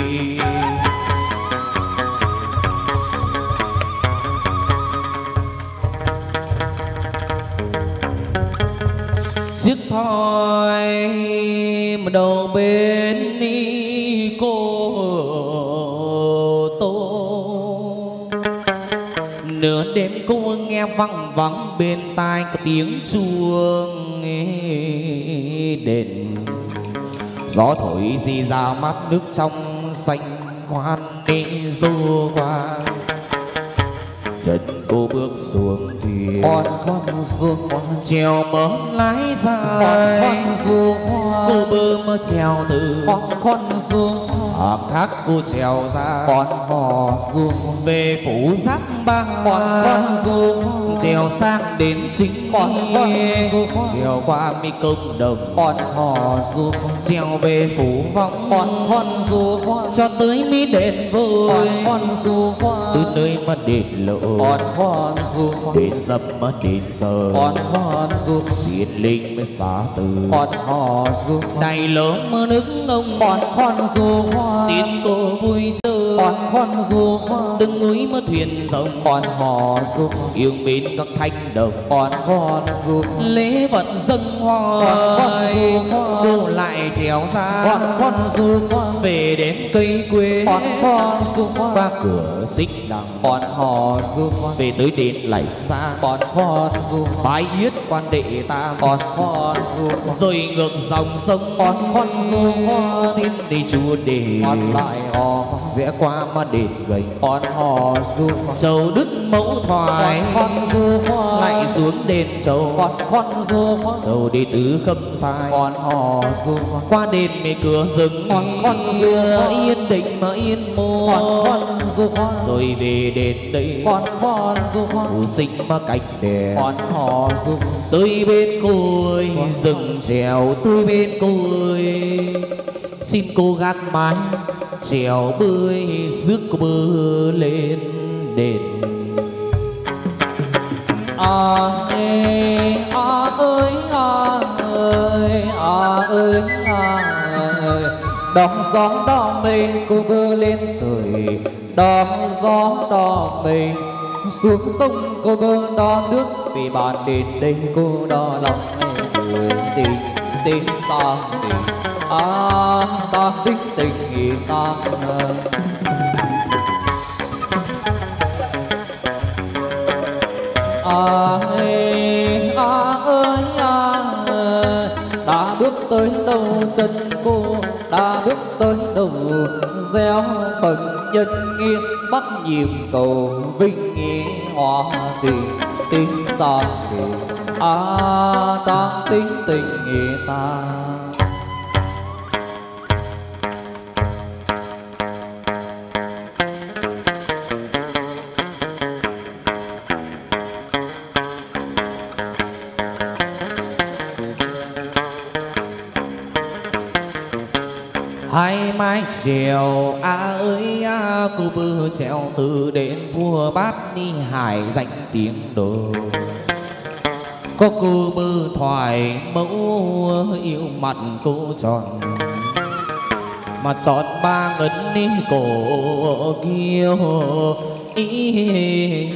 S2: Văng vắng bên tai có tiếng chuông đền. Gió thổi di ra mát nước trong xanh khoan đi du qua chân cô bước xuống thuyền.
S1: Con con du hoa
S2: trèo bớm lái
S1: con
S2: dài.
S1: Con du hoa
S2: cô bơm trèo từ.
S1: Con con du hoa
S2: hợp thác cô trèo ra.
S1: Con hò hoa
S2: về phủ giác ba.
S1: Con con du hoa
S2: trèo sang đến chính
S1: Con
S2: trèo qua mi công đồng.
S1: Con hò du
S2: trèo về phủ vọng
S1: con con du
S2: cho tới mi đền vôi
S1: con du
S2: từ nơi mà đền lộ.
S1: Con con du
S2: đền dập mà đền giờ
S1: con con du
S2: thiên linh mới xá từ.
S1: Con hò du
S2: đầy lớn mơ nước ông
S1: con con du
S2: tin cô vui chơi
S1: con con du
S2: đừng núi mơ thuyền rồng
S1: con hò du
S2: yêu mến các thanh đồng.
S1: Con con du
S2: lễ vật dâng hoa.
S1: Con du
S2: lại trèo ra.
S1: Con con du
S2: về đến cây quê.
S1: Con con du
S2: qua cửa xích đằng.
S1: Con hò du
S2: về tới đền lạy ra
S1: con con du
S2: bái yết quan đệ tam
S1: con con du
S2: rồi ngược dòng sông.
S1: Con con du
S2: đến đi đền
S1: con lại hò
S2: rẽ qua mà đền gành
S1: con hò du
S2: châu đức mẫu thoại
S1: con du hoa
S2: lại xuống đền châu
S1: con con du hoa
S2: châu đi tứ khâm sai.
S1: Con hò du
S2: qua đền mê cửa rừng.
S1: Con con du
S2: yên định mà yên mô.
S1: Con con du hoa
S2: rồi về đền đây.
S1: Con con du hoa
S2: phù sinh mà cánh đèn
S1: con hò du
S2: tôi bên cô ơi rừng trèo tôi bên cô ơi xin cô gác mái trèo bơi, rước cô bơ lên đền.
S1: À ê à ơi à ơi à ơi à ơi. Đón gió đỏ mình cô bơ lên trời. Đón gió đỏ mình xuống sông cô bơ đo nước. Vì bạn đến đây, cô đo lòng người tình tình ta tình. À ta tình tình ý à ơi à ơi à đã bước tới đâu chân cô, đã bước tới đâu gieo phần nhân nghĩa, bắt nhịp cầu vinh nghĩa hòa tình tình ta tình à ta tình tình nghĩa ta.
S2: Hai mái trèo a ơi, a cô bơ trèo từ đến vua bát ni hải danh tiếng đồ. Có cô bơ thoải mẫu yêu mặt cô tròn, mà chọn ba ngân ni cổ kiêu ý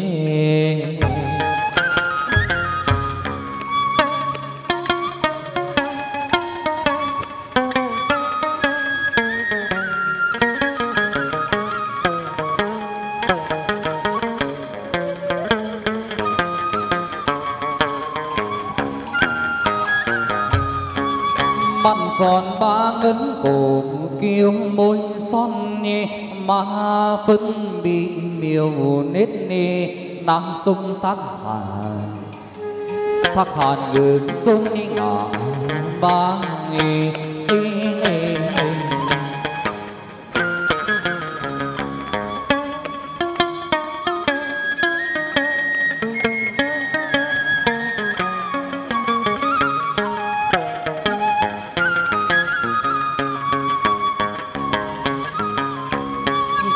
S1: phân bị miêu nết nê nam sông thác hàn. Thác hàn ngược xuống đi ngả, ba nghề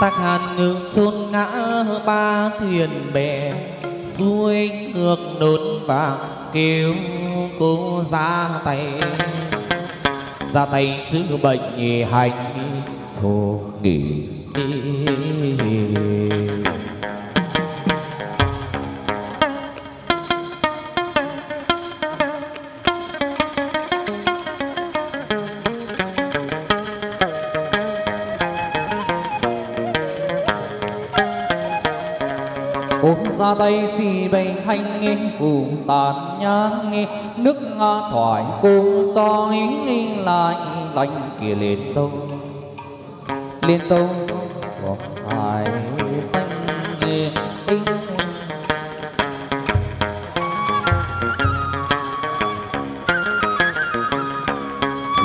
S2: tắc hàn ngưng chôn ngã ba thuyền bè. Xuôi ngược đốn vàng kêu cô ra tay. Ra tay chữa bệnh hành thổ nghỉ
S1: tay chỉ bày hành phù tàn nhang nước thoải cô cho lại lành kia lên tông. Lên tông của hải xanh tinh.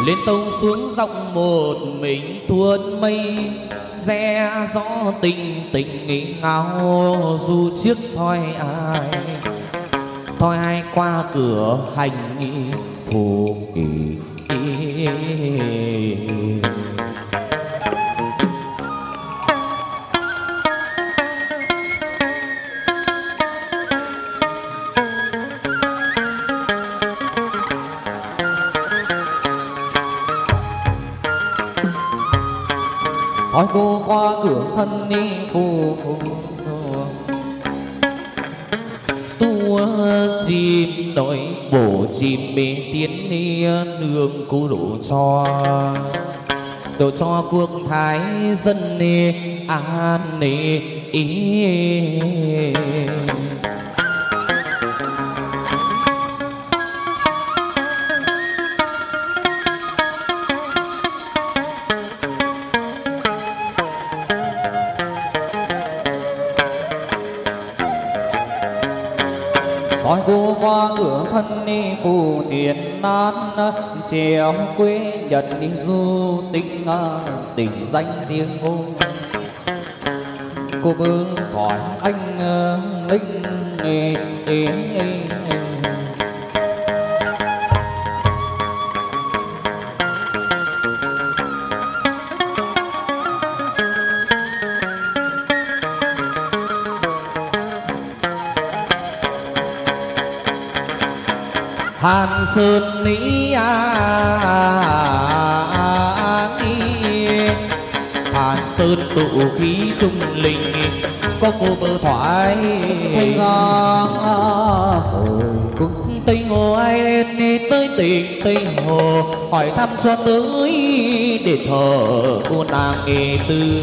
S2: Lên tông xuống dòng một mình tuôn mây re gió tình tình nghĩ ngao du chiếc thoi ai. Thoi ai qua cửa hành phù kỳ
S1: qua thân đi
S2: tua chim nội bổ chim mê tiến ni nương cô đổ cho. Đổ cho quốc thái dân ni an nê ý.
S1: Ni phù tiền nan trèo quê nhật đi du tình tình danh tiếng ngôn cô bước hỏi anh, linh nghề nghề.
S2: Sơn ní a ni hàn sơn tụ khí trung linh có cô bơ thoại
S1: thanh ra hồi cung
S2: tây hồ ai lên tới tình tây hồ hỏi thăm cho tới để thờ cô nàng nghề tư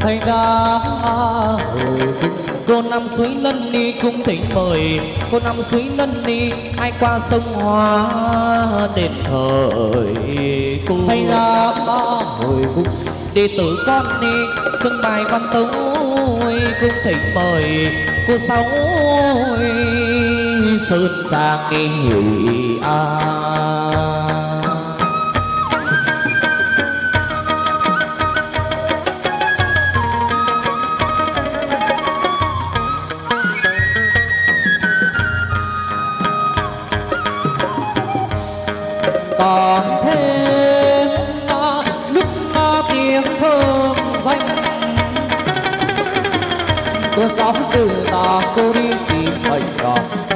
S1: thanh ra hồ cung
S2: cô năm suối lân đi cung thỉnh mời. Cô năm suối lân đi ai qua sông hoa đền thời cô
S1: thanh ra hồi cung
S2: đệ tử con đi xưng bài văn tấu cung thỉnh mời. Cô sáu sơn trang nghỉ a
S1: còn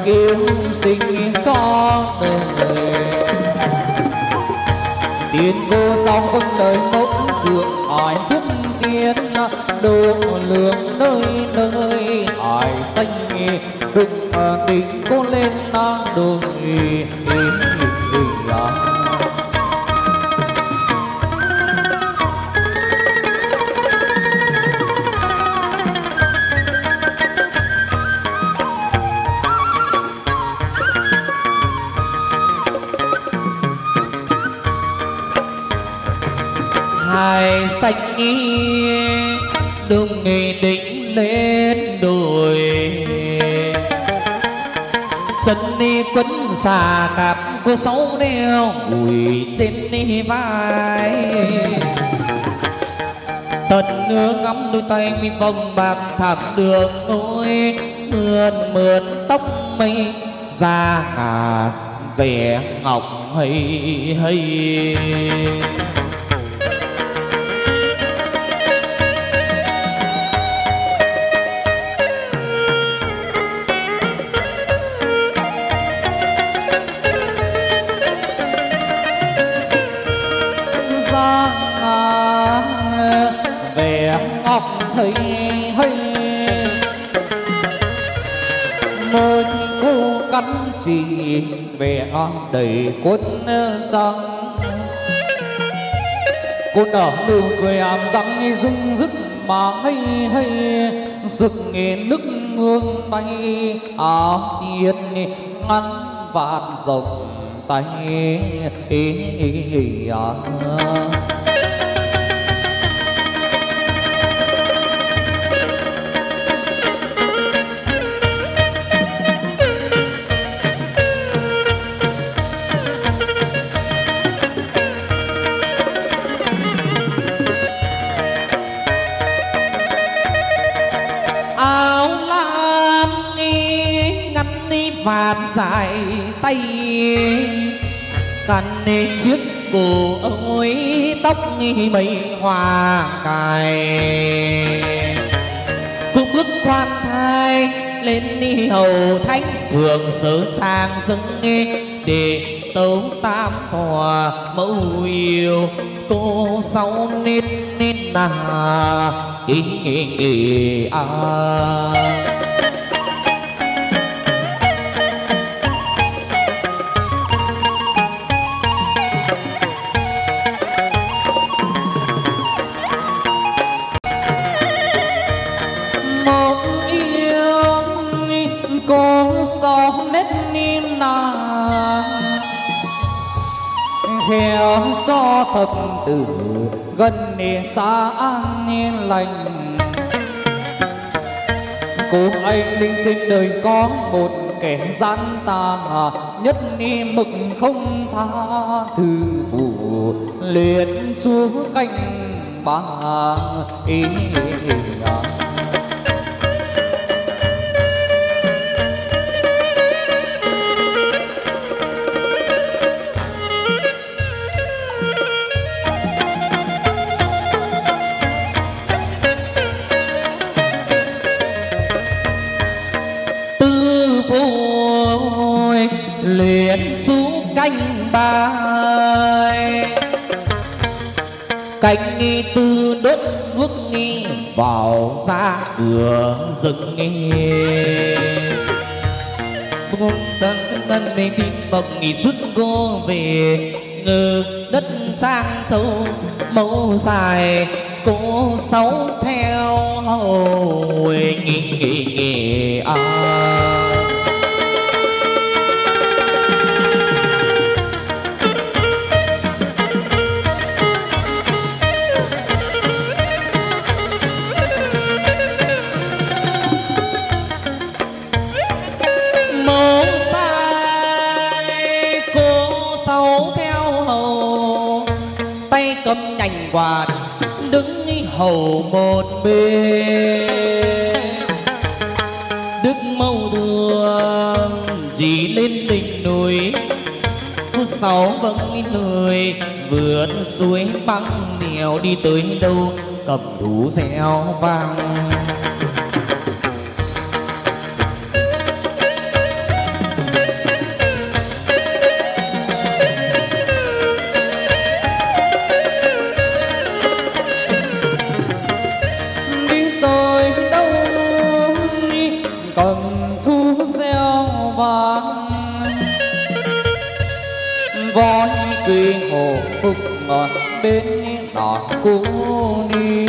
S1: yêu sinh cho đời tiền cô song vâng đời mốc thượng, hỏi thức tiên độ lượng nơi nơi. Hỏi xanh đừng định cô lên đồi
S2: xanh đừng nghị định lên đồi. Chân đi quấn xà cạp cô sáu đeo ủi trên đi vai. Tận nước ngắm đôi tay mi vòng bạc thảm đường ôi mượn mượn tóc mây ra hà vẻ ngọc hay hay.
S1: Ngon đầy quất răng cô nở nụ cười ảm răng rưng rức mà hay hay rực nghe nước ngương bay áo tiên ngăn vạt rộng tay à.
S2: vạt dài tay. Cắn chiếc cổ ôi, tóc mây hoa cài. Cũng bước khoan thai lên đi hầu thánh thường sớ sang dâng nghe để tấu tam hòa mẫu yêu. Cô sau nên nên là ý ý à.
S1: Từ gần để xa an lành cô anh linh trên đời có một kẻ gian tà nhất ni mực không tha thư phụ liền chúa canh bà ý, ý.
S2: Ra cửa rừng nghi bông tân tân đi tin bậc nghỉ sức cô về. Ngư đất trang châu mẫu dài cô sáu theo hồi nghỉ nghỉ nghỉ à một bên. Đức mâu thương dì lên đỉnh núi. Cứ sáu vâng người vượt suối băng nèo đi tới đâu, cầm thú dẻo vàng cô đi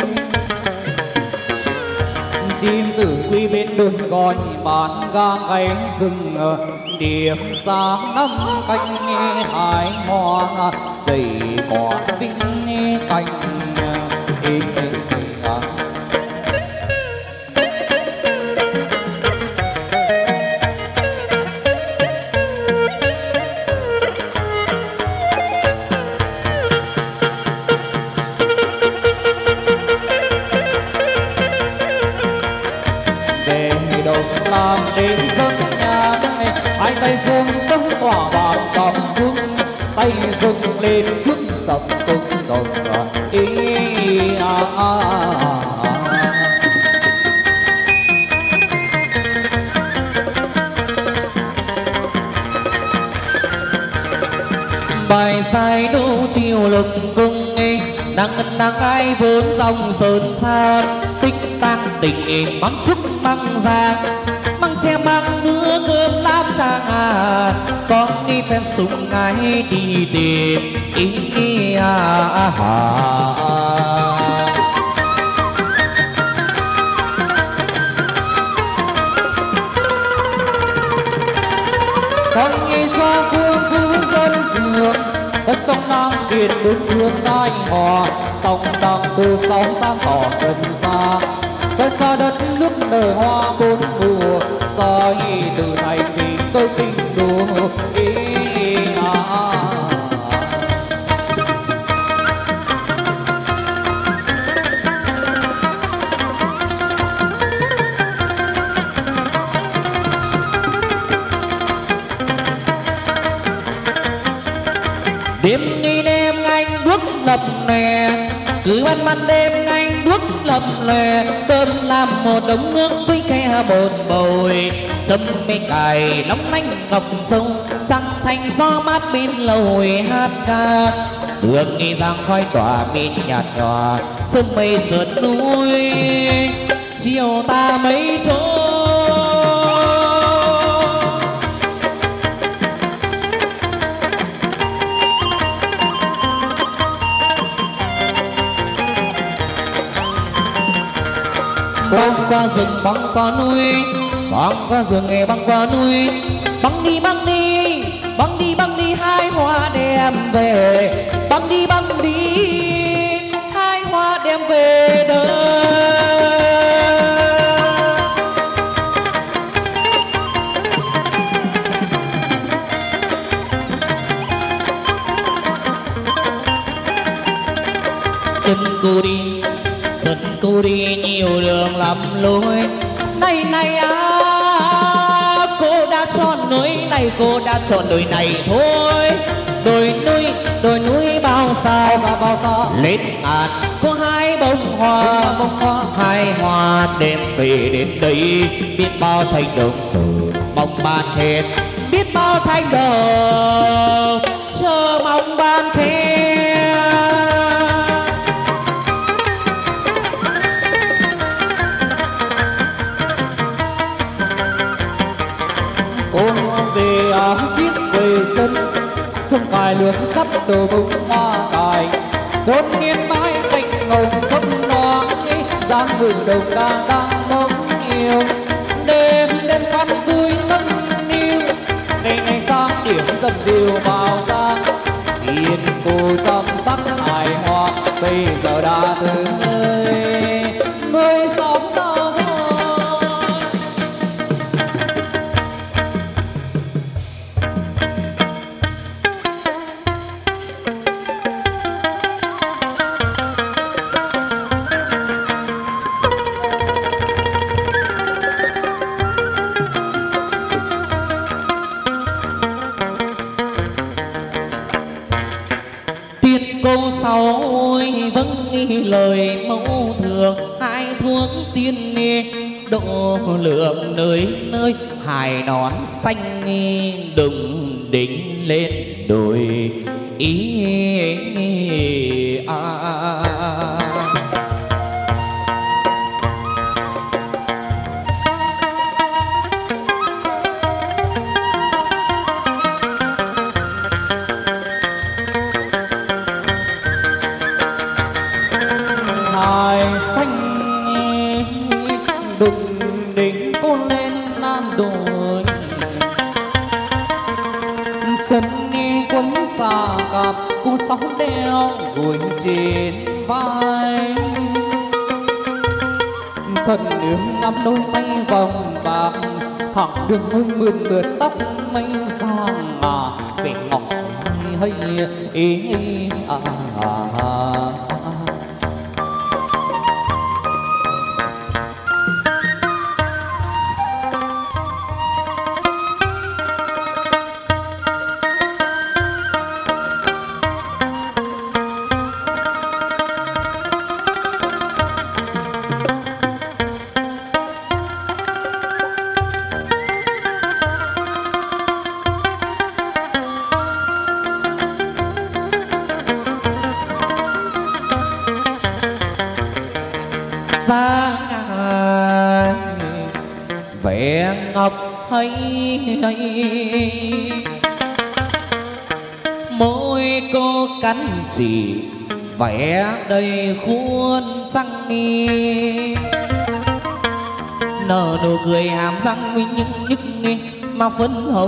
S2: chim tử quy bên đường gọi bàn ga gáy rừng ờ, điểm sáng năm cánh hải hoa ờ, chảy quả vinh cánh À, à. bài sai đâu chiều lực cung nghe nắng nắng ai vốn dòng sơn xa tích tăng tình mắng trúc măng giang măng che măng cơm lam sang à con đi phen súng ngay đi tìm ý đi à, à, à. đất
S1: trong nam biển bốn phương đại hòa. Sông đằng từ sóng sang tỏ gần xa dẫn cho đất nước nở hoa bốn mùa soi từ này vì tôi tình đùa ý à.
S2: đêm nghi đêm anh bước lập nè, cứ ban ban đêm lập lè cơm làm một đống nước suy khe bồn bồi. Châm mê cài nóng nanh ngọc sông, trăng thành gió mát bên lồi hát ca. Sương nghi giang khói tỏa bên nhạt nhòa sương mây sượt núi. Chiều ta mấy chỗ qua rừng băng qua núi, băng qua rừng nghe băng qua núi. Băng đi băng đi băng đi băng đi, hai hoa đem về. Băng đi băng đi, hai hoa đem về đời. Lối. Này này à cô đã chọn núi này cô đã chọn đồi này thôi. Đồi núi đồi núi bao sao
S1: xa bao xa.
S2: Lên ngàn. Có hai bông hoa
S1: bông hoa.
S2: hai hoa đem về đến đây. Biết bao thanh đồng chờ mong ban khen. Biết bao thanh đồng chờ mong ban
S1: chân cài lược sắt từ vùng hoa cài. Chốn niên mãi cạnh ngồng thấp non giang vườn đồng ca đang mong yêu đêm đêm khăn tươi nâng niu ngày ngày trang điểm dập dìu vào sáng yên cô chăm sóc hài hòa, bây giờ đã tới đỉnh lên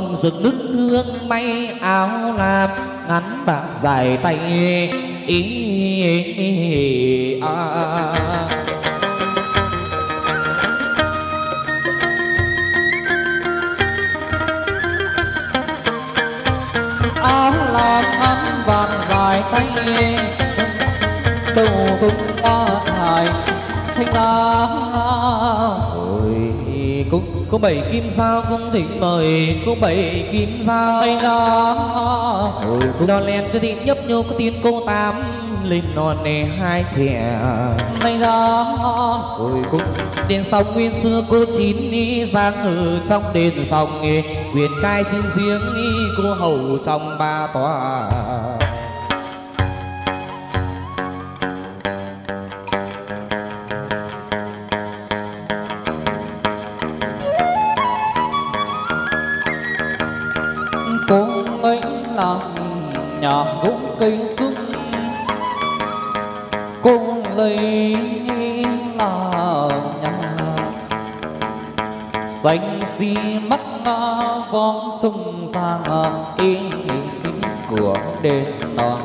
S2: hồng rực nức hương may áo lam ngắn bạc dài tay ý, ý, ý,
S1: ý, ý, ý, ý,
S2: ý, ý. Có bảy kim sao cũng thỉnh mời có bảy kim sao.
S1: Lá
S2: Ôi, đò len cái tiếng nhấp nhô có tiếng cô tám lên non nè hai trẻ.
S1: Thanh lá
S2: Ôi cũng đền sông nguyên xưa cô chín đi giang ở trong đền sông nghề quyền cai trên giếng ý, cô hầu trong ba tòa
S1: gỗ cây sung cô lấy làm nhà. Xanh xi mắt vong sung sang ý của đền non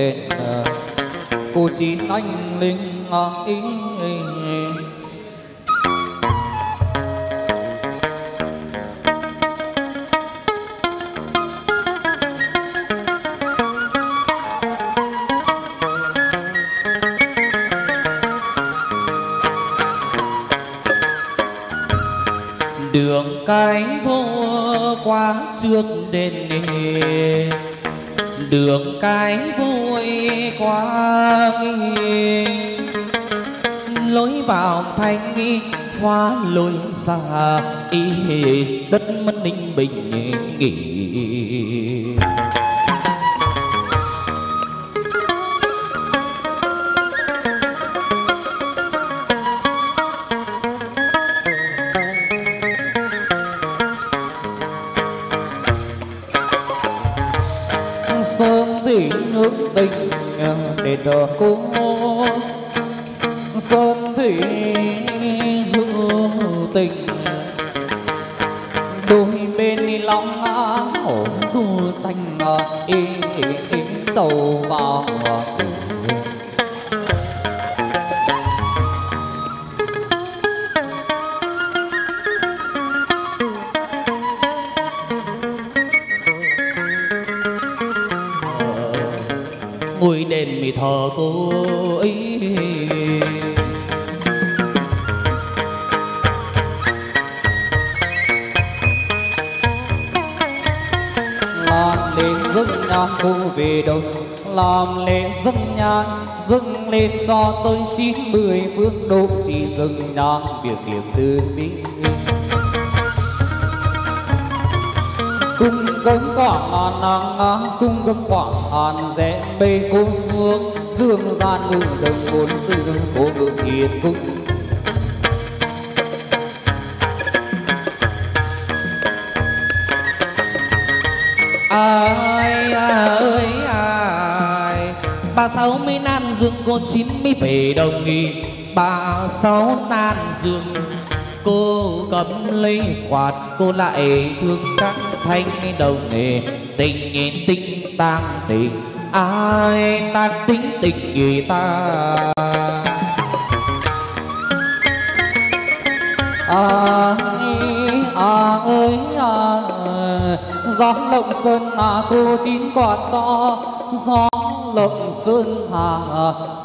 S1: tên cô chín anh linh
S2: ý đất mất ninh bình nghỉ
S1: việc điểm tư minh cung cấm quảng an nắng ngang cung cấm quảng an rẽ bê cô xuống. Dương gian ngự đồng bốn sư cô ngự hiền cung
S2: ai à ơi ai, ba sáu mươi nan dương cô chín mươi về đồng nghi ba sáu tan dương cô cầm lấy quạt, cô lại thương các thanh đồng nghề. Tình nhìn tình tang tình, ai tan tính tình gì ta?
S1: À à ơi à gió lộng sơn mà cô chín quạt cho gió lộng sơn hà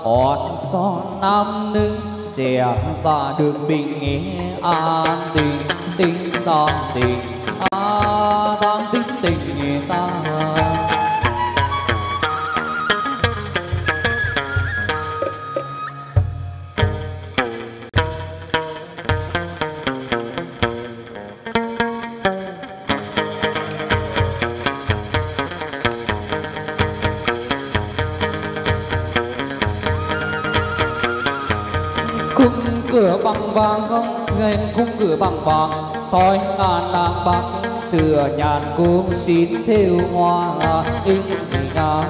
S1: còn cho nam nữ, trẻ ra được bình nghe an tình tình ta tình à đang tình tình ta băng bạc. Bằng thoi ngàn nàng bạc, tựa nhàn cung chín theo hoa in nga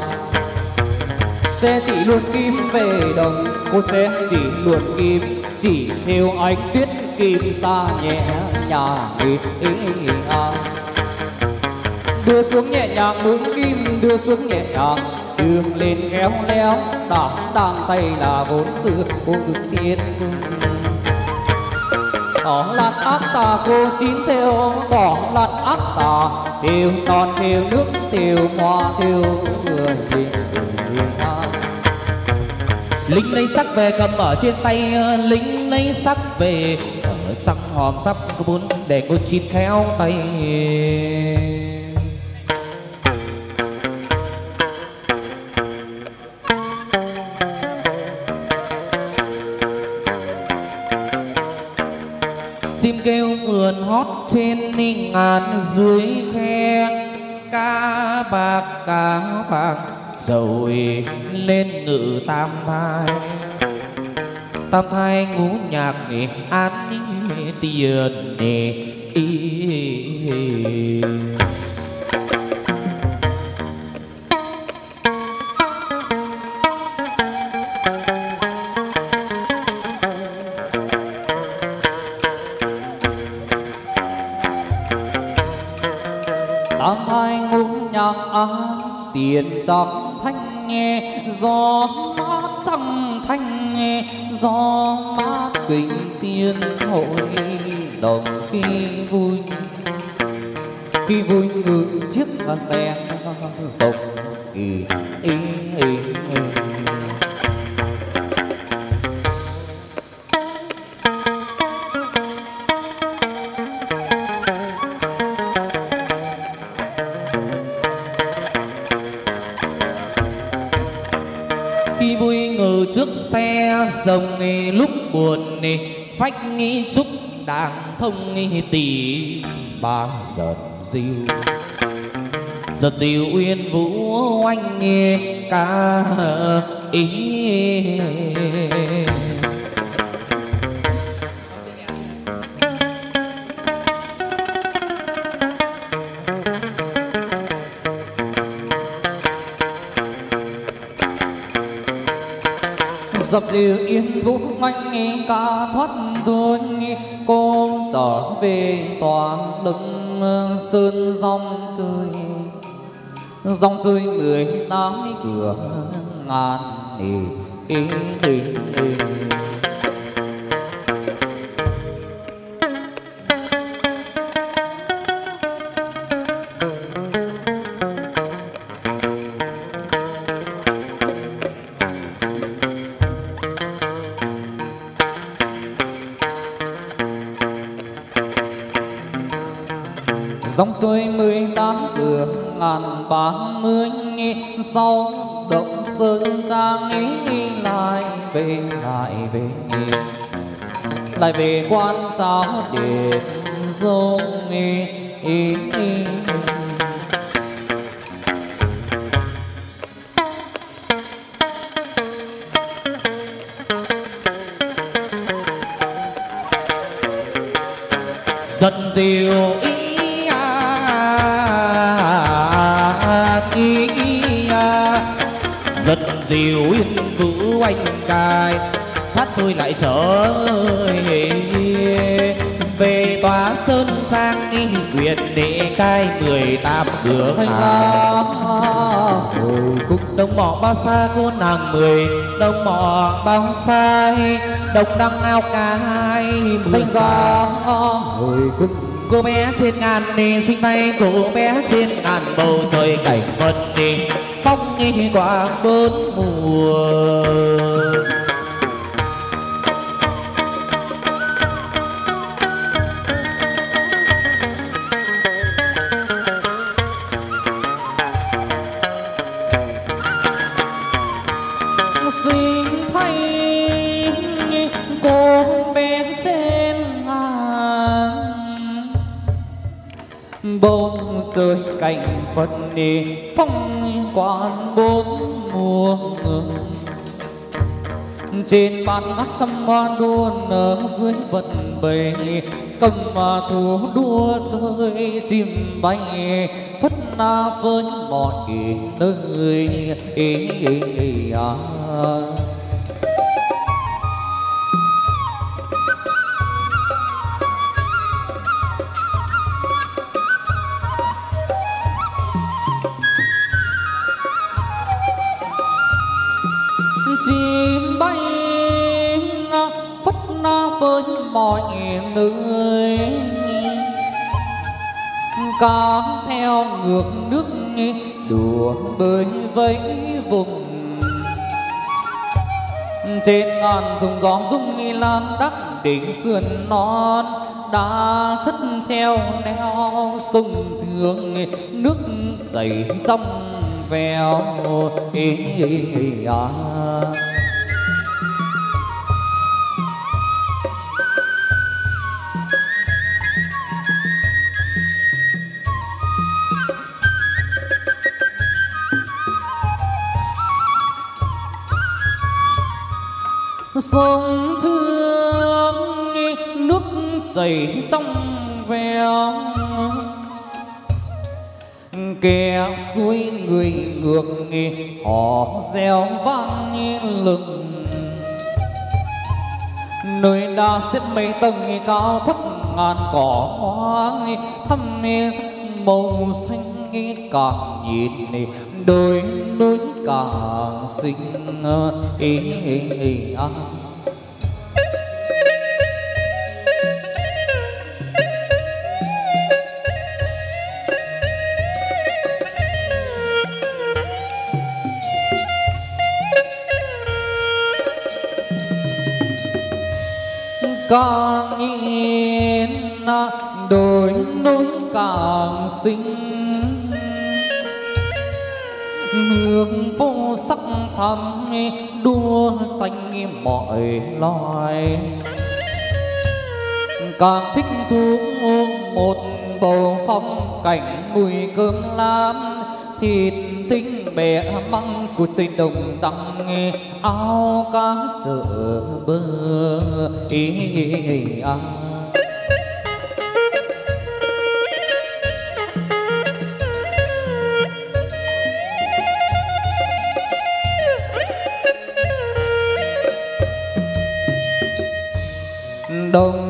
S1: sẽ chỉ luôn kim về đồng, cô sẽ chỉ luôn kim. Chỉ theo ánh tuyết kim xa nhẹ nhàng đưa xuống nhẹ nhàng mũi kim, đưa xuống nhẹ nhàng. Đường lên khéo léo, đảm đang tay là vốn sự cô cực thiên tỏ lạt ác tà, cô chín theo tỏ lạt ác tà tiêu non tiêu nước tiêu hoa tiêu người
S2: lính lấy sắc về cầm ở trên tay, lính lấy sắc về ở trong hòm sắp có bốn để cô chín khéo tay. Ngàn dưới khe, cá bạc cá bạc, rồi lên ngự tam thai. Tam thai ngũ nhạc an tiền
S1: tiền dục ý, ý, ý, khi vui ngồi trước xe
S2: rồng lúc buồn nè phách nghĩ chúc đàng thông nghi tỷ ba giật diêu giật diêu uyên vũ oanh nghe ca ý
S1: dòng rơi mười tám cửa ngàn nỉ ê, tình dòng trôi mười tám cửa ngàn ba mươi sau động sơn trang ý lại về lại về lại về quan cháu điện dung ý, ý, ý.
S2: Cài thắt tôi lại trở về. Tòa sơn trang quyền để cai mười tám cửa
S1: hàng
S2: hồi cung đông mọ bao xa cô nàng mười đông mọ bao xa đông đăng ao cai mười xa.
S1: Hồi cung
S2: cô bé trên ngàn đi sinh tay cô bé trên ngàn bầu trời cảnh vân đi. Phong nghi quả bốn mùa
S1: phật đi phong quan bốn mùa trên bàn ngắt trăm hoa đua nở dưới vận bầy cầm mà thú đua chơi chim bay phất na với mọi nơi ý, ý, ý, ý, à. Con theo ngược nước đùa bơi vẫy vùng trên ngàn trùng gió rung lan đắc đỉnh sườn non đã thất treo neo sông thương nước chảy trong veo ê, ê, ê, à. Sông thương nước chảy trong veo kẻ suối người ngược họ reo vang lừng nơi đã xếp mấy tầng cao thấp ngàn cỏ hoang thăm màu xanh càng nhìn đôi núi càng xinh ý, ý, ý, ý, càng yên, đôi núi càng xinh. Hương vô sắc thắm đua tranh mọi loài. Càng thích thú một bầu phong cảnh mùi cơm lam thịt tinh mẹ măng của trên đồng đăng áo cá chợ bơ. Ý, ăn à. đồng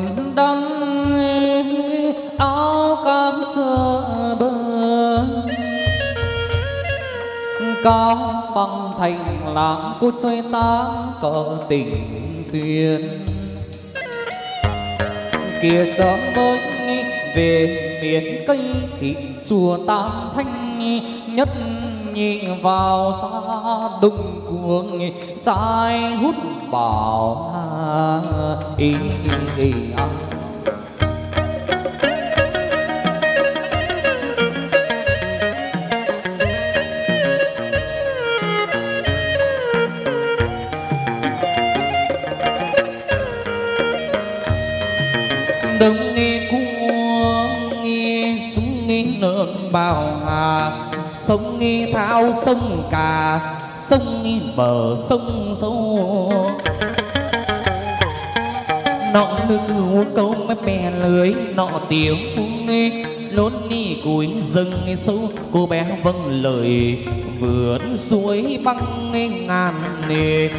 S1: cao bằng thành làng cô chơi táng cờ tình tuyên kia chợ mới về miền cây thị chùa tam thanh nhất nhị vào xa đông cuồng trai hút bảo ha ý, ý, ý, à.
S2: đông sông nghe thao, sông cà, sông nghe bờ, sông sâu nọ nước uống câu mấy bè lưới, nọ tiếng phung nghe, lốn đi cuối rừng nghe sâu cô bé vâng lời, vượt suối băng nghe ngàn nề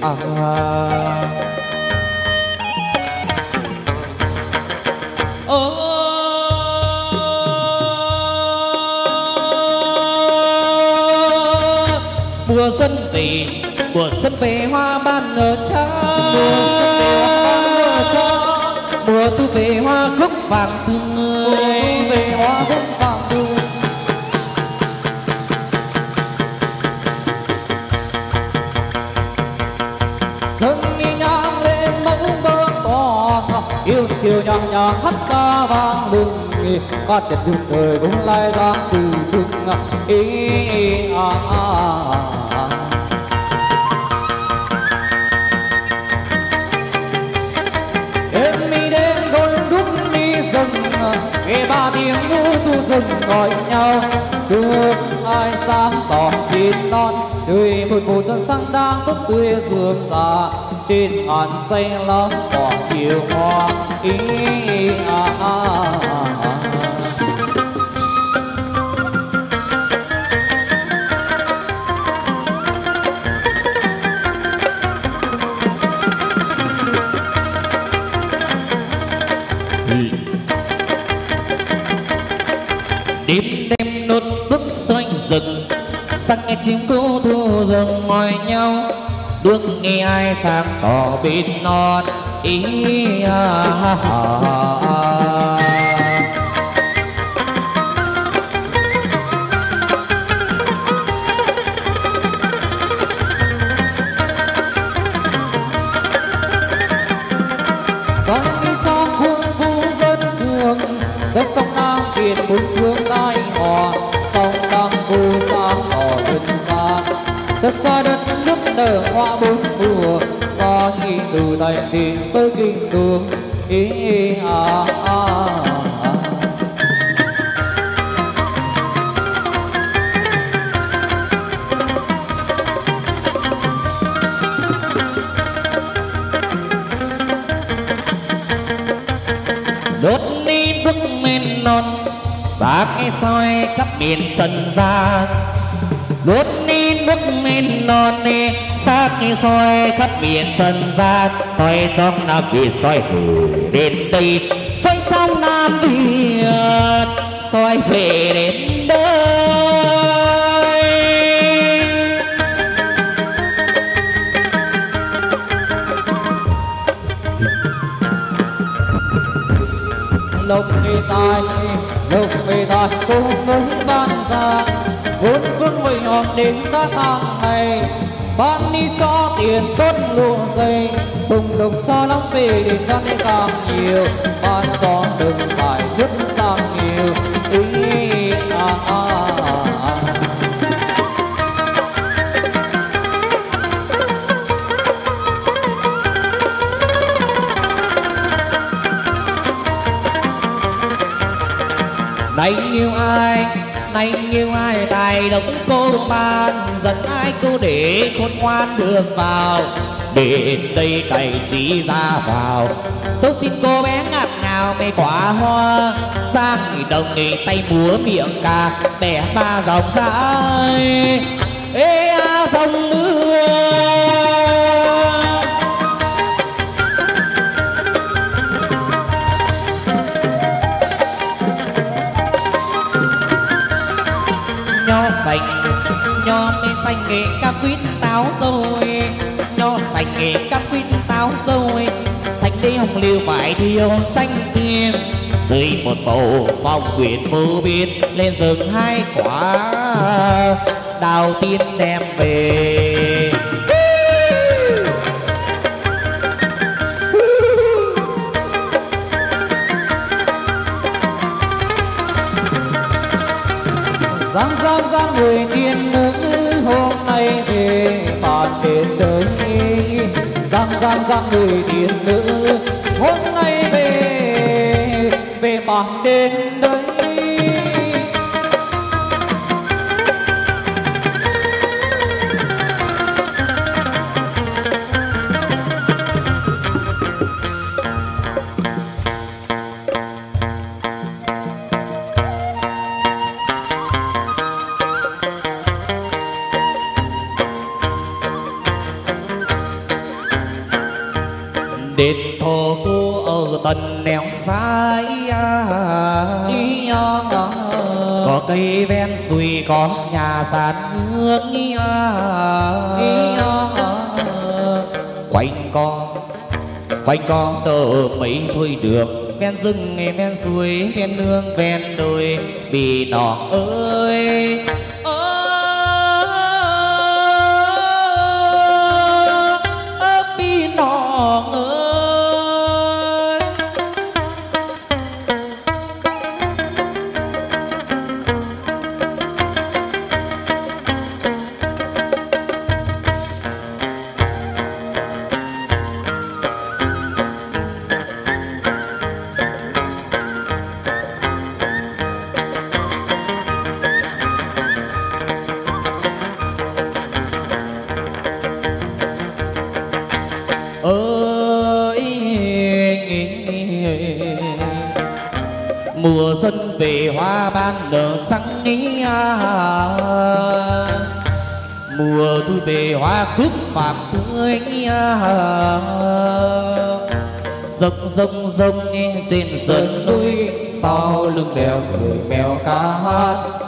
S2: à. Mùa về mùa xuân về hoa ban ở cha
S1: mùa xuân về hoa ban ở cha
S2: mùa thu về hoa cúc vàng tươi.
S1: Về hoa cúc vàng tươi. Dân đi nhang lên mẫu bơ to yêu kiều nhàng nhàng hát ca vang lừng ca tiết đường thời cũng lai ra từ chừng ý à, à, à. Ngu rừng gọi nhau. Được ai sáng tỏ chín non trời một mùa xuân sang đang tốt tươi dương già trên ngàn xanh lắm còn chiều hoa ý à, à,
S2: chim cú thu rừng ngoài nhau bước nghe ai sáng tỏ bên non ý à, à, à, à.
S1: Từ thành thị tới kinh đường Ý ý à à, à.
S2: đốt đi bước men non và cái soi khắp miền trần gian. Soi khắp miền trần gian, soi trong nam việt soi từ đến tây. Soi trong nam việt soi về đến đây.
S1: Lục vị tài lục về tài, cùng với ban ra vốn phương mây hòm đến đã tháng ngày ban đi cho tiền tốt lụa dây bùng đồng cho lắm về đến con đi càng nhiều. Ban cho đừng phải nước sang nhiều, ý à à à à.
S2: Này yêu ai, này yêu ai cô ban dẫn ai cô để khôn ngoan đường vào, để đây cày chỉ ra vào. Tôi xin cô bé ngặt ngào mê quả hoa, sang nghỉ đồng nghỉ tay múa miệng ca bẻ ba dòng dãi. Xanh nghề cam quýt táo rồi. Nho xanh nghề cam quýt táo rồi. Thành đi hồng liêu vải thiêu tranh tiền dưới một bầu phong quyển vô biên lên rừng hai quả. Đào tiên đem về
S1: Giang người tiên nữ. Hôm nay về về bàn đến
S2: nơi sàn
S1: ngờ
S2: quanh co quanh co tờ mấy thôi đường ven rừng ven suối ven nương ven đồi. Bì nọ ơi trên sườn núi sau lưng đèo người mèo ca hát.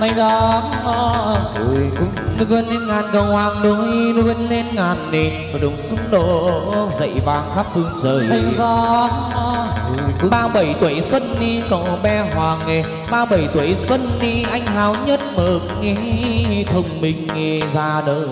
S2: Nay
S1: ra hồi
S2: cung nước vươn lên ngàn cầu hoàng đôi nước vươn lên ngàn nền và đồng súng đổ dậy vàng khắp phương trời.
S1: Thành ra
S2: ba bảy tuổi xuân đi cậu bé hoàng nghề. Ba bảy tuổi xuân đi anh hào nhất mực nghi thông minh nghi ra đời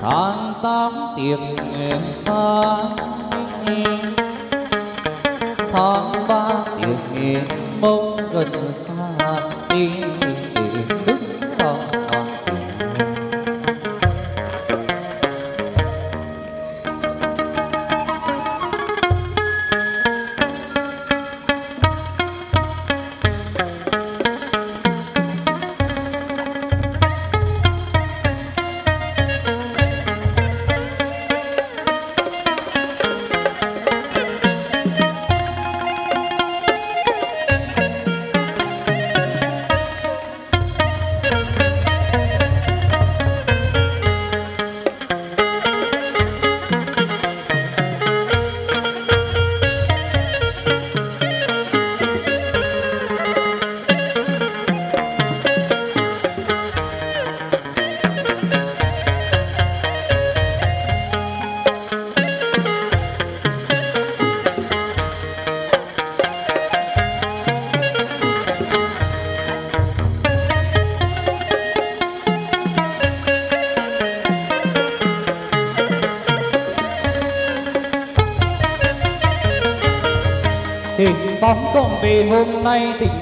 S1: tháng tám tiền.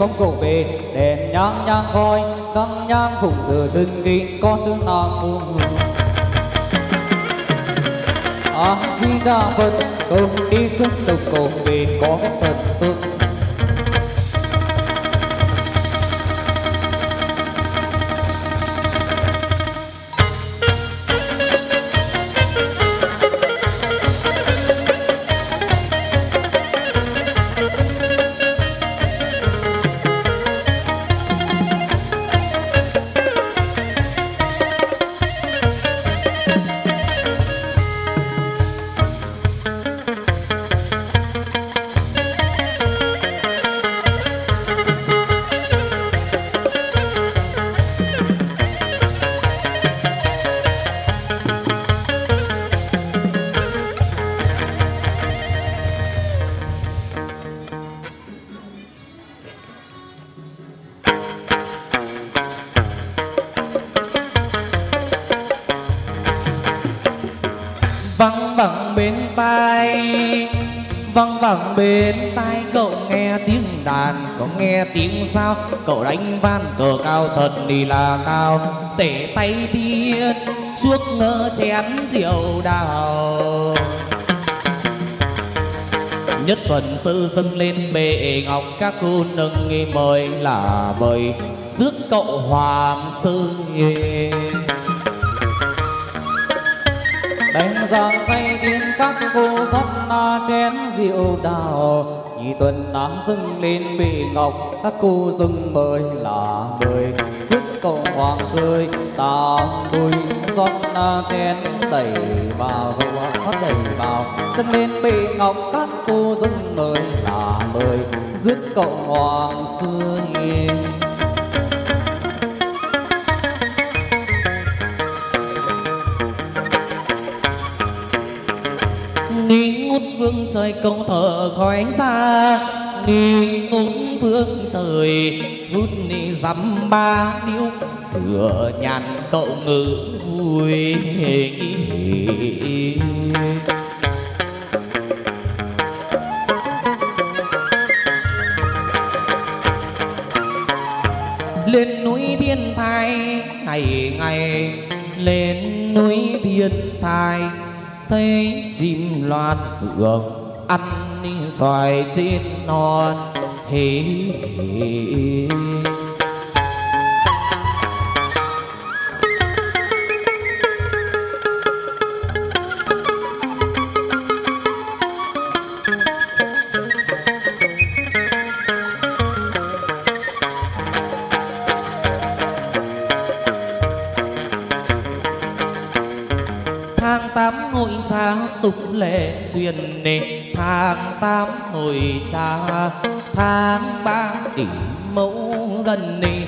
S1: Nay tình về, đèn nhang nhang coi căng nhang vùng từ chân kinh có chữ nam mô a di đà phật, cầu đi chân
S2: từ tiếng sao? Cậu đánh van cờ cao thần thì là cao. Tể tay tiên, chuốc ngơ chén rượu đào. Nhất thuần sư dâng lên bệ ngọc, các cô nâng nghi mời là mời rước cậu hoàng sư
S1: đánh giang tay tiên, các cô rót na chén rượu đào. Nhị tuần nam dâng lên bệ ngọc các cô dâng mời là mời sức cầu hoàng rơi. Ta đôi rót na chén đầy vào gấu đầy vào dâng lên bệ ngọc, các cô dâng mời là mời rước cậu hoàng rơi
S2: nghi ngút vương trời công thở khói xa nghi ngút vương trời hút đi dăm ba điếu thừa nhàn cậu ngữ vui lên núi thiên thai, ngày ngày lên núi thiên thai, thấy chim loan phượng ăn xoài trên non hế tháng tám hội cha tục lệ truyền nề tháng tám hội cha tỷ mẫu gần nề.